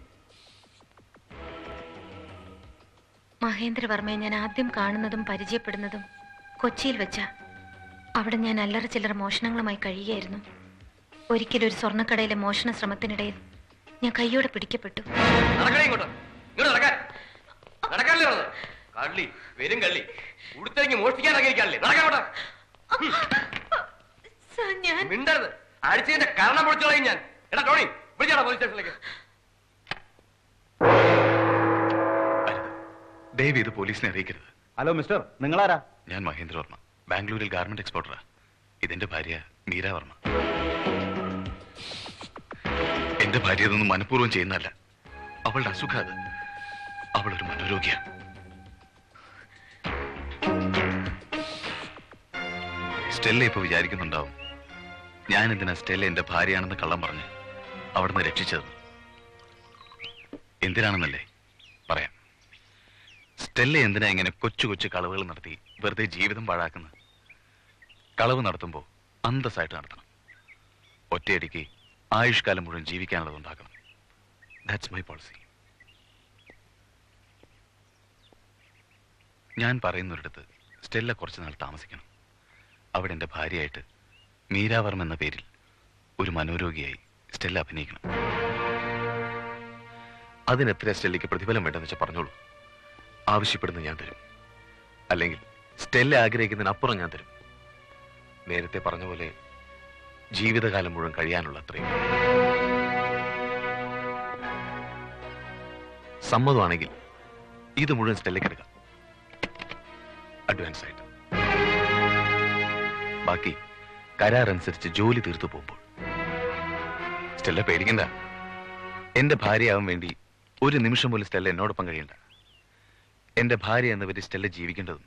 മഹേന്ദ്രവർമ്മയെ ഞാൻ ആദ്യം കാണുന്നതും പരിചയപ്പെടുന്നതും കൊച്ചിയിൽ വെച്ച. അവിടെ ഞാൻ അല്ലറ ചില്ലറ മോഷണങ്ങളുമായി കഴിയുകയായിരുന്നു. ഒരിക്കലും ഒരു സ്വർണക്കടയിലെ മോഷണ ശ്രമത്തിനിടയിൽ ഞാൻ കൈയോടെ പിടിക്കപ്പെട്ടു നടക്കണേ ഇങ്ങോട്ട് ഇങ്ങോട്ട് നടക്കാൻ നടക്കാനല്ലേ പറഞ്ഞത് കള്ളി വരും കള്ളി. ഉടുത്തേക്ക് മോഷ്ടിക്കാൻ ഇറങ്ങിയിരിക്കാനല്ലേ നടക്കാവട്ടെ ഞാൻ മിണ്ടരുത്. അടിച്ചതിന്റെ കാരണം പൊളിച്ചു കളയും ഞാൻ. എടാ ടോണി വിളിച്ചാടാ പോലീസ് സ്റ്റേഷനിലേക്ക്. ദയവ് ഇത് പോലീസിനെ അറിയിക്കരുത്. ഹലോ മിസ്റ്റർ നിങ്ങളാരാ? ഞാൻ മഹേന്ദ്ര വർമ്മ. ബാംഗ്ലൂരിൽ ഗാർമെന്റ് എക്സ്പോർട്ടറാ. ഇതിന്റെ ഭാര്യ മീര വർമ്മ. എന്റെ ഭാര്യ ഇതൊന്നും മനഃപൂർവം ചെയ്യുന്നതല്ല. അവളുടെ അസുഖം അത്. അവളൊരു മനോരോഗിയാണ് സ്റ്റെല്ല ഇപ്പൊ വിചാരിക്കുന്നുണ്ടാവും. ഞാൻ എന്തിനാ സ്റ്റെല്ല എന്റെ ഭാര്യയാണെന്ന് കള്ളം പറഞ്ഞ് അവിടുന്ന് രക്ഷിച്ചത്? എന്തിനാണെന്നല്ലേ? പറയാം. സ്റ്റെല്ല എന്തിനാ ഇങ്ങനെ കൊച്ചു കൊച്ചു കളവുകൾ നടത്തി വെറുതെ ജീവിതം പാഴാക്കുന്നത്? കളവ് നടത്തുമ്പോൾ അന്തസ്സായിട്ട് നടത്തണം. ഒറ്റയടിക്ക് ആയുഷ്കാലം മുഴുവൻ ജീവിക്കാനുള്ളത് ഉണ്ടാക്കണം. ദാറ്റ്സ് മൈ പോളിസി ഞാൻ പറയുന്നൊരിടത്ത് സ്റ്റെല്ല കുറച്ച് നാൾ താമസിക്കണം. അവിടെ എന്റെ ഭാര്യയായിട്ട് മീരാവർമ്മ എന്ന പേരിൽ ഒരു മനോരോഗിയായി സ്റ്റെല്ല അഭിനയിക്കണം. അതിനെത്ര സ്റ്റെല്ലയ്ക്ക് പ്രതിഫലം വേണ്ടെന്ന് വെച്ചാൽ പറഞ്ഞോളൂ. ആവശ്യപ്പെടുന്ന ഞാൻ തരും. അല്ലെങ്കിൽ സ്റ്റെല്ല ആഗ്രഹിക്കുന്നതിനപ്പുറം ഞാൻ തരും. നേരത്തെ പറഞ്ഞ പോലെ ജീവിതകാലം മുഴുവൻ കഴിയാനുള്ള അത്രയും. സമ്മതമാണെങ്കിൽ ഇത് മുഴുവൻ സ്റ്റെല്ലയ്ക്ക് എടുക്കാം. അഡ്വാൻസ് ആയിട്ട്. ബാക്കി കരാർ അനുസരിച്ച് ജോലി തീർത്തു പോകുമ്പോൾ. സ്റ്റെല്ല പേടിക്കണ്ട. എന്റെ ഭാര്യയാവാൻ വേണ്ടി ഒരു നിമിഷം പോലും സ്റ്റെല്ല എന്നോടൊപ്പം കഴിയണ്ട. എന്റെ ഭാര്യ എന്ന പേര് സ്റ്റെല്ല ജീവിക്കേണ്ടതും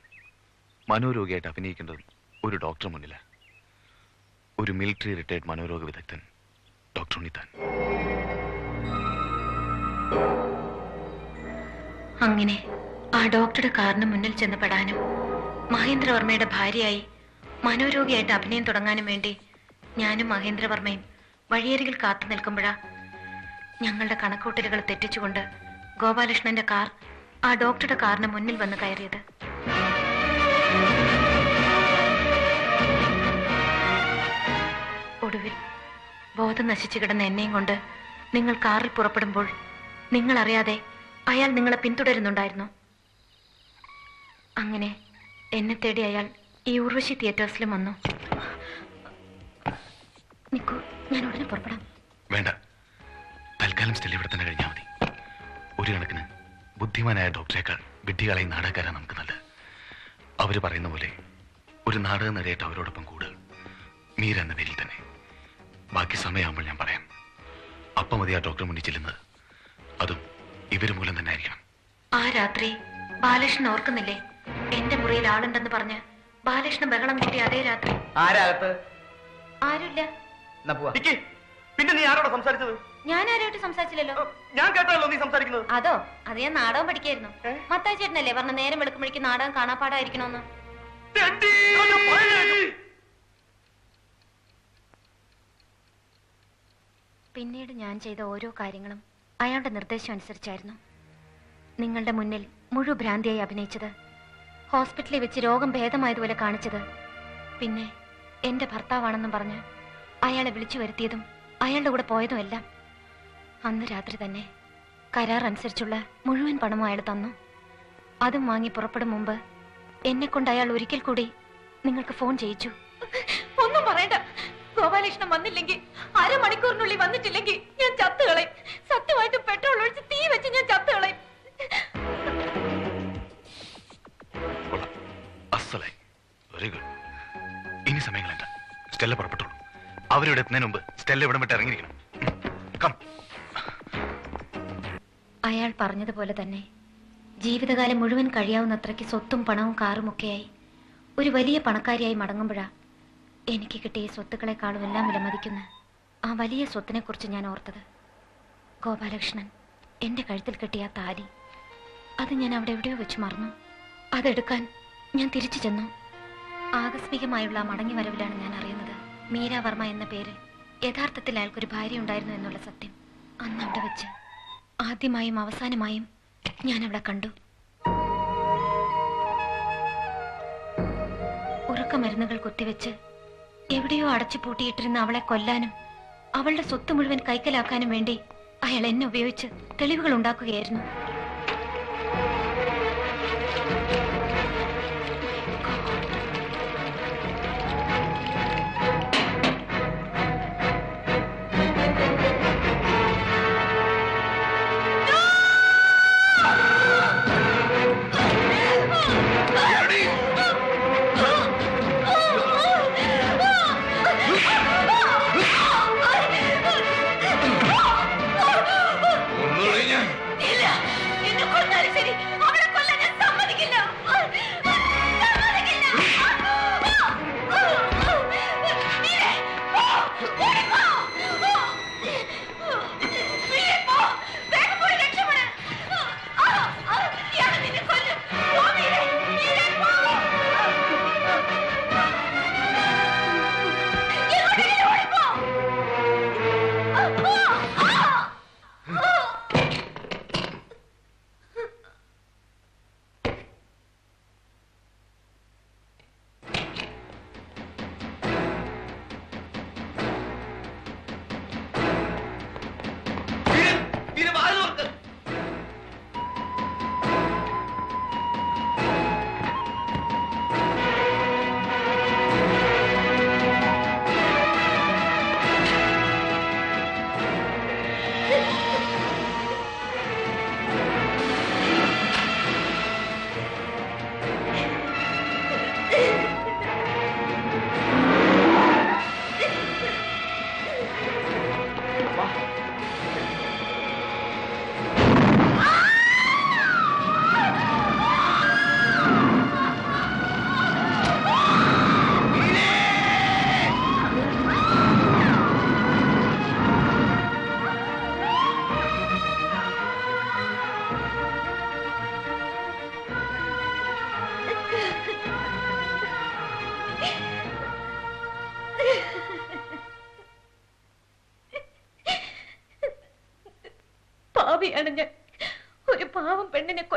മനോരോഗിയായിട്ട് അഭിനയിക്കേണ്ടതും ഒരു ഡോക്ടർ മുന്നില. ഒരു മിലിറ്ററി റിട്ടയർഡ് മനോരോഗ വിദഗ്ധൻ ഡോക്ടർ ഉണ്ണിത്താൻ. അങ്ങനെ ആ ഡോക്ടറുടെ കാറിന് മുന്നിൽ ചെന്ന് പെടാനും മഹേന്ദ്രവർമ്മയുടെ ഭാര്യയായി മനോരോഗിയായിട്ട് അഭിനയം തുടങ്ങാനും വേണ്ടി ഞാനും മഹേന്ദ്രവർമ്മയും വഴിയരികിൽ കാത്തു നിൽക്കുമ്പോഴാ ഞങ്ങളുടെ കണക്കൂട്ടലുകൾ തെറ്റിച്ചുകൊണ്ട് ഗോപാലകൃഷ്ണന്റെ കാർ ആ ഡോക്ടറുടെ കാറിന് മുന്നിൽ വന്ന് കയറിയത്. ഒടുവിൽ ബോധം നശിച്ചു കിടന്ന എന്നെയും കൊണ്ട് നിങ്ങൾ കാറിൽ പുറപ്പെടുമ്പോൾ നിങ്ങൾ അറിയാതെ അയാൾ നിങ്ങളെ പിന്തുടരുന്നുണ്ടായിരുന്നു. അങ്ങനെ എന്നെ തേടി അയാൾ ഈ ഉർവശി തിയേറ്റേഴ്സിലും വന്നു. നിക്കൂ ഞാൻ ഉടനെ പുറപ്പെടാം. വേണ്ട. തൽക്കാലം സ്റ്റിൽ ഇവിടെ തന്നെ കഴിഞ്ഞാൽ മതി. ഒരു കണക്കിന് ബുദ്ധിമാനായ ഡോക്ടറേക്കാൾ വിഡ്ഢികളെ നാടകക്കാരാണ് നമുക്ക് നല്ലത്. അവർ പറയുന്ന പോലെ ഒരു നാടക നടിയായിട്ട് അവരോടൊപ്പം കൂടുക മീര എന്ന പേരിൽ തന്നെ. ബാക്കി സമയമാകുമ്പോൾ ഞാൻ പറയാം. അപ്പം മതി ആ ഡോക്ടർ മുന്നിൽ ചെല്ലുന്നത്. അതും ഇവർ മൂലം തന്നെ ആയിരിക്കണം. ആ രാത്രി ബാലകൃഷ്ണൻ ഓർക്കുന്നില്ലേ? എന്റെ മുറിയിൽ ആളുണ്ടെന്ന് പറഞ്ഞ് ബാലകൃഷ്ണൻ ബഹളം കൂട്ടി അതേ രാത്രി. ആരാകത്ത്? ആരുമില്ല. പിന്നെ നീ ആരോട് സംസാരിച്ചത്? ഞാൻ ആരോട്ട് സംസാരിച്ചില്ലല്ലോ. ഞാൻ കേട്ടല്ലോ നീ സംസാരിക്കുന്നത്. അതോ? അത് ഞാൻ നാടകം പഠിക്കായിരുന്നു. മത്തായി ചേട്ടനല്ലേ പറഞ്ഞ നേരം വെളുക്കുമ്പോഴേക്ക് നാടകം കാണാപ്പാടായിരിക്കണോന്ന് പിന്നീട് ഞാൻ ചെയ്ത ഓരോ കാര്യങ്ങളും അയാളുടെ നിർദ്ദേശം അനുസരിച്ചായിരുന്നു. നിങ്ങളുടെ മുന്നിൽ മുഴു ഭ്രാന്തിയായി അഭിനയിച്ചത് ഹോസ്പിറ്റലിൽ വെച്ച് രോഗം ഭേദമായതുപോലെ കാണിച്ചത്. പിന്നെ എന്റെ ഭർത്താവാണെന്നും പറഞ്ഞ് അയാളെ വിളിച്ചു വരുത്തിയതും അയാളുടെ കൂടെ പോയതും എല്ലാം അന്ന് രാത്രി തന്നെ കരാർ അനുസരിച്ചുള്ള മുഴുവൻ പണവും അയാൾ തന്നു. അതും വാങ്ങി പുറപ്പെടും മുമ്പ് എന്നെ കൊണ്ട് അയാൾ ഒരിക്കൽ കൂടി നിങ്ങൾക്ക് ഫോൺ ചെയ്യിച്ചു. ഒന്നും പറയണ്ട. ഗോപാലകൃഷ്ണൻ വന്നില്ലെങ്കിൽ അരമണിക്കൂറിനുള്ളിൽ വന്നിട്ടില്ലെങ്കിൽ ഞാൻ ചത്തുകളയും. സത്യമായിട്ട് പെട്രോൾ ഒഴിച്ച് തീ വെച്ച് ഞാൻ ചത്തുകളയും. വെരി ഇനി സമയങ്ങളെന്താ? സ്റ്റെല്ല പുറപ്പെട്ടോളൂ അവരിവിടെ എത്തുന്നതിന് മുമ്പ് സ്റ്റെല്ല ഇവിടെ വിട്ട് ഇറങ്ങിയിരിക്കണം. കം അയാൾ പറഞ്ഞതുപോലെ തന്നെ ജീവിതകാലം മുഴുവൻ കഴിയാവുന്ന അത്രയ്ക്ക് സ്വത്തും പണവും കാറും ഒക്കെയായി ഒരു വലിയ പണക്കാരിയായി മടങ്ങുമ്പോഴാ എനിക്ക് കിട്ടിയ സ്വത്തുക്കളെക്കാളും എല്ലാം വിലമതിക്കുന്ന ആ വലിയ സ്വത്തിനെ കുറിച്ച് ഞാൻ ഓർത്തത്. ഗോപാലകൃഷ്ണൻ എന്റെ കഴുത്തിൽ കെട്ടിയ താലി. അത് ഞാൻ അവിടെ എവിടെയോ വെച്ച് മറന്നു. അതെടുക്കാൻ ഞാൻ തിരിച്ചു ചെന്നു. ആകസ്മികമായുള്ള ആ മടങ്ങി വരവിലാണ് ഞാൻ അറിയുന്നത്. മീര വർമ്മ എന്ന പേരിൽ യഥാർത്ഥത്തിൽ അയാൾക്കൊരു ഭാര്യ ഉണ്ടായിരുന്നു എന്നുള്ള സത്യം അന്ന് അവിടെ വെച്ച്. ആദ്യമായും അവസാനമായും ഞാൻ അവിടെ കണ്ടു. ഉറക്ക മരുന്നുകൾ കുത്തിവെച്ച് എവിടെയോ അടച്ചു പൂട്ടിയിട്ടിരുന്ന അവളെ കൊല്ലാനും അവളുടെ സ്വത്ത് മുഴുവൻ കൈക്കലാക്കാനും വേണ്ടി അയാൾ എന്നെ ഉപയോഗിച്ച് തെളിവുകൾ ഉണ്ടാക്കുകയായിരുന്നു.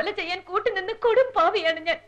കൊല ചെയ്യാൻ കൂട്ടുനിന്ന് കൊടും പാവിയാണ് ഞാൻ.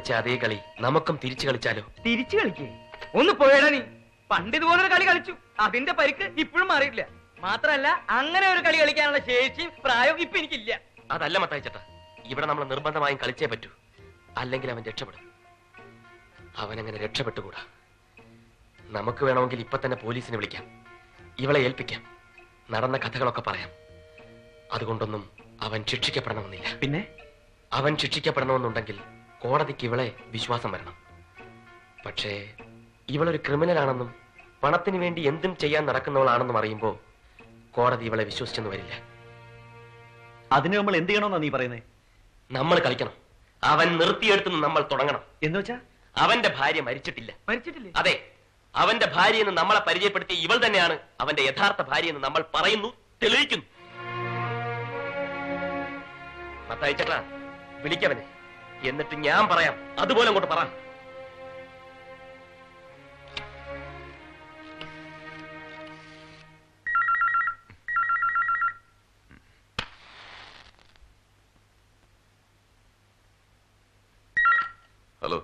കളിച്ച അതേ കളി നമുക്കും തിരിച്ചു കളിച്ചാലോ? തിരിച്ചു കളിക്കേ. ഒന്ന് പോയടാ നീ. പണ്ട് ഇതുപോലൊരു കളി കളിച്ചു. അതിന്റെ പരിക്ക് ഇപ്പോഴും മാറിയിട്ടില്ല. മാത്രല്ല അങ്ങനെ ഒരു കളി കളിക്കാനുള്ള ശേഷിയും പ്രായവും ഇപ്പൊ എനിക്കില്ല. അതല്ല മത്തായി ചേട്ടാ. ഇവിടെ നമ്മൾ നിർബന്ധമായും കളിച്ചേ പറ്റൂ. അല്ലെങ്കിൽ അവൻ രക്ഷപ്പെടും. അവനങ്ങനെ രക്ഷപ്പെട്ടുകൂടാ. നമുക്ക് വേണമെങ്കിൽ ഇപ്പൊ തന്നെ പോലീസിനെ വിളിക്കാം. ഇവളെ ഏൽപ്പിക്കാം. നടന്ന കഥകളൊക്കെ പറയാം. അതുകൊണ്ടൊന്നും അവൻ ശിക്ഷിക്കപ്പെടണമെന്നില്ല. പിന്നെ? അവൻ ശിക്ഷിക്കപ്പെടണമെന്നുണ്ടെങ്കിൽ കോടതിക്ക് ഇവളെ വിശ്വാസം വരണം. പക്ഷേ ഇവളൊരു ക്രിമിനൽ ആണെന്നും പണത്തിന് വേണ്ടി എന്തും ചെയ്യാൻ നടക്കുന്നവളാണെന്നും അറിയുമ്പോൾ കോടതി ഇവളെ വിശ്വസിച്ചെന്ന് വരില്ല. അതിന് നമ്മൾ എന്ത് ചെയ്യണമെന്നാ നീ പറയുന്നേ? നമ്മൾ കളിക്കണം. അവൻ നിർത്തിയെടുത്തുനിന്ന് നമ്മൾ തുടങ്ങണം. എന്ന് വെച്ചാ? അവന്റെ ഭാര്യ മരിച്ചിട്ടില്ല. മരിച്ചിട്ടില്ല? അതെ അവന്റെ ഭാര്യ എന്ന് നമ്മളെ പരിചയപ്പെടുത്തിയ ഇവൾ തന്നെയാണ് അവന്റെ യഥാർത്ഥ ഭാര്യ എന്ന് നമ്മൾ പറയുന്നു തെളിയിക്കുന്നു. മത്തയച്ചേട്ടാ വിളിക്കവനെ എന്നിട്ട് ഞാൻ പറയാം. അതുപോലെ അങ്ങോട്ട് പറ. ഹലോ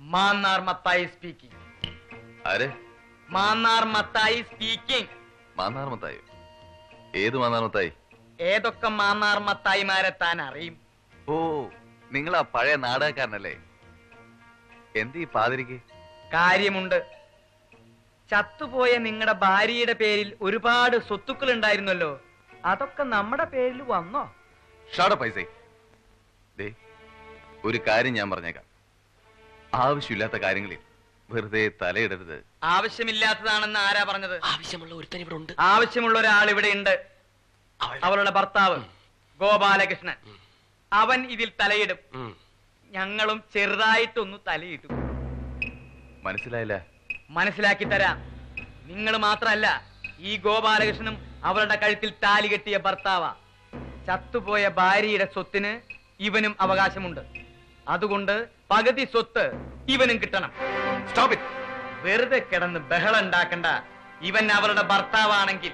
മാന്നാർ മത്തായി സ്പീക്കിംഗ് ആരെ? മാന്നാർ മത്തായി സ്പീക്കിംഗ് മാന്നാർ മത്തായി. ഏത് മാന്നാർ മത്തായി? ഏതൊക്കെ മാന്നാർ മത്തായിമാരെ താൻ അറിയും? ഓ നിങ്ങൾ ആ പഴയ നാടകക്കാരനല്ലേ? എന്ത് ഈ പാതിരിക്ക്? കാര്യമുണ്ട്. ചത്തുപോയ നിങ്ങളുടെ ഭാര്യയുടെ പേരിൽ ഒരുപാട് സ്വത്തുക്കൾ ഉണ്ടായിരുന്നല്ലോ അതൊക്കെ നമ്മുടെ പേരിൽ വന്നോ? ഷാട പൈസ. ദേ ഒരു കാര്യം ഞാൻ പറഞ്ഞേക്കാം. ആവശ്യമില്ലാത്ത കാര്യങ്ങളിൽ വെറുതെ തലയിടരുത്. ആവശ്യമില്ലാത്തതാണെന്ന് ആരാ പറഞ്ഞത്? ആവശ്യമുള്ള ഒരുത്തൻ ഇവിടെ ഉണ്ട്. ആവശ്യമുള്ള ഒരാൾ ഇവിടെ ഉണ്ട്. അവളുടെ ഭർത്താവ് ഗോപാലകൃഷ്ണൻ. അവൻ ഇതിൽ തലയിടും. ഞങ്ങളും ചെറുതായിട്ടൊന്ന് തലയിട്ടു മനസ്സിലായില്ല? മനസ്സിലാക്കി തരാം. നിങ്ങൾ മാത്രല്ല ഈ ഗോപാലകൃഷ്ണനും അവളുടെ കഴുത്തിൽ താലി കെട്ടിയ ഭർത്താവാ. ചത്തുപോയ ഭാര്യയുടെ സ്വത്തിന് ഇവനും അവകാശമുണ്ട്. അതുകൊണ്ട് പകുതി സ്വത്ത് ഇവനും കിട്ടണം. വെറുതെ കിടന്ന് ബഹളം ഉണ്ടാക്കണ്ട. ഇവൻ അവളുടെ ഭർത്താവാണെങ്കിൽ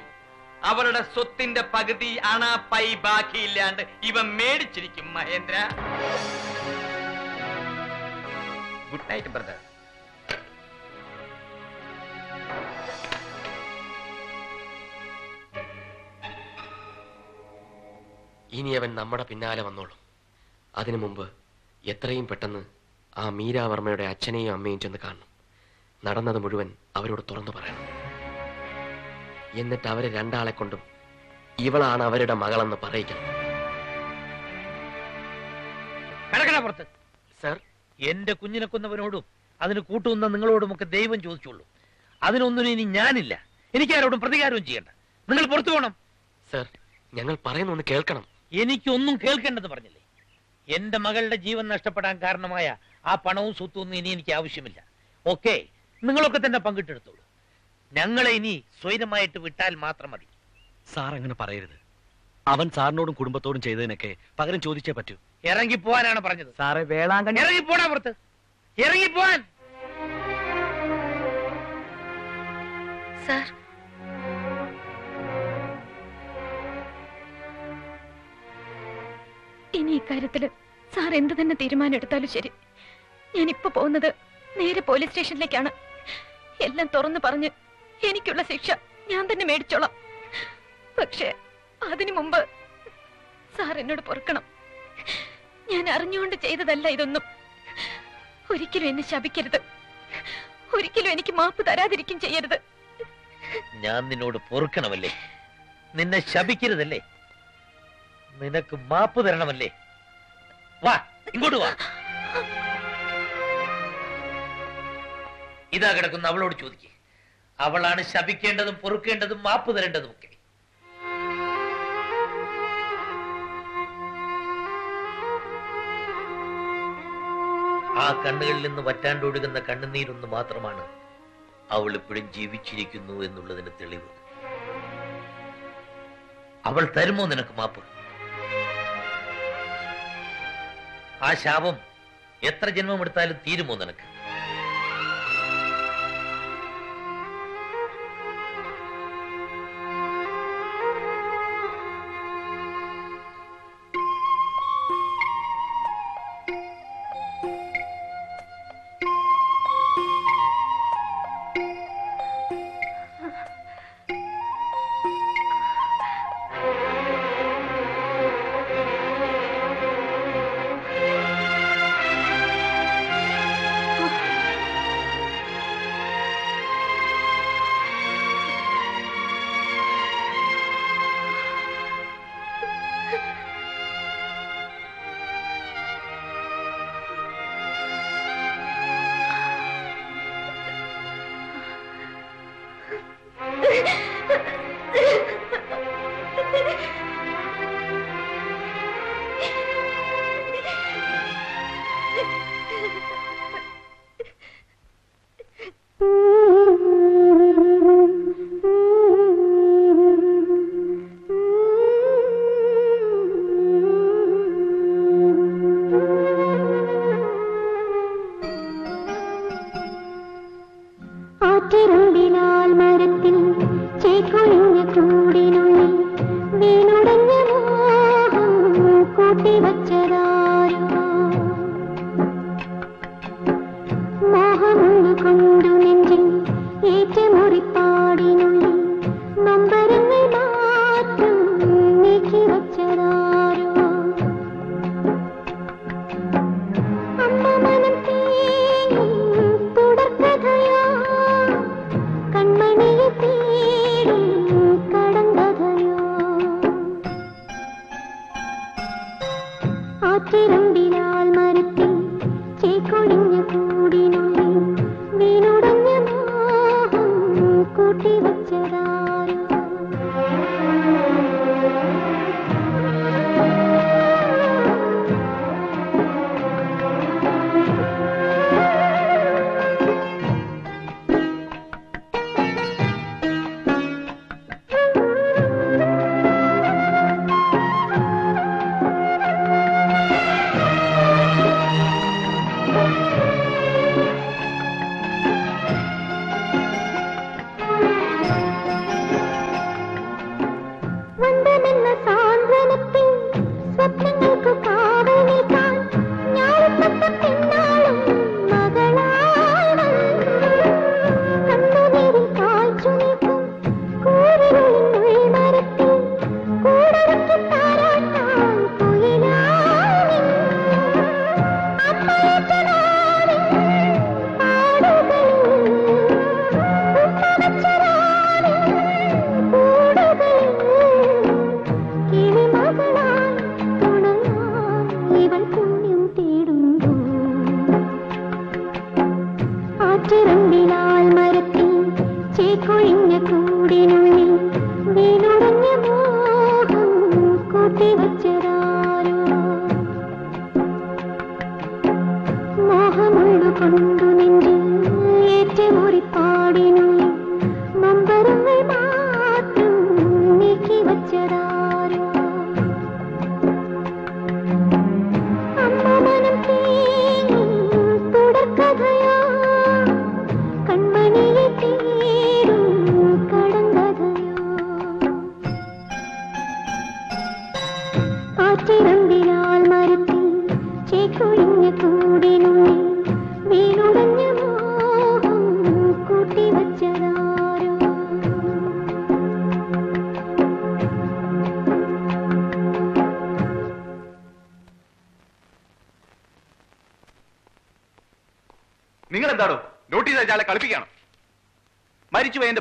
അവളുടെ സ്വത്തിന്റെ പകുതി അണ പൈ ബാക്കിയില്ലാണ്ട് ഇവ മേടിച്ചിരിക്കും മഹേന്ദ്ര. ഗുഡ് നൈറ്റ് ബ്രദർ ഇനി അവൻ നമ്മുടെ പിന്നാലെ വന്നോളും. അതിനു മുമ്പ് എത്രയും പെട്ടെന്ന് ആ മീരാവർമ്മയുടെ അച്ഛനെയും അമ്മയും ചെന്ന് കാണണം. നടന്നത് മുഴുവൻ അവരോട് തുറന്നു പറയണം. എന്നിട്ട് അവരെ രണ്ടാളെ കൊണ്ടും ഇവളാണ് അവരുടെ മകളെന്ന് പറയിക്കണം. പുറത്ത്. സർ? എന്റെ കുഞ്ഞിനെ കൊന്നവനോടും അതിന് കൂട്ടുന്ന നിങ്ങളോടുമൊക്കെ ദൈവം ചോദിച്ചുള്ളൂ. അതിനൊന്നും ഇനി ഞാനില്ല. എനിക്ക് ആരോടും പ്രതികാരവും ചെയ്യണ്ട. നിങ്ങൾ പുറത്തു പോകണം സർ ഞങ്ങൾ പറയുന്ന ഒന്ന് കേൾക്കണം. എനിക്കൊന്നും കേൾക്കേണ്ടെന്ന് പറഞ്ഞില്ലേ? എന്റെ മകളുടെ ജീവൻ നഷ്ടപ്പെടാൻ കാരണമായ ആ പണവും സ്വത്തും ഒന്നും ഇനി എനിക്ക് ആവശ്യമില്ല. ഓക്കെ നിങ്ങളൊക്കെ തന്നെ പങ്കിട്ടെടുത്തോളൂ. ഞങ്ങളെ ഇനി സ്വൈരമായിട്ട് വിട്ടാൽ മാത്രം മതി. സാർ അങ്ങനെ പറയരുത്. അവൻ സാറിനോടും കുടുംബത്തോടും ചെയ്തതിനൊക്കെ പകരം ചോദിച്ചേ പറ്റൂ. ഇറങ്ങി പോവാനാണ് പറഞ്ഞത്. സാറേ വേളാങ്കണ്ണി ഇറങ്ങി പോടാ പുറത്ത്. ഇറങ്ങി പോവാൻ. സാർ. ഇനി ഇക്കാര്യത്തിൽ സാർ എന്ത് തന്നെ തീരുമാനം എടുത്താലും ശരി. ഞാനിപ്പോ ഇപ്പൊ പോകുന്നത് നേരെ പോലീസ് സ്റ്റേഷനിലേക്കാണ്. എല്ലാം തുറന്നു പറഞ്ഞ് എനിക്കുള്ള ശിക്ഷ ഞാൻ തന്നെ മേടിച്ചോളാം. പക്ഷേ അതിനു മുമ്പ് സാർ എന്നോട് പൊറുക്കണം. ഞാൻ അറിഞ്ഞുകൊണ്ട് ചെയ്തതല്ല ഇതൊന്നും. ഒരിക്കലും എന്നെ ശപിക്കരുത്. ഒരിക്കലും എനിക്ക് മാപ്പ് തരാതിരിക്കും ചെയ്യരുത്. ഞാൻ നിന്നോട് പൊറുക്കണമല്ലേ? നിന്നെ ശപിക്കരുതല്ലേ? നിനക്ക് മാപ്പ് തരണമല്ലേ? വാ ഇങ്ങോട്ട് വാ. ഇതാ കിടക്കുന്ന അവളോട് ചോദിക്കേ. അവളാണ് ശപിക്കേണ്ടതും പൊറുക്കേണ്ടതും മാപ്പ് തരേണ്ടതും ഒക്കെ ആ കണ്ണുകളിൽ നിന്ന് വറ്റാണ്ടൊഴുകുന്ന കണ്ണുനീരൊന്ന് മാത്രമാണ് അവൾ ഇപ്പോഴും ജീവിച്ചിരിക്കുന്നു എന്നുള്ളതിന് തെളിവ്. അവൾ തരുമോ നിനക്ക് മാപ്പ്? ആ ശാപം എത്ര ജന്മം എടുത്താലും തീരുമോ നിനക്ക്?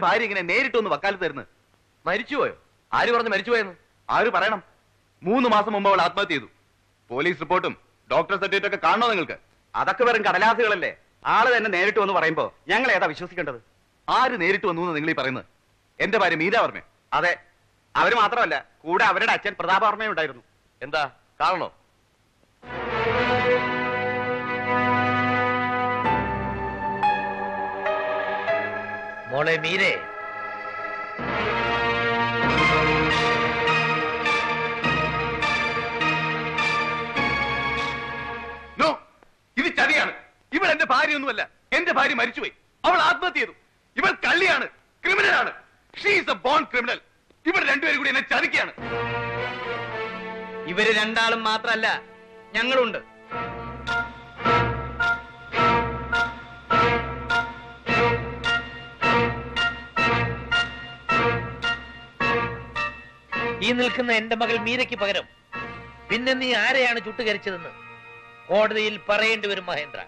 എന്റെ ഭാര്യ ഇങ്ങനെ നേരിട്ടൊന്ന് വക്കാലത്ത് തരുന്നത് മരിച്ചുപോയോ ആര് പറഞ്ഞ് മരിച്ചുപോയെന്ന് ആര് പറയണം? മൂന്ന് മാസം മുമ്പ് അവൾ ആത്മഹത്യ ചെയ്തു. പോലീസ് റിപ്പോർട്ടും ഡോക്ടർ സർട്ടിഫിക്കറ്റ് ഒക്കെ കാണണോ നിങ്ങൾക്ക്? അതൊക്കെ വെറും കടലാസുകളല്ലേ? ആൾ തന്നെ നേരിട്ട് വന്ന് പറയുമ്പോ ഞങ്ങൾ ഏതാ വിശ്വസിക്കേണ്ടത്? ആര് നേരിട്ട് വന്നു നിങ്ങൾ ഈ പറയുന്നത്? എന്റെ ഭാര്യ മീരാവർമ്മ അതെ. അവർ മാത്രമല്ല കൂടെ അവരുടെ അച്ഛൻ പ്രതാപവർമ്മയും ഉണ്ടായിരുന്നു. എന്താ? കാണണോ മോളെ മീരെ. നോ ഇത് ചതിയാണ്. ഇവൾ എന്റെ ഭാര്യയൊന്നുമല്ല. എന്റെ ഭാര്യ മരിച്ചുപോയി. അവൾ ആത്മഹത്യ ചെയ്തു. ഇവൾ കള്ളിയാണ് ക്രിമിനൽ ആണ് ഷീസ് എ ബോൺ ക്രിമിനൽ ഇവർ രണ്ടുപേരും കൂടി എന്നെ ചതിക്കുകയാണ്. ഇവർ രണ്ടാളും മാത്രല്ല ഞങ്ങളുണ്ട്. നിൽക്കുന്ന എന്റെ മകൾ മീരയ്ക്ക് പകരം പിന്നെ നീ ആരെയാണ് ചുട്ടുകരിച്ചതെന്ന് കോടതിയിൽ പറയേണ്ടി വരും മഹേന്ദ്ര.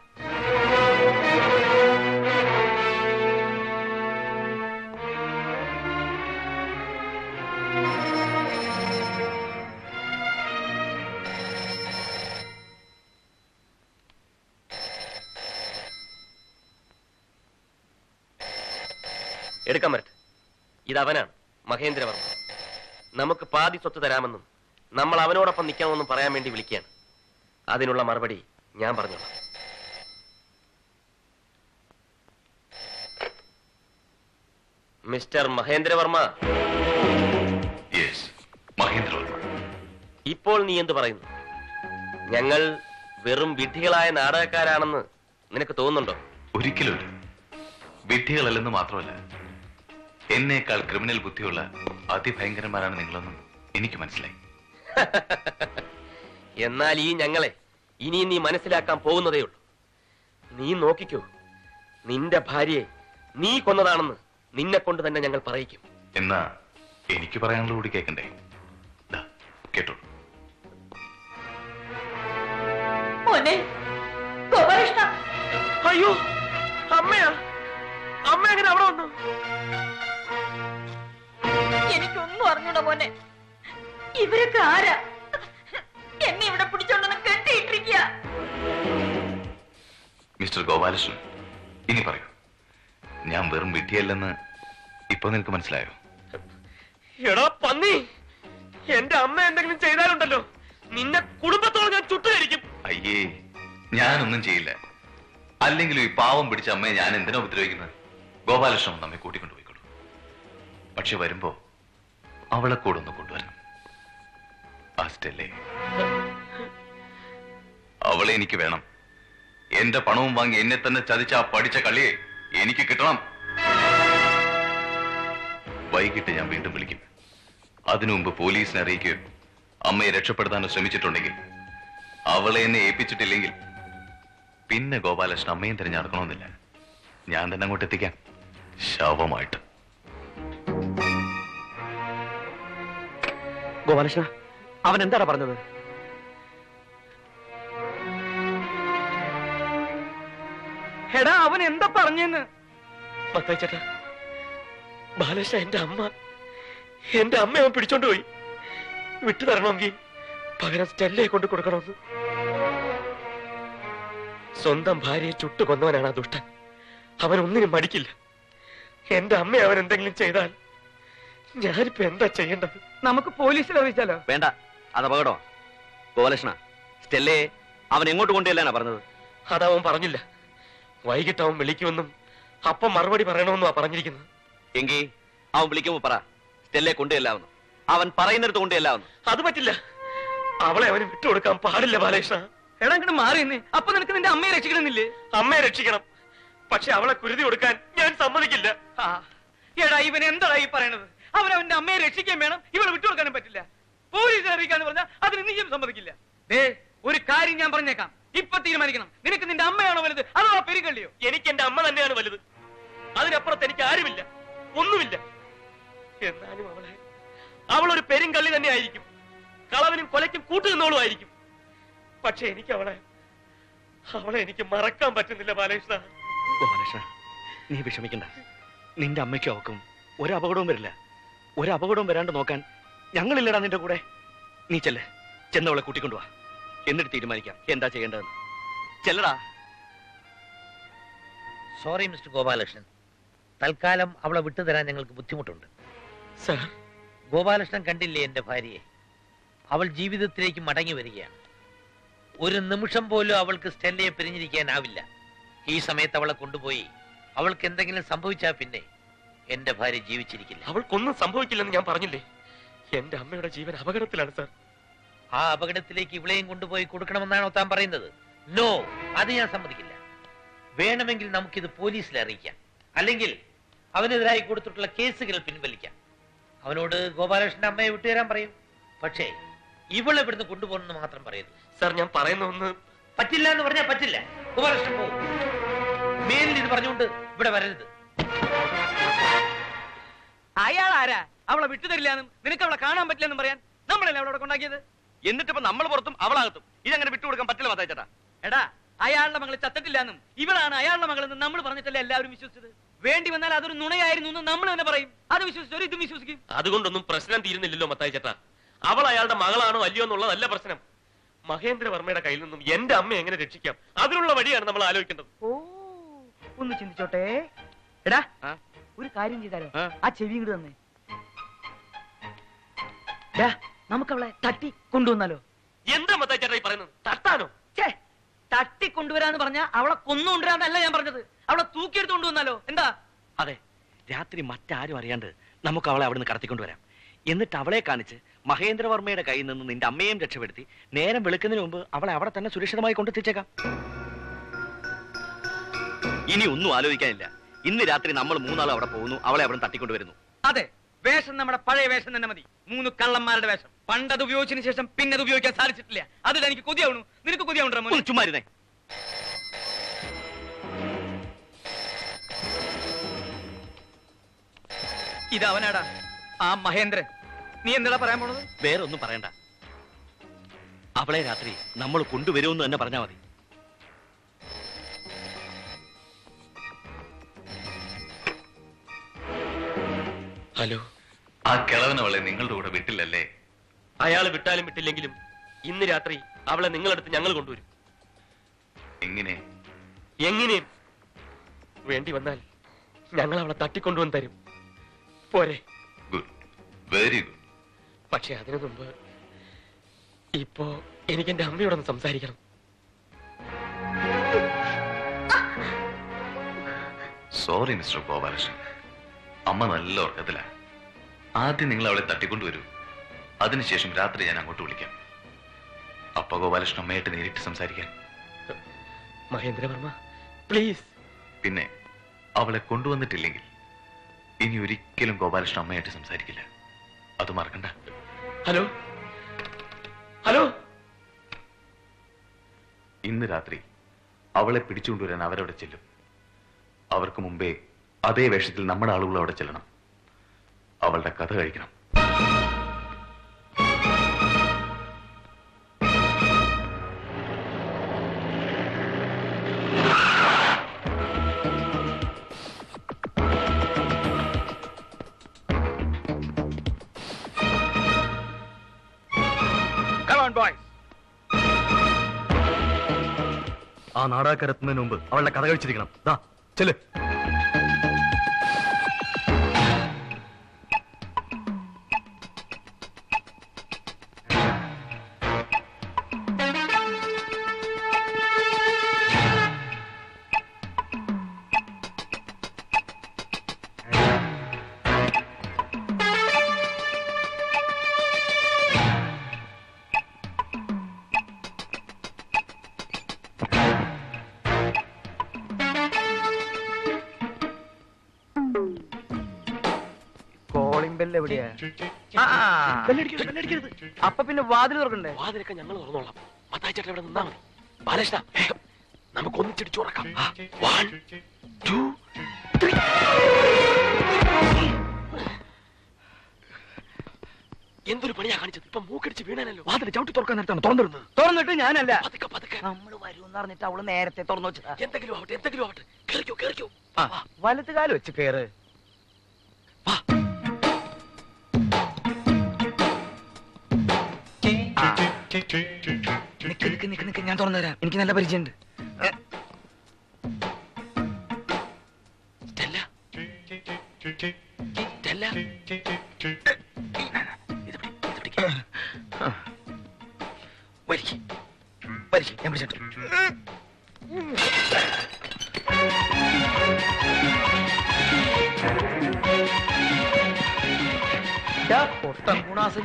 എടുക്കാൻ പറ്റ അവനാണ് മഹേന്ദ്രവർമ്മ. നമുക്ക് പാതി സ്വത്ത് തരാമെന്നും നമ്മൾ അവനോടൊപ്പം നിൽക്കാമെന്നും പറയാൻ വേണ്ടി വിളിക്കുകയാണ്. അതിനുള്ള മറുപടി ഞാൻ പറഞ്ഞു മിസ്റ്റർ മഹേന്ദ്രവർമ്മ മഹേന്ദ്രവർമ്മ ഇപ്പോൾ നീ എന്ത് പറയുന്നു? ഞങ്ങൾ വെറും വിഡ്ഢികളായ നാടകക്കാരാണെന്ന് നിനക്ക് തോന്നുന്നുണ്ടോ? ഒരിക്കലും വിഡ്ഢികളല്ലെന്ന് മാത്രമല്ല എന്നേക്കാൾ ക്രിമിനൽ ബുദ്ധിയുള്ള അതിഭയങ്കരന്മാരാണ് നിങ്ങളെന്നും എനിക്ക് മനസ്സിലായി. എന്നാൽ ഈ ഞങ്ങളെ ഇനി നീ മനസ്സിലാക്കാൻ പോകുന്നതേ ഉള്ളൂ. നീ നോക്കിക്കോ നിന്റെ ഭാര്യയെ നീ കൊന്നതാണെന്ന് നിന്നെ കൊണ്ട് തന്നെ ഞങ്ങൾ പറയിക്കും. എന്നാ എനിക്ക് പറയാനുള്ള കൂടി കേൾക്കണ്ടേ കേട്ടോ. അയ്യോ അമ്മയാ. അമ്മ എങ്ങനെ അവിടെ വന്നു? എനിക്കൊന്നും അറിഞ്ഞൂടാ മോനെ. ഇവരൊക്കെ ആരാ? എന്നെ ഇവിടെ പിടിച്ചോണ്ടെന്ന് കെട്ടിയിട്ടിരിക്കുക മിസ്റ്റർ ഗോപാലകൃഷ്ണൻ ഇനി പറയൂ. ഞാൻ വെറും വിഡ്ഢിയല്ലെന്ന് ഇപ്പൊ നിനക്ക് മനസ്സിലായോ? എടാ പന്നി എന്റെ അമ്മ എന്തെങ്കിലും ചെയ്താലുണ്ടല്ലോ. നിന്നെ കുടുംബത്തോളം ഞാൻ ചുട്ടുകരിക്കും അയ്യേ ഞാനൊന്നും ചെയ്യില്ല. അല്ലെങ്കിലും ഈ പാവം പിടിച്ച അമ്മയെ ഞാൻ എന്തിനാ ഉപദ്രവിക്കുന്നത്? ഗോപാലകൃഷ്ണൻ നമ്മെ കൂട്ടിക്കൊണ്ടുപോയിക്കോളൂ. പക്ഷെ വരുമ്പോ അവളെ കൂടെ ഒന്ന് കൊണ്ടുവരണം. ആസ്റ്റല്ലേ അവളെ എനിക്ക് വേണം. എന്റെ പണവും വാങ്ങി എന്നെ തന്നെ ചതിച്ച ആ പഠിച്ച കളിയെ എനിക്ക് കിട്ടണം. വൈകിട്ട് ഞാൻ വീണ്ടും വിളിക്കും. അതിനു മുമ്പ് പോലീസിനെ അറിയിക്കുകയോ അമ്മയെ രക്ഷപ്പെടുത്താനോ ശ്രമിച്ചിട്ടുണ്ടെങ്കിൽ. അവളെ എന്നെ ഏൽപ്പിച്ചിട്ടില്ലെങ്കിൽ. പിന്നെ ഗോപാലകൃഷ്ണൻ അമ്മയും തിരഞ്ഞെടുക്കണമെന്നില്ല. ഞാൻ തന്നെ അങ്ങോട്ട് എത്തിക്കാം. ശവമായിട്ട്. ഗോപാലകൃഷ്ണ അവൻ എന്താണ് പറഞ്ഞത്? എടാ അവൻ എന്താ പറഞ്ഞെന്ന്? പത്തേച്ചേട്ടാ ചേട്ടാ ബാലകൃഷ്ണ എന്റെ അമ്മ എന്റെ അമ്മ അവൻ പിടിച്ചോണ്ട് പോയി. വിട്ടു തരണമെങ്കിൽ പകരം സ്റ്റെല്ലയെ കൊണ്ട് കൊടുക്കണമെന്ന്. സ്വന്തം ഭാര്യയെ ചുട്ടു കൊന്നവനാണ് ആ ദുഷ്ടൻ. അവൻ ഒന്നിനും മടിക്കില്ല. എന്റെ അമ്മ അവൻ എന്തെങ്കിലും ചെയ്താൽ ഞാനിപ്പോ എന്താ ചെയ്യേണ്ടത്? നമുക്ക് പോലീസിൽ അറിയിച്ചാലോ? വേണ്ട. അത് അപകടം ഗോപലക്ഷ്ണ സ്റ്റെല്ലയെ അവൻ എങ്ങോട്ട് കൊണ്ടുവല്ലാനാ പറഞ്ഞത്? അതവൻ പറഞ്ഞില്ല. വൈകിട്ട് അവൻ വിളിക്കുമെന്നും അപ്പം മറുപടി പറയണമെന്നും ആ പറഞ്ഞിരിക്കുന്നത്. എങ്കിൽ അവൻ വിളിക്കുമ്പോ പറ. സ്റ്റെല്ലയെ കൊണ്ടുവല്ലാവുന്നു അവൻ പറയുന്നിടത്ത് കൊണ്ടുവല്ലാവുന്നു അത് പറ്റില്ല. അവളെ അവന് വിട്ടുകൊടുക്കാൻ പാടില്ല ബാലകൃഷ്ണ. എടാ ഇങ്ങോട്ട് മാറിയെന്ന് അപ്പൊ നിനക്ക് നിന്റെ അമ്മയെ രക്ഷിക്കണമെന്നില്ലേ? അമ്മയെ രക്ഷിക്കണം. പക്ഷെ അവളെ കുരുതി കൊടുക്കാൻ ഞാൻ സമ്മതിക്കില്ല. ആ, എടാ ഇവൻ എന്താടാ ഈ പറയണത്? അവൻ അവന്റെ അമ്മയെ രക്ഷിക്കാൻ വേണം. ഇവളെ വിട്ടുകൊടുക്കാനും പറ്റില്ല. പോലീസിനെ അറിയിക്കാന്ന് പറഞ്ഞാൽ അതിന് നീയും സമ്മതിക്കില്ല. ദേ ഒരു കാര്യം ഞാൻ പറഞ്ഞേക്കാം. ഇപ്പൊ തീരുമാനിക്കണം. നിനക്ക് നിന്റെ അമ്മയാണോ വലുത്? അതോ ആ പെരുകള്ളിയോ എനിക്ക് എന്റെ അമ്മ തന്നെയാണ് വലുത്. അതിനപ്പുറത്ത് എനിക്ക് ആരുമില്ല. ഒന്നുമില്ല. എന്നാലും അവളെ അവളൊരു പെരുങ്കള്ളി തന്നെ ആയിരിക്കും കളവനും കൊലയ്ക്കും കൂട്ടുനിന്നോളും ആയിരിക്കും പക്ഷെ എനിക്ക് അവളെ അവളെ എനിക്ക് മറക്കാൻ പറ്റുന്നില്ല ബാലകൃഷ്ണ. ബാലകൃഷ്ണ നീ വിഷമിക്കണ്ട. നിന്റെ അമ്മയ്ക്കും അവക്കും ഒരു അപകടവും വരില്ല. ഒരു അപകടവും വരാണ്ട് നോക്കാൻ ഞങ്ങളില്ലടാ നിന്റെ കൂടെ. നീ ചെല്ല്. ചെന്നവളെ കൂട്ടിക്കൊണ്ടുവാ എന്നിട്ട് തീരുമാനിക്കാം. എന്താ ചെയ്യേണ്ടതെന്ന്. ചെല്ലടാ. Sorry mister Gopalakrishnan. തൽക്കാലം അവളെ വിട്ടുതരാൻ ഞങ്ങൾക്ക് ബുദ്ധിമുട്ടുണ്ട്. സർ ഗോപാലകൃഷ്ണൻ കണ്ടില്ലേ എന്റെ ഭാര്യയെ? അവൾ ജീവിതത്തിലേക്ക് മടങ്ങി വരികയാണ്. ഒരു നിമിഷം പോലും അവൾക്ക് സ്റ്റെല്ലയെ പിരിഞ്ഞിരിക്കാനാവില്ല. ഈ സമയത്ത് അവളെ കൊണ്ടുപോയി അവൾക്ക് എന്തെങ്കിലും സംഭവിച്ചാൽ പിന്നെ എന്റെ ഭാര്യ ജീവിച്ചിരിക്കില്ല. അവൾക്കൊന്നും സംഭവിക്കില്ലെന്ന് ഞാൻ പറഞ്ഞില്ലേ? എന്റെ അമ്മയുടെ ജീവൻ അപകടത്തിലാണ് സാർ. ആ അപകടത്തിലേക്ക് ഇവളെയും കൊണ്ടുപോയി കൊടുക്കണമെന്നാണോ താൻ പറയുന്നത്? നോ അത് ഞാൻ സമ്മതിക്കില്ല. വേണമെങ്കിൽ നമുക്കിത് പോലീസിൽ അറിയിക്കാം. അല്ലെങ്കിൽ അവനെതിരായി കൊടുത്തിട്ടുള്ള കേസുകൾ പിൻവലിക്കാം. അവനോട് ഗോപാലകൃഷ്ണന്റെ അമ്മയെ വിട്ടുതരാൻ പറയും. പക്ഷേ ഇവളെ ഇവിടുന്ന് കൊണ്ടുപോകണമെന്ന് മാത്രം പറയുന്നു സാർ ഞാൻ പറയുന്ന ഒന്ന് പറ്റില്ല എന്ന് പറഞ്ഞാൽ പറ്റില്ല. ഗോപാലകൃഷ്ണൻ പോകും മേലിൽ ഇത് പറഞ്ഞുകൊണ്ട് ഇവിടെ വരരുത്. അയാൾ ആരാ അവളെ വിട്ടുതരില്ലാന്നും നിനക്ക് അവളെ കാണാൻ പറ്റില്ലെന്നും പറയാൻ നമ്മളല്ലേ അവളോട് കൊണ്ടാക്കിയത്? എന്നിട്ടിപ്പോ നമ്മൾ പുറത്തും അവളാകത്തും. ഇതങ്ങനെ വിട്ടുകൊടുക്കാൻ പറ്റില്ല മത്തായിച്ചേട്ടാ എടാ അയാളുടെ മകളെ ചത്തിട്ടില്ലാന്നും ഇവളാണ് അയാളുടെ മകളെന്ന് നമ്മൾ പറഞ്ഞിട്ടല്ലേ എല്ലാവരും വിശ്വസിച്ചത്? വേണ്ടി വന്നാൽ അതൊരു നുണയായിരുന്നു എന്ന് നമ്മൾ തന്നെ പറയും. അത് വിശ്വസിച്ചവർ ഇതും വിശ്വസിക്കും. അതുകൊണ്ടൊന്നും പ്രശ്നം തീരുന്നില്ലല്ലോ മത്തായി ചേട്ടാ. അവൾ അയാളുടെ മകളാണോ അല്ലയോ എന്നുള്ളതല്ല പ്രശ്നം. മഹേന്ദ്ര വർമ്മയുടെ കയ്യിൽ നിന്നും എന്റെ അമ്മ എങ്ങനെ രക്ഷിക്കാം? അതിനുള്ള വഴിയാണ് നമ്മൾ ആലോചിക്കേണ്ടത്. ഓ ഒന്ന് ചിന്തിച്ചോട്ടെ. എടാ ഒരു കാര്യം ചെയ്താലോ? ആ. ചെവി ഇങ്ങോട്ട് തന്നെ. ഡാ നമുക്ക് അവളെ തട്ടി കൊണ്ടുവന്നാലോ? എന്താ മത്തായി ചേട്ടാ ഈ പറയുന്നത്? തട്ടാനോ? ചേ തട്ടി കൊണ്ടുവരാന്ന് പറഞ്ഞ അവളെ കൊന്നുകൊണ്ടുവരാന്നല്ല ഞാൻ പറഞ്ഞത്. അവളെ തൂക്കിയെടുത്ത് കൊണ്ടുവന്നാലോ? എന്താ? അതെ രാത്രി മറ്റാരും അറിയാണ്ട് നമുക്ക് അവളെ അവിടെ നിന്ന് കടത്തിക്കൊണ്ടുവരാം. എന്നിട്ട് അവളെ കാണിച്ച് മഹേന്ദ്രവർമ്മയുടെ കയ്യിൽ നിന്ന് നിന്റെ അമ്മയെയും രക്ഷപ്പെടുത്തി നേരം വെളുക്കുന്നതിന് മുമ്പ് അവളെ അവിടെ തന്നെ സുരക്ഷിതമായി കൊണ്ടെത്തിച്ചേക്കാം. ഇനി ഒന്നും ആലോചിക്കാനില്ല. ഇന്ന് രാത്രി നമ്മൾ മൂന്നാളും അവിടെ പോകുന്നു. അവളെ അവിടെ തട്ടിക്കൊണ്ട് വരുന്നു അതെ വേഷം നമ്മുടെ പഴയ വേഷം തന്നെ മതി. മൂന്ന് കള്ളന്മാരുടെ വേഷം. പണ്ടത് ഉപയോഗിച്ചതിന് ശേഷം പിന്നെ അത് ഉപയോഗിക്കാൻ സാധിച്ചിട്ടില്ല. അത് എനിക്ക് കൊതിയാവണു നിനക്ക് കൊതിയാവുണ്ടോ ചുമ്മാ. ഇത് അവനാടാ. ആ മഹേന്ദ്രൻ. നീ എന്താ പറയാൻ പോണത്? വേറെ ഒന്നും പറയണ്ട. അവളെ രാത്രി നമ്മൾ കൊണ്ടുവരുമെന്ന് തന്നെ പറഞ്ഞാൽ മതി. ഹലോ. ആ കിളവനവളെ നിങ്ങളുടെ കൂടെ വിട്ടില്ലല്ലേ? അയാൾ വിട്ടാലും വിട്ടില്ലെങ്കിലും ഇന്ന് രാത്രി അവളെ നിങ്ങളടുത്ത് ഞങ്ങൾ കൊണ്ടുവരും. എങ്ങനെ? എങ്ങനെയും വേണ്ടി വന്നാൽ ഞങ്ങൾ അവളെ തട്ടിക്കൊണ്ടുവന്ന് തരും. പോരെ. ഗുഡ്. Very good. പക്ഷെ അതിനു മുമ്പ് ഇപ്പോ എനിക്ക് എന്റെ അമ്മയോടൊന്ന് സംസാരിക്കണം. Sorry mister Gopalakrishnan. അമ്മ നല്ല ഉറക്കത്തിലാ. ആദ്യം നിങ്ങൾ അവളെ തട്ടിക്കൊണ്ടുവരൂ. അതിനുശേഷം രാത്രി ഞാൻ അങ്ങോട്ട് വിളിക്കാം. അപ്പ ഗോപാലകൃഷ്ണൻ അമ്മയായിട്ട് നേരിട്ട് സംസാരിക്കാൻ. മഹേന്ദ്രവർമ്മ പ്ലീസ്. പിന്നെ അവളെ കൊണ്ടുവന്നിട്ടില്ലെങ്കിൽ ഇനി ഒരിക്കലും ഗോപാലകൃഷ്ണൻ അമ്മയായിട്ട് സംസാരിക്കില്ല. അത് മറക്കണ്ട. ഹലോ? ഹലോ? ഇന്ന് രാത്രി അവളെ പിടിച്ചുകൊണ്ടുവരാൻ അവരവിടെ ചെല്ലും. അവർക്ക് മുമ്പേ അതേ വേഷത്തിൽ നമ്മുടെ ആളുകൾ അവിടെ ചെല്ലണം. അവളുടെ കഥ കഴിക്കണം. ആ നാടാക്കരത്തുന്നതിന് മുമ്പ് അവളുടെ കഥ കഴിച്ചിരിക്കണം. ദാ ചെൽ വാതിൽ തുറക്കണ്ടേ? വാതിലൊക്കെ ഞങ്ങൾ തുറന്നോളാം. മത്തായി ചേട്ടൻ ഇവിടെ നിന്നാ മതി. ബാലകൃഷ്ണ നമുക്ക് ഒന്നിച്ചിടിച്ചു ഉറക്കാം. വൺ ടു എന്തൊരു പണിയാ കാണിച്ചത്? ഇപ്പൊ മൂക്കടിച്ച് വീണാനല്ലോ വാതിൽ ചവിട്ടി തുറക്കാൻ നേരത്താണ് തുറന്നിരുന്നത് തുറന്നിട്ട് ഞാനല്ല. പതുക്കെ പതുക്കെ. നമ്മൾ വരൂന്ന് പറഞ്ഞിട്ട് അവൾ നേരത്തെ തുറന്നു വെച്ചതാ. എന്തെങ്കിലും ആവട്ടെ എന്തെങ്കിലും ആവട്ടെ. കേറിക്കോ കേറിക്കോ. വലത്തുകാലം വെച്ച് കേറ്. ആ. നിക്ക് ഞാൻ തുറന്നു തരാം എനിക്ക് നല്ല പരിചയമുണ്ട് ഏ. സ്റ്റെല്ല. സ്റ്റെല്ല. ഇത് പിടി, ഇത് പിടിക്ക്. ആ. വലിക്ക്. വലിക്ക്, ഞാൻ പിടിച്ചിട്ട്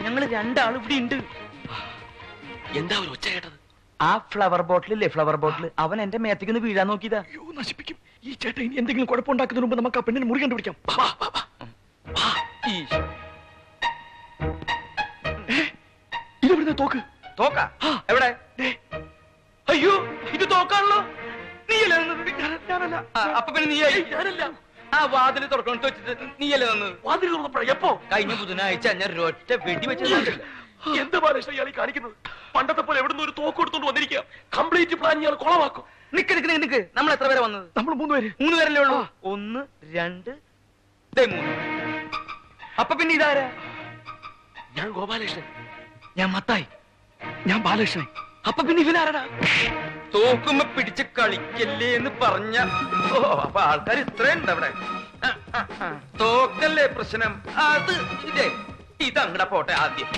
ഞങ്ങൾ രണ്ടാൾ ഇവിടെ ഉണ്ട് എന്താ ഒരു ഒച്ച കേട്ടത്? ആ ഫ്ലവർ ബോട്ടിലില്ലേ ഫ്ലവർ ബോട്ടിൽ അവൻ എന്റെ മേത്തേക്ക് ഒന്ന് വീഴാൻ നോക്കിയതാ. നശിപ്പിക്കും. ഈ ചേട്ടൻ ഇനി എന്തെങ്കിലും കുഴപ്പമുണ്ടാക്കുന്നതിന് മുമ്പ് നമുക്ക് ആ പെണ്ണിനെ മുറി കണ്ടുപിടിക്കാം. വാ, വാ, വാ. ഈശ്. ഇതെവിടുന്ന തോക്ക്? തോക്കാ? എവിടെ? അയ്യോ ഇത് തോക്കാണല്ലോ. നീയല്ലേ നിന്നത്? ഞാനല്ല. ആ, അപ്പൊ പിന്നെ നീയായി? ഞാനല്ല. ആ വാതിൽ തുറക്കണം വെച്ചിട്ട് നീയല്ലേ നിന്നത് വാതിൽ തുറന്നപ്പോഴാ? എപ്പോ? കഴിഞ്ഞ ബുധനാഴ്ച ഞാൻ ഒരൊറ്റ വെടി വെച്ചില്ല എന്ത് ബാലകൃഷ്ണ ഇയാൾ കാണിക്കുന്നത്? പണ്ടത്തെ പോലെ എവിടുന്ന് ഒരു തോക്ക് എടുത്തോണ്ട് വന്നിരിക്കുക. കംപ്ലീറ്റ് പ്ലാൻ ഇയാൾ കുളമാക്കും. നിക്ക് നിക്ക് നിക്ക് നമ്മൾ എത്ര പേരെ വന്നത്? നമ്മൾ മൂന്ന് പേര്. മൂന്ന് പേരല്ലേ ഉള്ളൂ? ഒന്ന് രണ്ട് മൂന്ന്. അപ്പൊ പിന്നെ ഇതാരാ? ഞാൻ ഗോപാലകൃഷ്ണൻ. ഞാൻ മത്തായി. ഞാൻ ബാലകൃഷ്ണൻ. അപ്പൊ പിന്നെ ഇവനാരടാ? തോക്കുമ്പോ പിടിച്ച് കളിക്കല്ലേ എന്ന് പറഞ്ഞ ഓ അപ്പൊ ആൾക്കാർ ഇത്രയുണ്ട് അവിടെ. തോക്കല്ലേ പ്രശ്നം? അത് ഇതേ. ഇതങ്ങടെ പോട്ടെ ആദ്യം.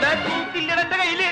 ദാ തോക്കില്ലടാ എന്റെ കയ്യിൽ.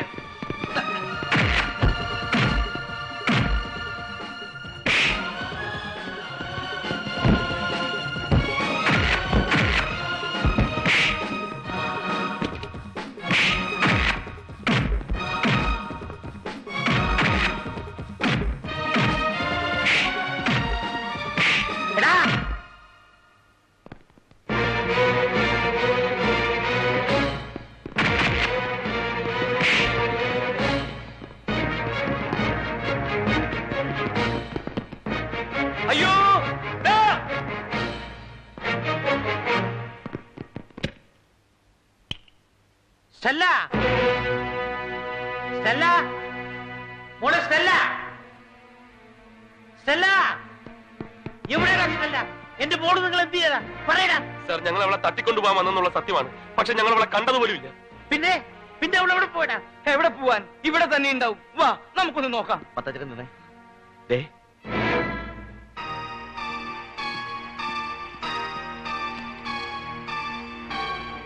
അവളെ വന്നെന്നുള്ള സത്യമാണ്. പക്ഷെ ഞങ്ങൾ അവളെ കണ്ടതുപോലുമില്ല. പിന്നെ? പിന്നെ അവൾ എവിടെ പോയടാ? എവിടെ പോവാൻ? ഇവിടെ തന്നെ ഉണ്ടാവും. വാ നമുക്കൊന്ന് നോക്കാം. നിന്നേ. ദേ.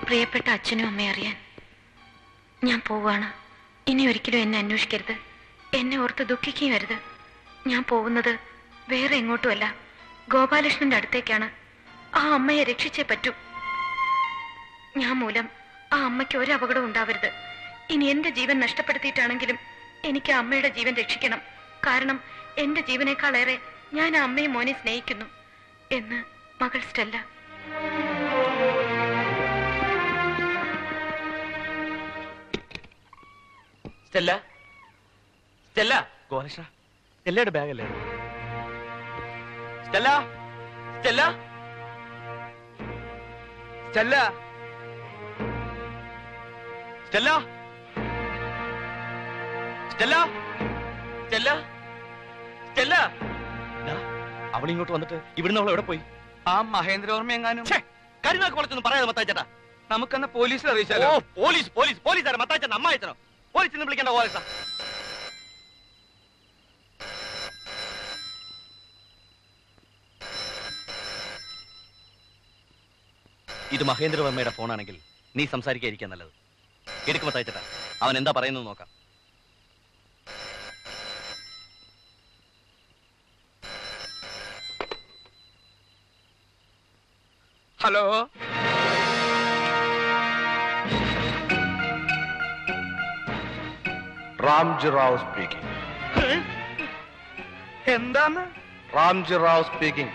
പ്രിയപ്പെട്ട അച്ഛനും അമ്മയും അറിയാൻ ഞാൻ പോവാണ്. ഇനി ഒരിക്കലും എന്നെ അന്വേഷിക്കരുത്. എന്നെ ഓർത്ത് ദുഃഖിക്കുകയും വരുത് ഞാൻ പോകുന്നത് വേറെ എങ്ങോട്ടുമല്ല. ഗോപാലകൃഷ്ണന്റെ അടുത്തേക്കാണ്. ആ അമ്മയെ രക്ഷിച്ചേ പറ്റൂ. ഞാൻ മൂലം ആ അമ്മയ്ക്ക് ഒരു അപകടം ഉണ്ടാവരുത്. ഇനി എന്റെ ജീവൻ നഷ്ടപ്പെടുത്തിയിട്ടാണെങ്കിലും എനിക്ക് ആ അമ്മയുടെ ജീവൻ രക്ഷിക്കണം. കാരണം എന്റെ ജീവനേക്കാളേറെ ഞാൻ ആ അമ്മയും മോനെ സ്നേഹിക്കുന്നു. എന്ന് മകൾ Stella. Stella? സ്റ്റെല്ലയുടെ Stella? Stella? Stella? Stella? Stella? Stella? Stella? അവൾ ഇങ്ങോട്ട് വന്നിട്ട് ഇവിടുന്ന് അവൾ എവിടെ പോയി? ആ മഹേന്ദ്രവർമ്മ എങ്ങാനും? കരുനാക്ക് വളർത്തൊന്നും പറയാതെ മത്താച്ചേട്ടാ നമുക്കെന്നാ പോലീസിൽ അറിയിച്ചാലോ? പോലീസ് പോലീസ് പോലീസ് ആരാ മത്താച്ചൻ അമ്മ അയച്ചനോ പോലീസിന്ന് വിളിക്കേണ്ട പോലീസാ ഇത് മഹേന്ദ്രവർമ്മയുടെ ഫോണാണെങ്കിൽ നീ സംസാരിക്കാതിരിക്കാൻ നല്ലത്. എടുക്കും മത്താച്ചേട്ടാ അവൻ എന്താ പറയുന്നത് നോക്കാം ഹലോ റാംജി റാവു സ്പീക്കിംഗ് എന്താണ് റാംജി റാവു സ്പീക്കിംഗ്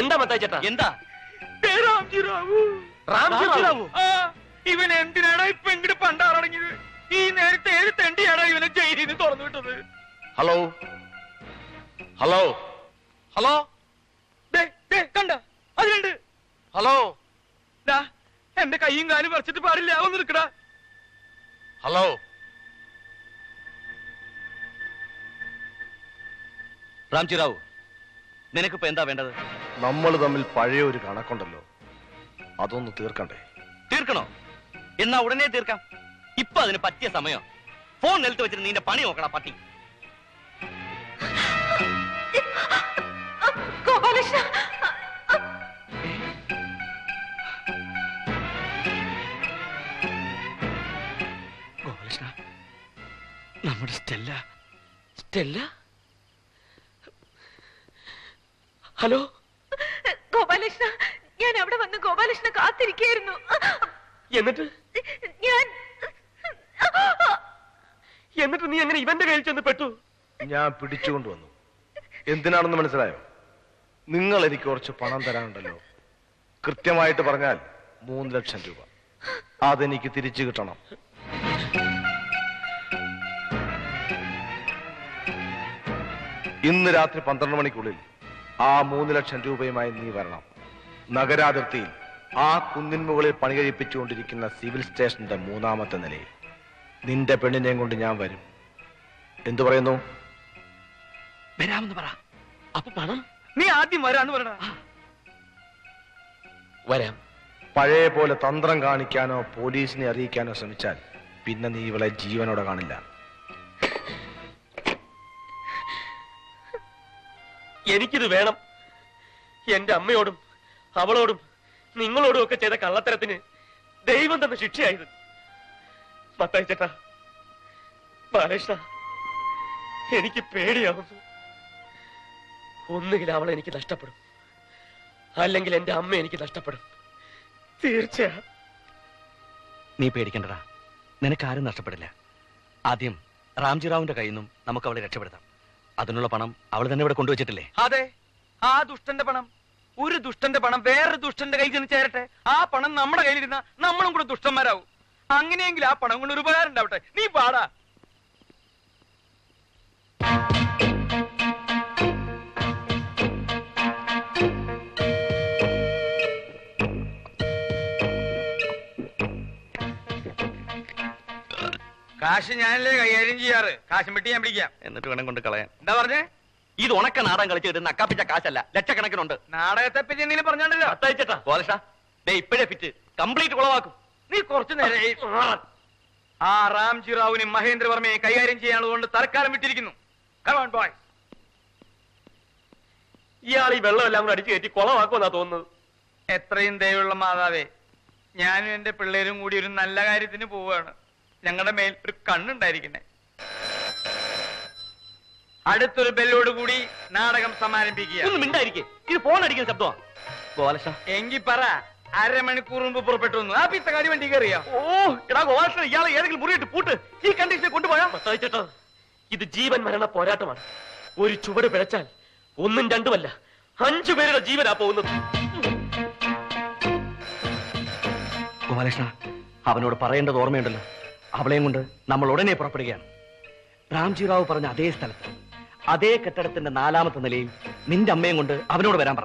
എന്താ മത്തായിച്ചേട്ടാ എന്താ രാംജി റാവു ആ, ഇവൻ എന്തിനാടാ ഇപ്പൊ ഇങ്ങോട്ട് പണ്ടാറടങ്ങിയത്? ഈ നേരത്തെ ഏത് തെണ്ടിയാടാ ഇവനെ ജയിലിൽ നിന്ന് തുറന്നു വിട്ടത്? ഹലോ? ഹലോ? ഹലോ? കണ്ട? അതിലുണ്ട്. ഹലോ? എന്റെ കൈയും കാലും പറിച്ചിട്ട് പാടില്ല ഒന്ന് നിൽക്കടാ. ഹലോ? റാംജി റാവു നിനക്കിപ്പോ എന്താ വേണ്ടത്? നമ്മൾ തമ്മിൽ പഴയ ഒരു കണക്കുണ്ടല്ലോ. അതൊന്ന് തീർക്കണ്ടേ? തീർക്കണോ? എന്നാ ഉടനെ തീർക്കാം. ഇപ്പൊ അതിന് പറ്റിയ സമയം. ഫോൺ നിലത്ത് വെച്ചിട്ട് നിന്റെ പണി നോക്കണ പട്ടി. ഗോപാലകൃഷ്ണ. ഗോപാലകൃഷ്ണ നമ്മുടെ സ്റ്റെല്ല സ്റ്റെല്ല? ഹലോ? ഗോപാലകൃഷ്ണ ഞാൻ അവിടെ വന്ന് ഗോപാലകൃഷ്ണ കാത്തിരിക്കായിരുന്നു എന്നിട്ട്? ഞാൻ എന്നിട്ട് നീ എങ്ങനെ ഇവന്റെ കയ്യിൽ ചെന്ന് പെട്ടു? ഞാൻ പിടിച്ചുകൊണ്ട് വന്നു. എന്തിനാണെന്ന് മനസ്സിലായോ? നിങ്ങൾ എനിക്ക് കുറച്ച് പണം തരാനുണ്ടല്ലോ. കൃത്യമായിട്ട് പറഞ്ഞാൽ മൂന്ന് ലക്ഷം രൂപ. അതെനിക്ക് തിരിച്ചു കിട്ടണം. ഇന്ന് രാത്രി പന്ത്രണ്ട് മണിക്കുള്ളിൽ ആ മൂന്ന് ലക്ഷം രൂപയുമായി നീ വരണം. നഗരാതിർത്തിയിൽ ആ കുന്നിൻ മുകളിൽ പണി കഴിപ്പിച്ചുകൊണ്ടിരിക്കുന്ന സിവിൽ സ്റ്റേഷന്റെ മൂന്നാമത്തെ നിലയിൽ. നിന്റെ പെണ്ണിനെയും കൊണ്ട് ഞാൻ വരും. എന്തു പറയുന്നു? വരാമെന്ന് പറ. അപ്പൊ പണം? നീ ആദ്യം വരാന്ന് പറ വരാം. പഴയ പോലെ തന്ത്രം കാണിക്കാനോ പോലീസിനെ അറിയിക്കാനോ ശ്രമിച്ചാൽ പിന്നെ നീ ഇവളെ ജീവനോടെ കാണില്ല. എനിക്കിത് വേണം. എന്റെ അമ്മയോടും അവളോടും നിങ്ങളോടും ഒക്കെ ചെയ്ത കള്ളത്തരത്തിന് ദൈവം തന്ന ശിക്ഷയായത് മത്തായി ചേട്ടാ ബാലകൃഷ്ണ എനിക്ക് പേടിയാവുന്നു. ഒന്നുകിൽ അവളെ എനിക്ക് നഷ്ടപ്പെടും. അല്ലെങ്കിൽ എന്റെ അമ്മ എനിക്ക് നഷ്ടപ്പെടും. തീർച്ചയാ. നീ പേടിക്കണ്ടടാ. നിനക്ക് ആരും നഷ്ടപ്പെടില്ല. ആദ്യം റാംജി റാവുന്റെ കയ്യിൽ നിന്നും നമുക്ക് അവളെ രക്ഷപ്പെടുത്താം. അതിനുള്ള പണം അവൾ തന്നെ ഇവിടെ കൊണ്ടുവച്ചിട്ടില്ലേ? അതെ ആ ദുഷ്ടന്റെ പണം. ഒരു ദുഷ്ടന്റെ പണം വേറൊരു ദുഷ്ടന്റെ കയ്യിൽ ചെന്ന് ചേരട്ടെ? ആ പണം നമ്മുടെ കയ്യിലിരുന്ന നമ്മളും കൂടെ ദുഷ്ടന്മാരാവും. അങ്ങനെയെങ്കിൽ ആ പണം കൊണ്ട് ഒരു ഉപകാരം ഉണ്ടാവട്ടെ. നീ പാടാ. കാശ് ഞാനല്ലേ കൈകാര്യം ചെയ്യാറ്? കാശും വെട്ടി ഞാൻ പിടിക്കാം. എന്നിട്ട് വേണം കൊണ്ട് കളയാൻ. എന്താ പറഞ്ഞേ? ഇത് ഉണക്ക നാടൻ കളിച്ച് കിട്ടുന്ന അക്കാപ്പിച്ച കാശല്ല. ലക്ഷക്കണക്കിനുണ്ട്. നാടകത്തെ പറ്റി എന്തെങ്കിലും പറഞ്ഞോണ്ടല്ലോ. അത്തയച്ചേട്ടാ. ഗോലഷ ദേ ഇപ്പോഴേ ഫിറ്റ്. കംപ്ലീറ്റ് കുളവാക്കും. നീ കുറച്ചു നേരം ആ റാംജി റാവുവിനും മഹേന്ദ്രവർമ്മയെ കൈകാര്യം ചെയ്യാനുള്ളതുകൊണ്ട് തൽക്കാലം വിട്ടിരിക്കുന്നു. കമാൺ ബോയ് ഇയാൾ ഈ വെള്ളമെല്ലാം കൂടെ അടിച്ചു കയറ്റി കുളമാക്കുമെന്നാ തോന്നുന്നത്. എത്രയും ദയവുള്ള മാതാവേ ഞാനും എന്റെ പിള്ളേരും കൂടി ഒരു നല്ല കാര്യത്തിന് പോവുകയാണ്. ഞങ്ങളുടെ മേൽ ഒരു കണ്ണുണ്ടായിരിക്കണേ. അടുത്തൊരു ബെല്ലോട് കൂടി നാടകം സമാരംഭിക്കുക. ഒന്ന് മിണ്ടായിരിക്കേ. ഇത് ഫോൺ അടിക്കുന്ന ശബ്ദമാണ് ഗോലഷ എങ്കി പറ അരമണിക്കൂർ മുമ്പ് പുറപ്പെട്ടു വന്നു. ആ പിത്തക്കാടി വണ്ടി കയറിയോ? ഓ എടാ ഗോപാലകൃഷ്ണൻ ഇയാളെ ഏതെങ്കിലും മുറിയിട്ട് പൂട്ട്. ഈ കണ്ടീഷനിൽ കൊണ്ടുപോയാ? മത്തായി ചേട്ടാ ഇത് ജീവൻ മരണ പോരാട്ടമാണ്. ഒരു ചുവട് പിഴച്ചാൽ ഒന്നും രണ്ടുമല്ല അഞ്ചു പേരുടെ ജീവനാ പോകുന്നത്. ഗോപാലകൃഷ്ണ അവനോട് പറയേണ്ടത് ഓർമ്മയുണ്ടല്ലോ. അവളെയും കൊണ്ട് നമ്മൾ ഉടനെ പുറപ്പെടുകയാണ്. രാംജി റാവു പറഞ്ഞ അതേ സ്ഥലത്ത്. അതേ കെട്ടിടത്തിന്റെ നാലാമത്തെ നിലയിൽ നിന്റെ അമ്മയും കൊണ്ട് അവനോട് വരാൻ പറ.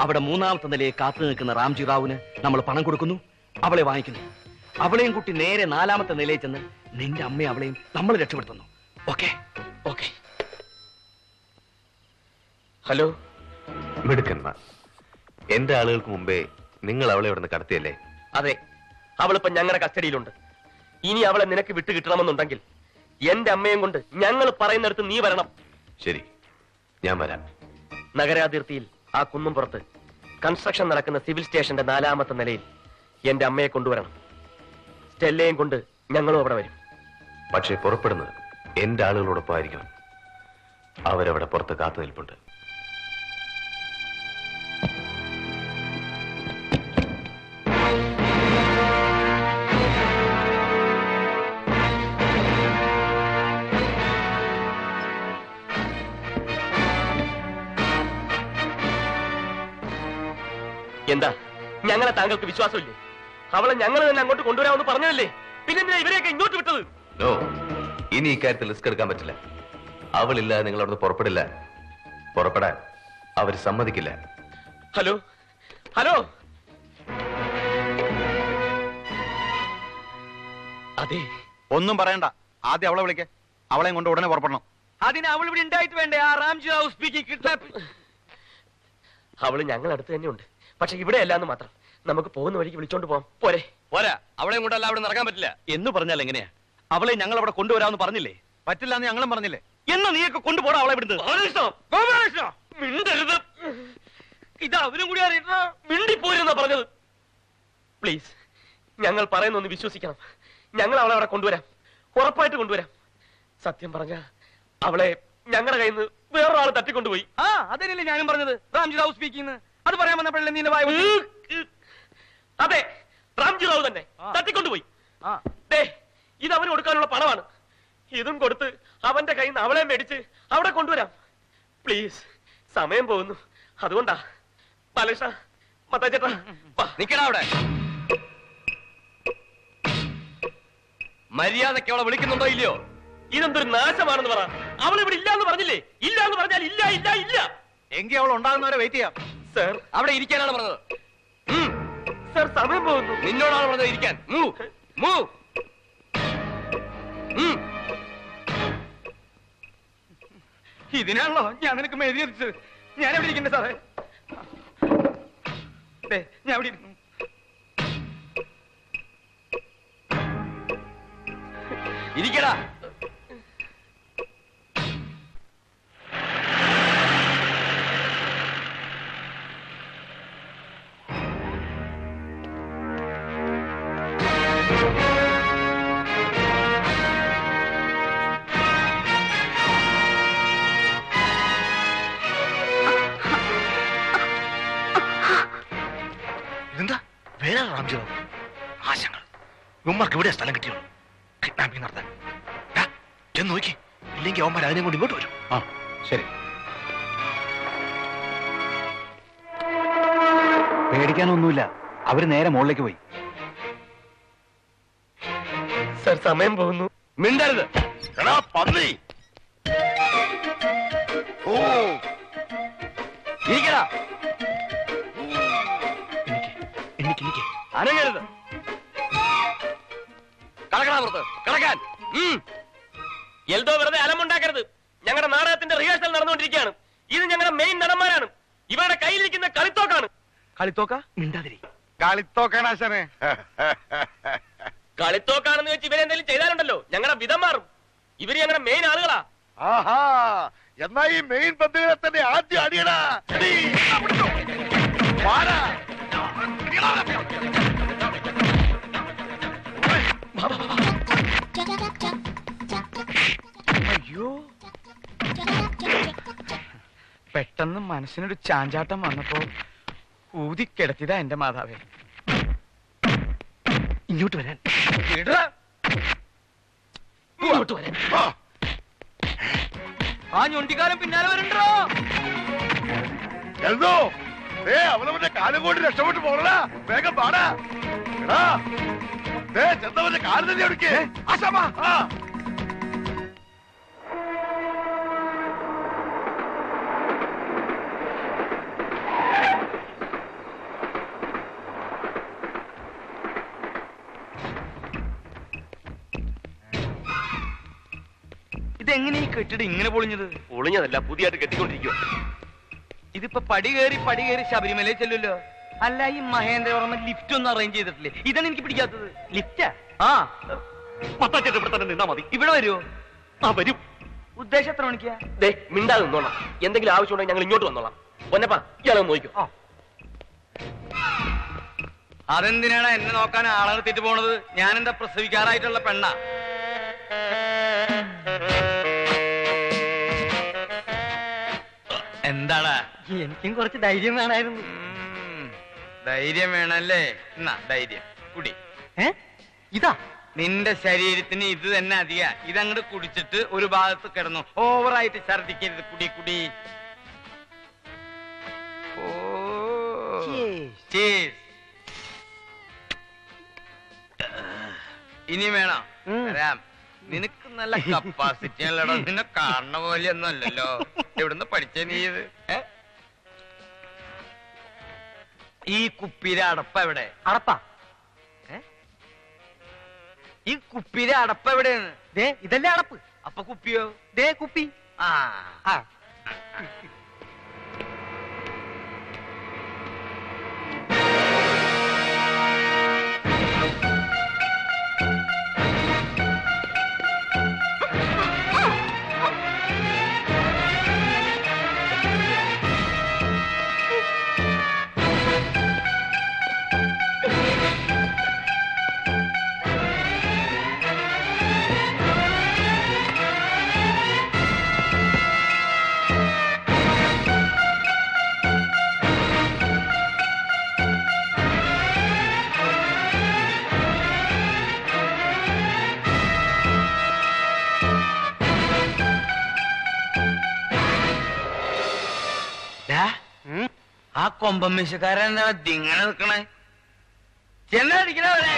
അവിടെ മൂന്നാമത്തെ നിലയെ കാത്തു നിൽക്കുന്ന റാംജി റാവുന് നമ്മൾ പണം കൊടുക്കുന്നു. അവളെ വാങ്ങിക്കുന്നു. അവളെയും കുട്ടി നേരെ നാലാമത്തെ നിലയിൽ ചെന്ന് നിന്റെ അമ്മയും അവളെയും നമ്മൾ രക്ഷപ്പെടുത്തുന്നു. ഓക്കെ? ഓക്കെ. ഹലോ? മിടുക്കന്മാർ എന്റെ ആളുകൾക്ക് മുമ്പേ നിങ്ങൾ അവളെ ഇവിടുന്ന് കടത്തിയല്ലേ? അതെ അവളിപ്പോ ഞങ്ങളുടെ കസ്റ്റഡിയിലുണ്ട്. ഇനി അവളെ നിനക്ക് വിട്ടുകിട്ടണമെന്നുണ്ടെങ്കിൽ എന്റെ അമ്മയും കൊണ്ട് ഞങ്ങൾ പറയുന്നിടത്ത് നീ വരണം. ശരി. ഞാൻ വരാം. നഗരാതിർത്തിയിൽ ആ കുന്നും പുറത്ത് കൺസ്ട്രക്ഷൻ നടക്കുന്ന സിവിൽ സ്റ്റേഷന്റെ നാലാമത്തെ നിലയിൽ എന്റെ അമ്മയെ കൊണ്ടുവരണം. സ്റ്റെല്ലയും കൊണ്ട് ഞങ്ങളും അവിടെ വരും. പക്ഷേ പുറപ്പെടുന്നത് എന്റെ ആളുകളോടൊപ്പം ആയിരിക്കണം അവരവിടെ പുറത്ത് കാത്തു നിൽപ്പുണ്ട് എന്താ? ഞങ്ങളെ താങ്കൾക്ക് വിശ്വാസമില്ലേ? അവളെ ഞങ്ങൾ തന്നെ അങ്ങോട്ട് കൊണ്ടുവരാമെന്ന് പറഞ്ഞതല്ലേ? പിന്നെന്തിനാ ഇവരെയൊക്കെ ഇങ്ങോട്ട് വിട്ടത്? നോ ഇനി ഇക്കാര്യത്തിൽ റിസ്ക് എടുക്കാൻ പറ്റില്ല. അവളില്ല നിങ്ങൾ അവിടുന്ന് പുറപ്പെടില്ല. പുറപ്പെടാൻ അവർ സമ്മതിക്കില്ല. ഹലോ? ഹലോ? അതെ. ഒന്നും പറയണ്ട. ആദ്യം അവളെ വിളിക്ക. അവളെ കൊണ്ട് ഉടനെ പുറപ്പെടണം. അതിന് അവൾ ഇവിടെ ഉണ്ടായിട്ട് വേണ്ടേ? ആ റാംജി ഹൗസ് സ്പീക്കിംഗ് അവൾ ഞങ്ങളടുത്ത് തന്നെ തന്നെയുണ്ട്. പക്ഷെ ഇവിടെ അല്ലാന്ന് മാത്രം. നമുക്ക് പോകുന്ന വഴിക്ക് വിളിച്ചോണ്ട് പോവാം. പോരെ. പോരാ. അവളെ കൊണ്ടല്ല അവിടെ നടക്കാൻ പറ്റില്ല. എന്ന് പറഞ്ഞാൽ എങ്ങനെയാ? അവളെ ഞങ്ങൾ അവിടെ കൊണ്ടുവരാമെന്ന് പറഞ്ഞില്ലേ? പറ്റില്ല എന്ന് ഞങ്ങളും പറഞ്ഞില്ലേ? എന്നാ നീയൊക്കെ കൊണ്ടുപോടാ അവളെ ഇവിടുന്ന്? മിണ്ടരുത്. ഇത് അവരും കൂടി മിണ്ടിപ്പോയിരുന്ന പറഞ്ഞത്. പ്ലീസ് ഞങ്ങൾ പറയുന്നൊന്ന് വിശ്വസിക്കണം. ഞങ്ങൾ അവളെ അവിടെ കൊണ്ടുവരാം. ഉറപ്പായിട്ട് കൊണ്ടുവരാം. സത്യം പറഞ്ഞ അവളെ ഞങ്ങളുടെ കയ്യിൽ നിന്ന് വേറൊരാൾ തട്ടിക്കൊണ്ടുപോയി. ആ അതല്ലേ ഞാനും പറഞ്ഞത്. റാംജി റാവു സ്പീക്കിംഗ് അത് പറയാൻ വന്നപ്പോഴല്ലേ നീ വായ അതെ റാംജി റാവു തന്നെ. തട്ടിക്കൊണ്ടുപോയി. ദേ, ഇത് അവന് കൊടുക്കാനുള്ള പണമാണ്. ഇതും കൊടുത്ത് അവന്റെ കയ്യിൽ നിന്ന് അവളെ മേടിച്ച് അവിടെ കൊണ്ടുവരാം. പ്ലീസ് സമയം പോകുന്നു. അതുകൊണ്ടാ. ബാലകൃഷ്ണ മത്താച്ചേട്ടാ നിക്കടാ അവിടെ. മര്യാദയ്ക്ക് അവളെ വിളിക്കുന്നുണ്ടോ ഇല്ലയോ? ഇതെന്തൊരു നാശമാണെന്ന് പറ. അവൾ ഇവിടെ ഇല്ല എന്ന് പറഞ്ഞില്ലേ? ഇല്ല എന്ന് പറഞ്ഞാൽ ഇല്ല ഇല്ല ഇല്ല. എങ്കിൽ അവൾ ഉണ്ടാകുന്നവരെ വെയിറ്റ് ചെയ്യാം. സർ അവിടെ ഇരിക്കാനാണ് പറഞ്ഞത്. സർ സമയം പോകുന്നു. നിന്നോടാണ് പറഞ്ഞത് ഇരിക്കാൻ. ഇതിനാണല്ലോ ഞാൻ നിനക്ക് മെഴുതി എത്തിച്ചത് ഞാൻ എവിടെ ഇരിക്കണ്ടേ സാറേ? ഞാൻ എവിടെ ഇരിക്കുന്നു. ഇരിക്കടാ. ഇവന്മാർക്ക് ഇവിടെ സ്ഥലം കിട്ടിയുള്ളൂ കിഡ്നാപ്പിംഗ് നടത്താൻ. ചെന്ന് നോക്കി. ഇല്ലെങ്കിൽ അവന്മാർ അതിനെ കൊണ്ട് ഇങ്ങോട്ട് വരും. ആ ശരി. പേടിക്കാനൊന്നുമില്ല. അവർ നേരെ മുകളിലേക്ക് പോയി. സർ സമയം പോകുന്നു. മിണ്ടരുത്. എടാ പന്നി. ഓ. ഇരിക്കടാ. എനിക്ക് എനിക്ക്. അനങ്ങരുത്. കടക്കടാ പുറത്ത്. കടക്കാൻ. എൽദോ വെറുതെ അലമുണ്ടാക്കരുത്. ഞങ്ങളുടെ നാടകത്തിന്റെ റിഹേഴ്സൽ നടന്നുകൊണ്ടിരിക്കുകയാണ്. ഇത് ഞങ്ങളുടെ മെയിൻ നടന്മാരാണ്. ഇവരുടെ കയ്യിലിരിക്കുന്ന കളിത്തോക്കാണ്. കളിത്തോക്ക? മിണ്ടാതിരി. കളിത്തോക്കാണാശനെ കളിത്തോക്കാണെന്ന് വെച്ച് ഇവരെന്തെങ്കിലും ചെയ്താലുണ്ടല്ലോ. ഞങ്ങളുടെ വിധം മാറും ഇവർ ഞങ്ങളുടെ മെയിൻ ആളുകളാ. ആഹാ. എന്നാ ഈ മെയിൻ ബന്ധുക്കളെ തന്നെ ആദ്യം അടിയടാ. അയ്യോ. പെട്ടെന്ന് മനസ്സിനൊരു ചാഞ്ചാട്ടം വന്നപ്പോ ഊതിക്കിടത്തിയതാ എന്റെ മാതാവേ. ഇങ്ങോട്ട് വരാൻ. ഇടടാ. ഇങ്ങോട്ട് വരാൻ. ആ, ഞൊണ്ടിക്കാലം ഞൊണ്ടിക്കാരൻ പിന്നാലെ വരണ്ടോ? എന്തോ? ഏ അവനവന്റെ കാലം കൊണ്ട് രക്ഷപ്പെട്ടു പോകണ വേഗം പാടാ. എടാ. ചെന്നവന്റെ കാൽ തന്നെ എടുക്കേ ആശാമ. ആ. ഇതെങ്ങനെ ഈ കെട്ടിടം ഇങ്ങനെ പൊളിഞ്ഞത്? ഒളിഞ്ഞതല്ല പുതിയതായിട്ട് കെട്ടിക്കൊണ്ടിരിക്കുക ഇതിപ്പോ പടി കയറി പടി കയറി ശബരിമലയിൽ ചെല്ലുമല്ലോ. അല്ല ഈ മഹേന്ദ്രവർമ്മ ലിഫ്റ്റ് ഒന്നും അറേഞ്ച് ചെയ്തിട്ടില്ലേ? ഇതാണ് എനിക്ക് പിടിക്കാത്തത്. ലിഫ്റ്റാ ആ? മത്താച്ചേട്ടൻ ഇവിടെ തന്നെ നിന്നാ മതി. ഇവിടെ വരുമോ ആ വരും. ഉദ്ദേശം എത്ര മണിക്കാ? ദേ മിണ്ടാതെ നിന്നോളാം. എന്തെങ്കിലും ആവശ്യമുണ്ടെങ്കിൽ ഞങ്ങൾ ഇങ്ങോട്ട് വന്നോളാം. പൊന്നപ്പാ ഇയാളെ നോക്കൂ അതെന്തിനാണ് എന്നെ നോക്കാൻ ആളെ നിർത്തിയിട്ട് പോണത്? ഞാൻ എന്താ പ്രസവിക്കാറായിട്ടുള്ള പെണ്ണാ? എന്താടാ? എനിക്കും കുറച്ച് ധൈര്യം വേണമായിരുന്നു ധൈര്യം വേണല്ലേ? എന്നാ ധൈര്യം. കുടി. ഏ? ഇതാ. നിന്റെ ശരീരത്തിന് ഇത് തന്നെ അധിക. ഇതങ്ങോട്ട് കുടിച്ചിട്ട് ഒരു ഭാഗത്ത് കിടന്നു. ഓവറായിട്ട് ഛർദിക്കരുത് കുടി കുടി. ഓ. ഇനി വേണോ? വരാം. നിനക്ക് നല്ല കപ്പാസിറ്റി അല്ലടോ. നിന്നെ കാണുന്ന പോലെ ഒന്നും അല്ലല്ലോ എവിടുന്ന് പഠിച്ചേ നീ ഇത്? ഏ? ഈ കുപ്പിയിലെ അടപ്പ എവിടെ? അടപ്പ. ഈ കുപ്പിയിലെ അടപ്പ എവിടെയാണ്? ദേ ഇതല്ലേ അടപ്പ്. അപ്പൊ കുപ്പിയോ? ദേ കുപ്പി. ആ. ആ കൊമ്പമ്മീശക്കാരൻ എന്താ ഇങ്ങനെ നിൽക്കണേ? ചെന്നടിക്കണവരെ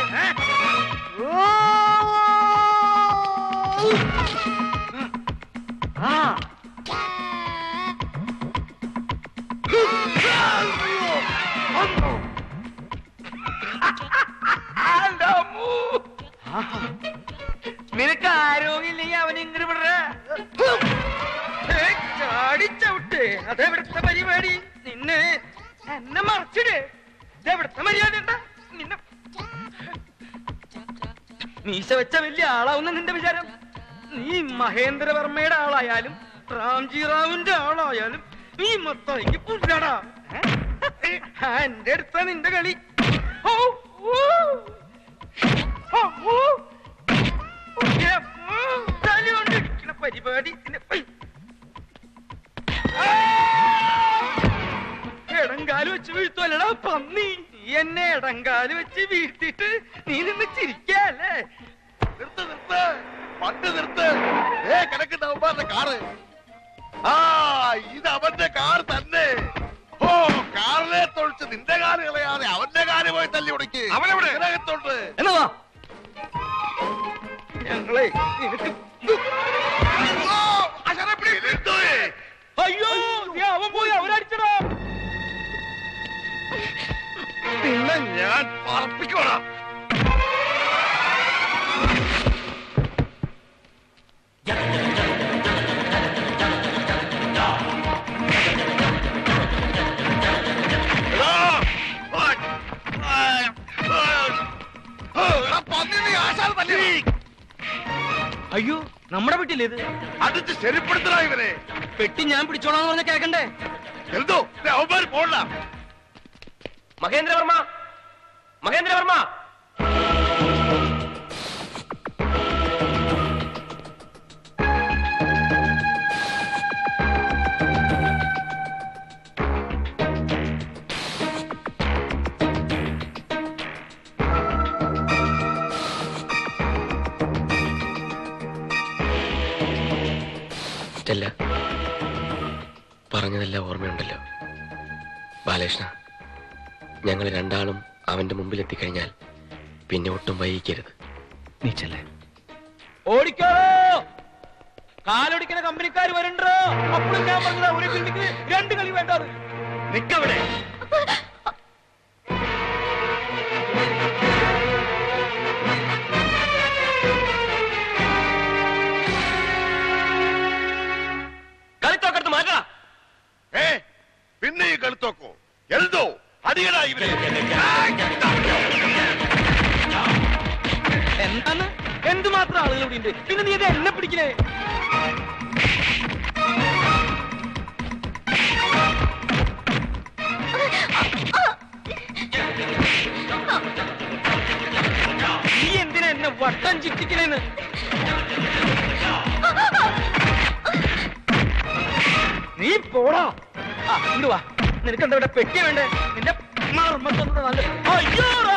ആ. നിനക്ക് ആരോഗ്യമില്ലെങ്കിൽ അവൻ ഇങ്ങനെ വിടറ ചാടിച്ചവിട്ട് അതെവിടുത്തെ പരിപാടി? നിന്നെ എന്നെ മറച്ചിടേ. ഇതെവിടുത്തെ മര്യാദ നിന്നെ മീശ വെച്ച വലിയ ആളാവുന്ന നിന്റെ വിചാരം. നീ മഹേന്ദ്രവർമ്മയുടെ ആളായാലും റാംജി റാവുന്റെ ആളായാലും നീ മൊത്തം പുല്ലടാ. എന്റെ അടുത്ത നിന്റെ കളി. ഓ, പരിപാടി. ആ! വെച്ച് വീഴ്ത്തുവല്ലടാ പന്നി. നീ എന്നെ എടങ്കാൽ വെച്ച് വീഴ്ത്തിട്ട് നീ നിന്ന് ചിരിക്കല്ലേ നിർത്ത് നിർത്ത്. പണ്ട് നിർത്ത്. ഏ കിടക്കുന്ന അവന്മാരുടെ കാറ്. ആ ഇത് അവന്റെ കാർ തന്നെ. ഓ കാറിലെ തൊഴിച്ച് നിന്റെ കാൽ കളയാതെ അവന്റെ കാൽ പോയി തല്ലി ഉടക്കി അവനെവിടെ? ഇതിനകത്തോട്ട്. എന്നതാ? ഞങ്ങളെ നിനക്ക്. അയ്യോ അവൻ പോയി അവരടിച്ചടാ നിന്നെ ഞാൻ പറപ്പിക്കോടാ. അയ്യോ നമ്മുടെ വീട്ടിൽ ഇത്? അടിച്ച് ശരിപ്പെടുത്തടാ ഇവരെ പെട്ടി ഞാൻ പിടിച്ചോളാന്ന് പറഞ്ഞ കേക്കണ്ടേ? എന്തോ? അവന്മാർ പോണ്ട മഹേന്ദ്രവർമ്മ? മഹേന്ദ്രവർമ്മ? പറഞ്ഞതെല്ലാം ഓർമ്മയുണ്ടല്ലോ. ബാലകൃഷ്ണ. ഞങ്ങൾ രണ്ടാളും അവന്റെ മുമ്പിൽ എത്തിക്കഴിഞ്ഞാൽ പിന്നെ ഒട്ടും വൈകിക്കരുത്. നീ ചെല്ലേ? ഓടിക്കോ! കാലൊടിക്കുന്ന കമ്പനിക്കാർ വരണ്ടോ? അപ്പോഴും ഞാൻ പറഞ്ഞത് ഒരു രണ്ട് കളി വേണ്ടത്. നിക്കവിടെ. കളിത്തോക്കടുത്ത് മാറ്റാ. ഏ പിന്നെ ഈ കളിത്തോക്കോ? എന്തോ? ഇവരെ എന്താണ്? എന്തുമാത്രം ആളുകൾ ഇവിടെ ഉണ്ട്? പിന്നെ നീ ഇത് എന്നെ പിടിക്കണേ? നീ എന്തിനാ എന്നെ വട്ടം ചിറ്റിക്കണേന്ന്? നീ പോടാ. ആ ഇങ്ങട് വാ. നിനക്ക് ഇവിടെ പെട്ടി വേണ്ടേ? നിന്റെ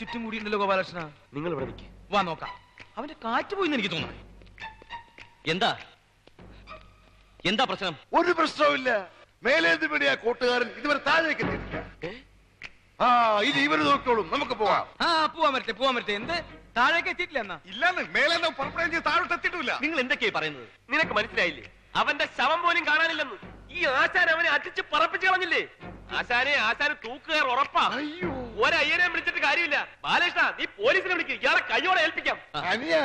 ചുറ്റും കൂടിയിട്ടുണ്ടല്ലോ ഗോപാലകൃഷ്ണ. നിങ്ങൾ ഇവിടെ നിൽക്കി വാ നോക്കാം. അവന്റെ കാറ്റ് പോയി എനിക്ക് തോന്നുന്നു. എന്താ? എന്താ പ്രശ്നം? ഒരു പ്രശ്നവുമില്ല. മേലേന്ത് പിടിയാ കൂട്ടുകാരൻ ഇതുവരെ താഴേക്ക് എത്തിയിട്ടില്ല. ആ ഇനി ഇവർ നോക്കിക്കോളും. നമുക്ക് പോവാം. ആ പോവാൻ പറ്റേ പോവാൻ പറ്റേ എന്ത്? താഴേക്ക് എത്തിയിട്ടില്ല എന്നാ? ഇല്ലെന്ന് പുറപ്പെടുകയും ചെയ്ത് താഴോട്ട് എത്തിയിട്ടില്ല. നിങ്ങൾ എന്തൊക്കെയാ പറയുന്നത്? നിനക്ക് മനസ്സിലായില്ലേ? അവന്റെ ശവം പോലും കാണാനില്ലെന്ന്. ഈ ആശാൻ അവനെ അടിച്ച് പറപ്പിച്ചു കളഞ്ഞില്ലേ? ആശാനെ ആശാന് തൂക്കുകാർ ഉറപ്പാ. ഒരയ്യനെ വിളിച്ചിട്ട് കാര്യമില്ല. ബാലകൃഷ്ണ നീ പോലീസിനെ വിളിക്കും. ഇയാളെ കയ്യോടെ ഏൽപ്പിക്കാം. അനിയ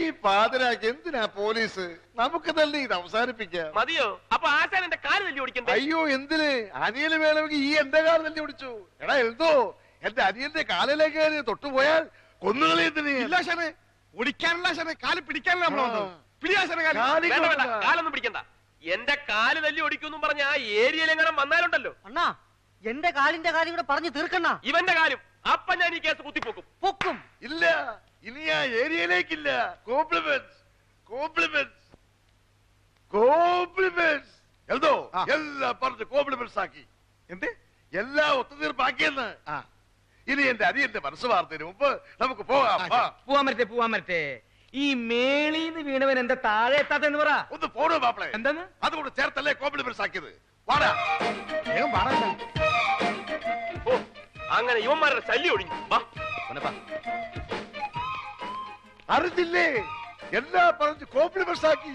ഈ പാതിരാക്ക് എന്തിനാ പോലീസ്? നമുക്ക് തന്നെ ഇത് അവസാനിപ്പിക്കാം. മതിയോ? അപ്പൊ ആശാൻ എന്റെ കാൽ തല്ലി ഓടിക്കണ്ടേ? അയ്യോ എന്തിന്? അനിയന് വേണമെങ്കിൽ ഈ എന്റെ കാൽ തല്ലി ഓടിച്ചു. എടാ എഴുതോ എന്റെ അനിയന്റെ കാലിലേക്ക് കയറി തൊട്ടുപോയാൽ കൊന്നുകളി എന്തിന്? ഇല്ല ശനെ ഓടിക്കാനുള്ള ശനെ കാൽ പിടിക്കാനല്ല നമ്മളോ വന്നത്. പിടിയാശനെ കാൽ. വേണ്ട, വേണ്ട, കാലൊന്നും പിടിക്കണ്ട. എന്റെ കാൽ തല്ലി ഓടിക്കും പറഞ്ഞ ആ ഏരിയയിലെങ്ങനെ വന്നാലുണ്ടല്ലോ. അണ്ണാ എന്റെ കാലിന്റെ കാര്യം കൂടെ പറഞ്ഞു തീർക്കണ്ണ. ഇവന്റെ കാലും. അപ്പൊ ഞാൻ ഈ കേസ് കുത്തിപ്പോക്കും. പൊക്കും. ഇല്ല ഇനി ആ ഏരിയയിലേക്കില്ല. Compliments compliments compliments. എന്തോ? എല്ലാം പറഞ്ഞ് കോംപ്ലിമെന്റ്സ് ആക്കി. എന്ത്? എല്ലാം ഒത്തുതീർപ്പാക്കിയെന്ന്. ഇനി എന്റെ അരിയന്റെ മനസ്സ് വാർത്തതിന് മുമ്പ് നമുക്ക് പോകാം. വാ. പോവാൻ പറ്റേ പോവാൻ പറ്റേ ഈ മേളീന്ന് വീണവൻ എന്താ താഴെ എത്താത്തെന്ന് പറ. ഒന്ന് പോണോ മാപ്പിളെ. എന്താന്ന് അതുകൊണ്ട് ചേർത്തല്ലേ കോംപ്ലിമെന്റ്സ് ആക്കിയത് വാടാ. വേഗം വാടാ ഓ അങ്ങനെ ഇവന്മാരുടെ ശല്യം ഒഴിഞ്ഞു വാ. അറിഞ്ഞില്ലേ? എല്ലാം പറഞ്ഞ് കോംപ്ലിമെന്റ്സ് ആക്കി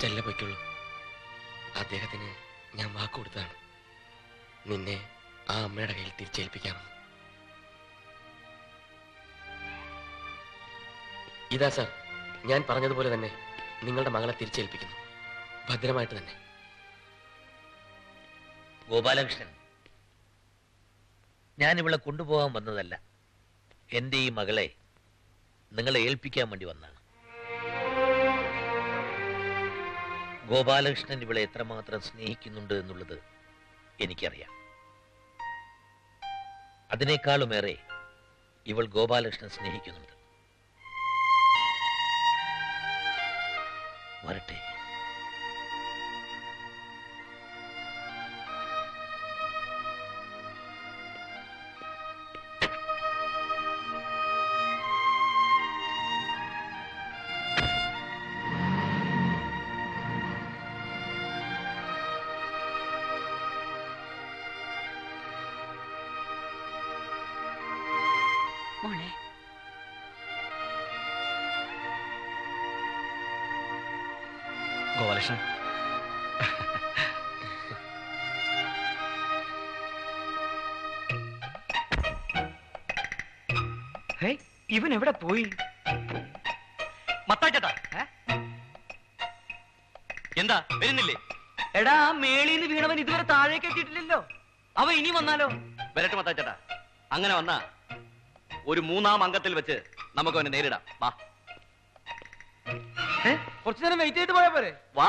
സ്റ്റെല്ല പൊയ്ക്കുള്ളൂ. അദ്ദേഹത്തിന് ഞാൻ വാക്ക് കൊടുത്തതാണ്. നിന്നെ ആ അമ്മയുടെ കയ്യിൽ തിരിച്ചേൽപ്പിക്കാമെന്ന്. ഇതാ സാർ ഞാൻ പറഞ്ഞതുപോലെ തന്നെ നിങ്ങളുടെ മകളെ തിരിച്ചേൽപ്പിക്കുന്നു. ഭദ്രമായിട്ട് തന്നെ. ഗോപാലകൃഷ്ണൻ ഞാൻ ഇവിടെ കൊണ്ടുപോകാൻ വന്നതല്ല. എന്റെ ഈ മകളെ നിങ്ങളെ ഏൽപ്പിക്കാൻ വേണ്ടി വന്നാണ് ഗോപാലകൃഷ്ണൻ ഇവളെ എത്രമാത്രം സ്നേഹിക്കുന്നുണ്ട് എന്നുള്ളത് എനിക്കറിയാം. അതിനേക്കാളുമേറെ ഇവൾ ഗോപാലകൃഷ്ണൻ സ്നേഹിക്കുന്നുണ്ട്. വരട്ടെ. പോയി. മത്താച്ചേട്ടാ എന്താ വരുന്നില്ലേ? എടാ മേളിന്ന് വീണവൻ ഇതുവരെ താഴേക്ക് എത്തിയിട്ടില്ലല്ലോ. അവ ഇനി വന്നാലോ? വരട്ടെ മത്താച്ചേട്ടാ അങ്ങനെ വന്നാ ഒരു മൂന്നാം അംഗത്തിൽ വെച്ച് നമുക്ക് അവനെ നേരിടാം. വാ. കുറച്ചു നേരം വെയിറ്റ് ചെയ്തിട്ട് പോയാ പോരെ? വാ.